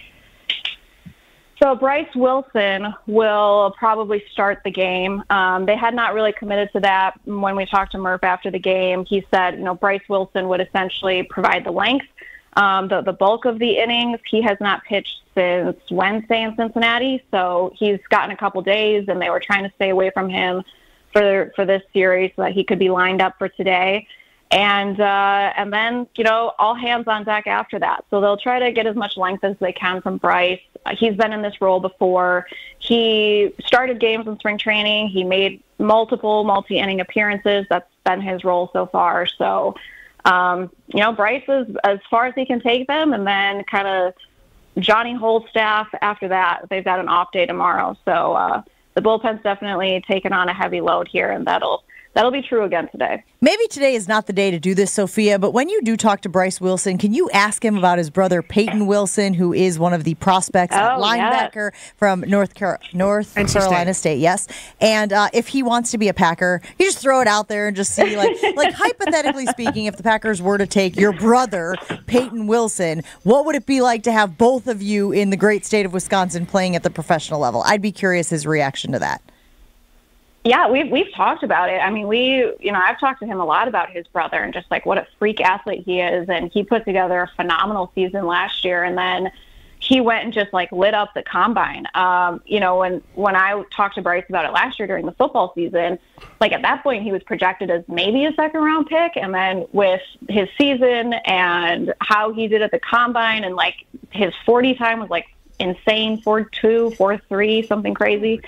So Bryce Wilson will probably start the game. Um, they had not really committed to that when we talked to Murph after the game. He said, you know, Bryce Wilson would essentially provide the length, um, the the bulk of the innings. He has not pitched since Wednesday in Cincinnati, so he's gotten a couple days, and they were trying to stay away from him for for this series so that he could be lined up for today and uh, and then you know all hands on deck after that. So they'll try to get as much length as they can from Bryce. He's been in this role before. He started games in spring training. He made multiple multi-inning appearances. That's been his role so far. So um, you know Bryce is as far as he can take them, and then kind of Johnny Holstaff after that. They've got an off day tomorrow, so uh, the bullpen's definitely taken on a heavy load here, and that'll that'll be true again today. Maybe today is not the day to do this, Sophia, but when you do talk to Bryce Wilson, can you ask him about his brother Peyton Wilson, who is one of the prospects at Oh, linebacker from North Car- North Carolina State. Yes, and uh, if he wants to be a Packer, you just throw it out there and just see, like, [LAUGHS] like hypothetically speaking, if the Packers were to take your brother Peyton Wilson, what would it be like to have both of you in the great state of Wisconsin playing at the professional level? I'd be curious his reaction to that. Yeah, we've we've talked about it. I mean, we you know I've talked to him a lot about his brother and just like what a freak athlete he is, and he put together a phenomenal season last year, and then he went and just like lit up the combine. Um, you know, when when I talked to Bryce about it last year during the football season, like at that point he was projected as maybe a second round pick, and then with his season and how he did at the combine, and like his forty time was like insane, four two, four three, something crazy.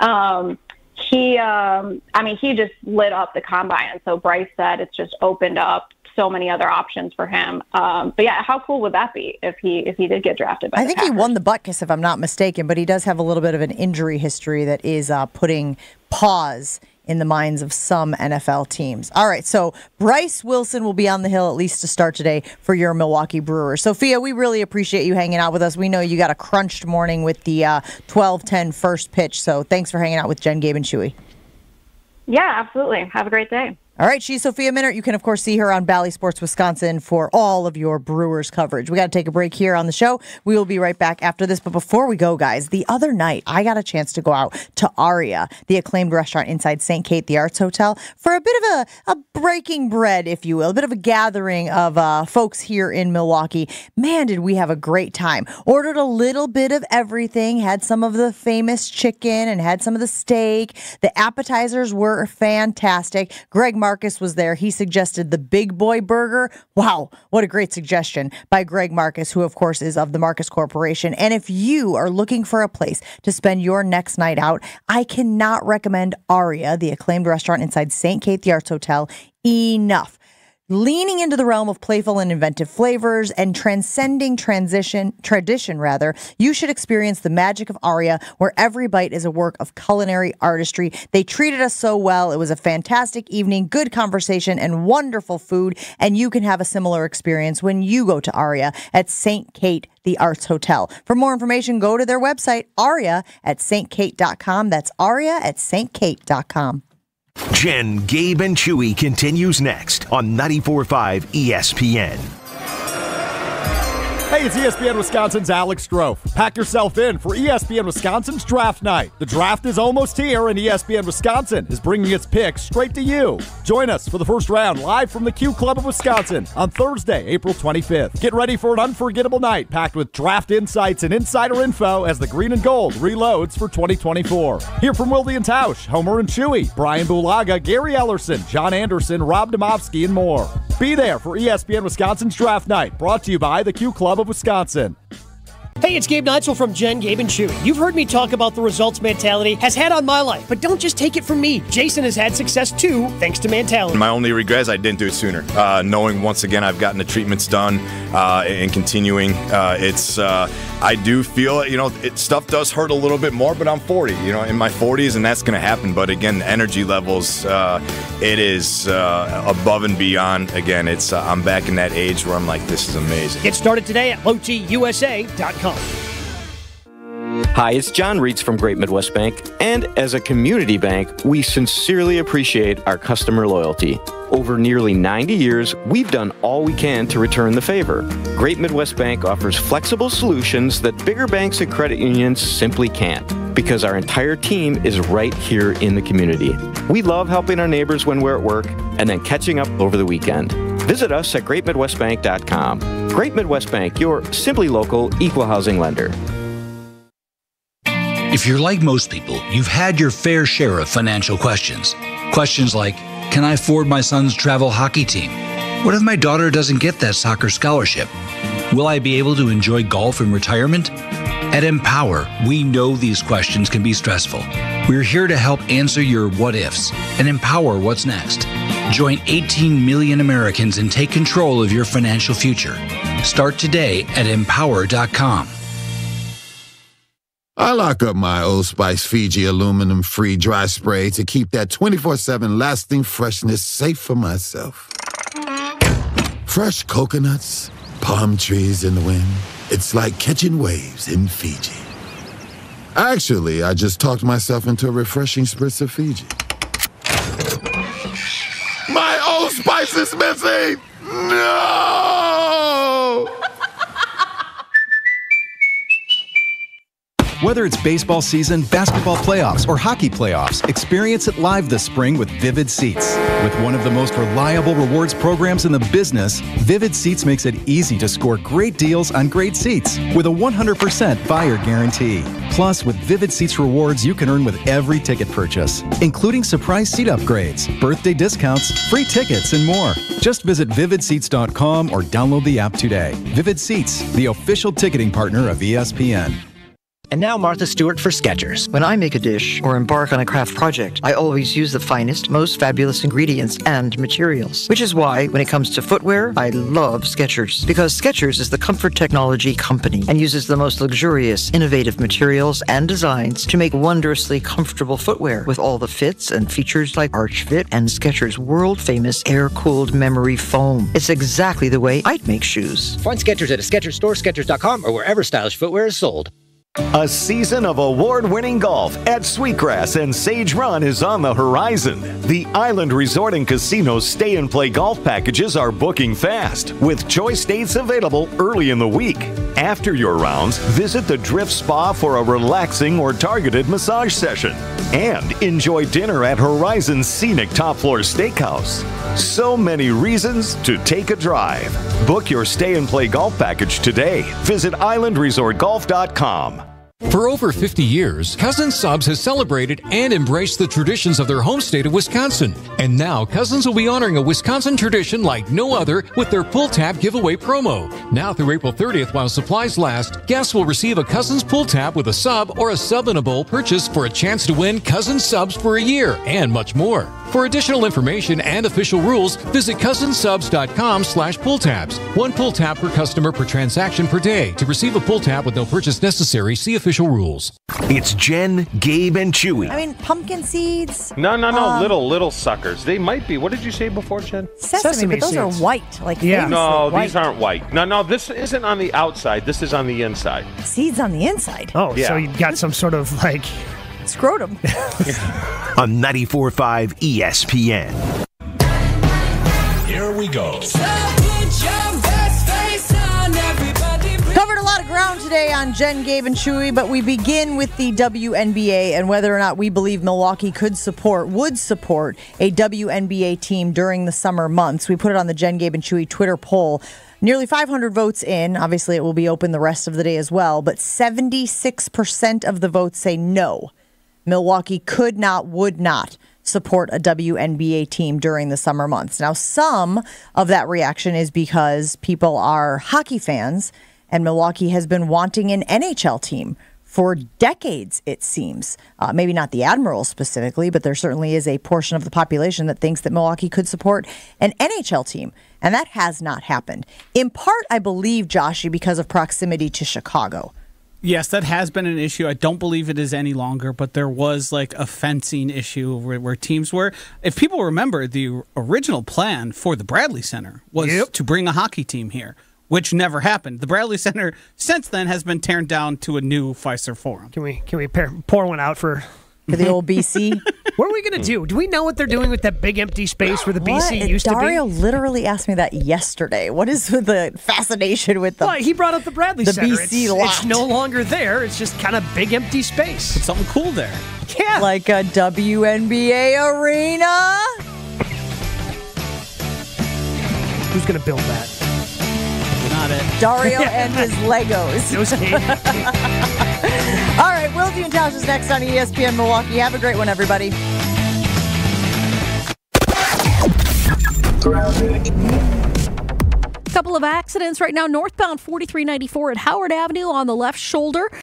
Um, he, um, I mean, he just lit up the combine. And so Bryce said it's just opened up so many other options for him. Um, but yeah, how cool would that be if he if he did get drafted? By I think he won the Butkus, if I'm not mistaken, but he does have a little bit of an injury history that is uh, putting pause in the minds of some NFL teams. All right, so Bryce Wilson will be on the hill at least to start today for your Milwaukee Brewers. Sophia, we really appreciate you hanging out with us. We know you got a crunched morning with the uh, 12-10 first pitch, so thanks for hanging out with Jen, Gabe, and Chewy. Yeah, absolutely. Have a great day. All right, she's Sophia Minnaert. You can, of course, see her on Bally Sports Wisconsin for all of your Brewers coverage. We got to take a break here on the show. We will be right back after this. But before we go, guys, the other night I got a chance to go out to Aria, the acclaimed restaurant inside St. Kate, the Arts Hotel, for a bit of a, a breaking bread, if you will, a bit of a gathering of uh, folks here in Milwaukee. Man, did we have a great time. Ordered a little bit of everything, had some of the famous chicken and had some of the steak. The appetizers were fantastic. Greg Marcus was there. He suggested the Big Boy Burger. Wow, what a great suggestion by Greg Marcus, who, of course, is of the Marcus Corporation. And if you are looking for a place to spend your next night out, I cannot recommend Aria, the acclaimed restaurant inside St. Kate the Arts Hotel, enough leaning into the realm of playful and inventive flavors and transcending transition tradition rather you should experience the magic of aria where every bite is a work of culinary artistry. They treated us so well. It was a fantastic evening good conversation and wonderful food and you can have a similar experience when you go to aria at st kate the arts hotel. For more information go to their website aria at stkate.com that's aria at stkate.com Jen, Gabe, and Chewy continues next on 94.5 ESPN. Hey, it's ESPN Wisconsin's Alex Strofe. Pack yourself in for ESPN Wisconsin's Draft Night. The draft is almost here, and ESPN Wisconsin is bringing its picks straight to you. Join us for the first round live from the Q Club of Wisconsin on Thursday, April 25th. Get ready for an unforgettable night packed with draft insights and insider info as the green and gold reloads for 2024. Hear from Wildy and Tausch, Homer and Chewy, Brian Bulaga, Gary Ellerson, John Anderson, Rob Demovsky, and more. Be there for ESPN Wisconsin's Draft Night, brought to you by the Q Club of Wisconsin. Hey, it's Gabe Neitzel from Jen, Gabe, and Chewy. You've heard me talk about the results mentality has had on my life, but don't just take it from me. Jason has had success too, thanks to mentality. My only regret is I didn't do it sooner. Uh, knowing once again I've gotten the treatments done uh, and continuing, uh, it's uh, I do feel you know it, stuff does hurt a little bit more, but I'm 40, you know, in my 40s, and that's going to happen. But again, the energy levels, uh, it is uh, above and beyond. Again, it's uh, I'm back in that age where I'm like, this is amazing. Get started today at lowtusa.com. Hi, it's John Reitz from Great Midwest Bank, and as a community bank, we sincerely appreciate our customer loyalty. Over nearly 90 years, we've done all we can to return the favor. Great Midwest Bank offers flexible solutions that bigger banks and credit unions simply can't because our entire team is right here in the community. We love helping our neighbors when we're at work and then catching up over the weekend. Visit us at greatmidwestbank.com. Great Midwest Bank, your simply local equal housing lender. If you're like most people, you've had your fair share of financial questions. Questions like Can I afford my son's travel hockey team? What if my daughter doesn't get that soccer scholarship? Will I be able to enjoy golf in retirement? At Empower, we know these questions can be stressful. We're here to help answer your what ifs and empower what's next. Join 18 million Americans and take control of your financial future. Start today at empower.com. I lock up my Old Spice Fiji aluminum free dry spray to keep that 24 7 lasting freshness safe for myself. Fresh coconuts, palm trees in the wind. It's like catching waves in Fiji. Actually, I just talked myself into a refreshing spritz of Fiji. My Old Spice is missing! No! Whether it's baseball season, basketball playoffs, or hockey playoffs, experience it live this spring with Vivid Seats. With one of the most reliable rewards programs in the business, Vivid Seats makes it easy to score great deals on great seats with a 100% buyer guarantee. Plus, with Vivid Seats rewards, you can earn with every ticket purchase, including surprise seat upgrades, birthday discounts, free tickets, and more. Just visit vividseats.com or download the app today. Vivid Seats, the official ticketing partner of ESPN. And now Martha Stewart for Skechers. When I make a dish or embark on a craft project, I always use the finest, most fabulous ingredients and materials. Which is why, when it comes to footwear, I love Skechers. Because Skechers is the comfort technology company and uses the most luxurious, innovative materials and designs to make wondrously comfortable footwear with all the fits and features like Arch Fit and Skechers' world-famous air-cooled memory foam. It's exactly the way I'd make shoes. Find Skechers at a Skechers store, Skechers.com, or wherever stylish footwear is sold. A season of award winning golf at Sweetgrass and Sage Run is on the horizon. The Island Resort and Casino stay and play golf packages are booking fast, with choice dates available early in the week. After your rounds, visit the Drift Spa for a relaxing or targeted massage session. And enjoy dinner at Horizon's scenic top floor steakhouse. So many reasons to take a drive. Book your stay and play golf package today. Visit islandresortgolf.com. For over 50 years, Cousins Subs has celebrated and embraced the traditions of their home state of Wisconsin. And now, Cousins will be honoring a Wisconsin tradition like no other with their pull tab giveaway promo. Now through April 30th, while supplies last, guests will receive a Cousins pull tab with a sub or a sub in a bowl purchase for a chance to win Cousins Subs for a year and much more. For additional information and official rules, visit cousinsubs.com slash pull tabs. One pull tab per customer per transaction per day. To receive a pull tab with no purchase necessary, see official rules. It's Jen, Gabe, and Chewy. I mean, pumpkin seeds. No, no, no, Um, little, little suckers. They might be. What did you say before, Jen? Sesame, but those are white, like famously No, white. these aren't white. No, no, this isn't on the outside. This is on the inside. seeds on the inside. Oh, Yeah. so you got some sort of like scrotum. [LAUGHS] on 94.5 ESPN. Here we go. Today on Jen, Gabe, and Chewy, but we begin with the WNBA and whether or not we believe Milwaukee could support, would support a WNBA team during the summer months. We put it on the Jen, Gabe, and Chewy Twitter poll. Nearly 500 votes in. Obviously, it will be open the rest of the day as well, but 76% of the votes say no. Milwaukee could not, would not support a WNBA team during the summer months. Now, some of that reaction is because people are hockey fans, and Milwaukee has been wanting an NHL team for decades, it seems. Uh, maybe not the Admirals specifically, but there certainly is a portion of the population that thinks that Milwaukee could support an NHL team. And that has not happened. In part, I believe, Joshy, because of proximity to Chicago. Yes, that has been an issue. I don't believe it is any longer, but there was like a fencing issue where, where teams were. If people remember, the original plan for the Bradley Center was to bring a hockey team here. Which never happened. The Bradley Center since then has been torn down to a new Fiserv Forum. Can we can we pair, pour one out for for the old BC? [LAUGHS] what are we gonna do? Do we know what they're doing with that big empty space where the BC used Dario to be? Dario literally asked me that yesterday. What is the fascination with the? Well, he brought up the Bradley the Center. BC it's, lot. it's no longer there. It's just kind of big empty space. Put something cool there. Yeah, like a WNBA arena. Who's gonna build that? Not it. Dario [LAUGHS] and his Legos. Those kids. [LAUGHS] All right, Wildy and Tausch is next on ESPN Milwaukee. Have a great one, everybody. Couple of accidents right now. Northbound 4394 at Howard Avenue on the left shoulder.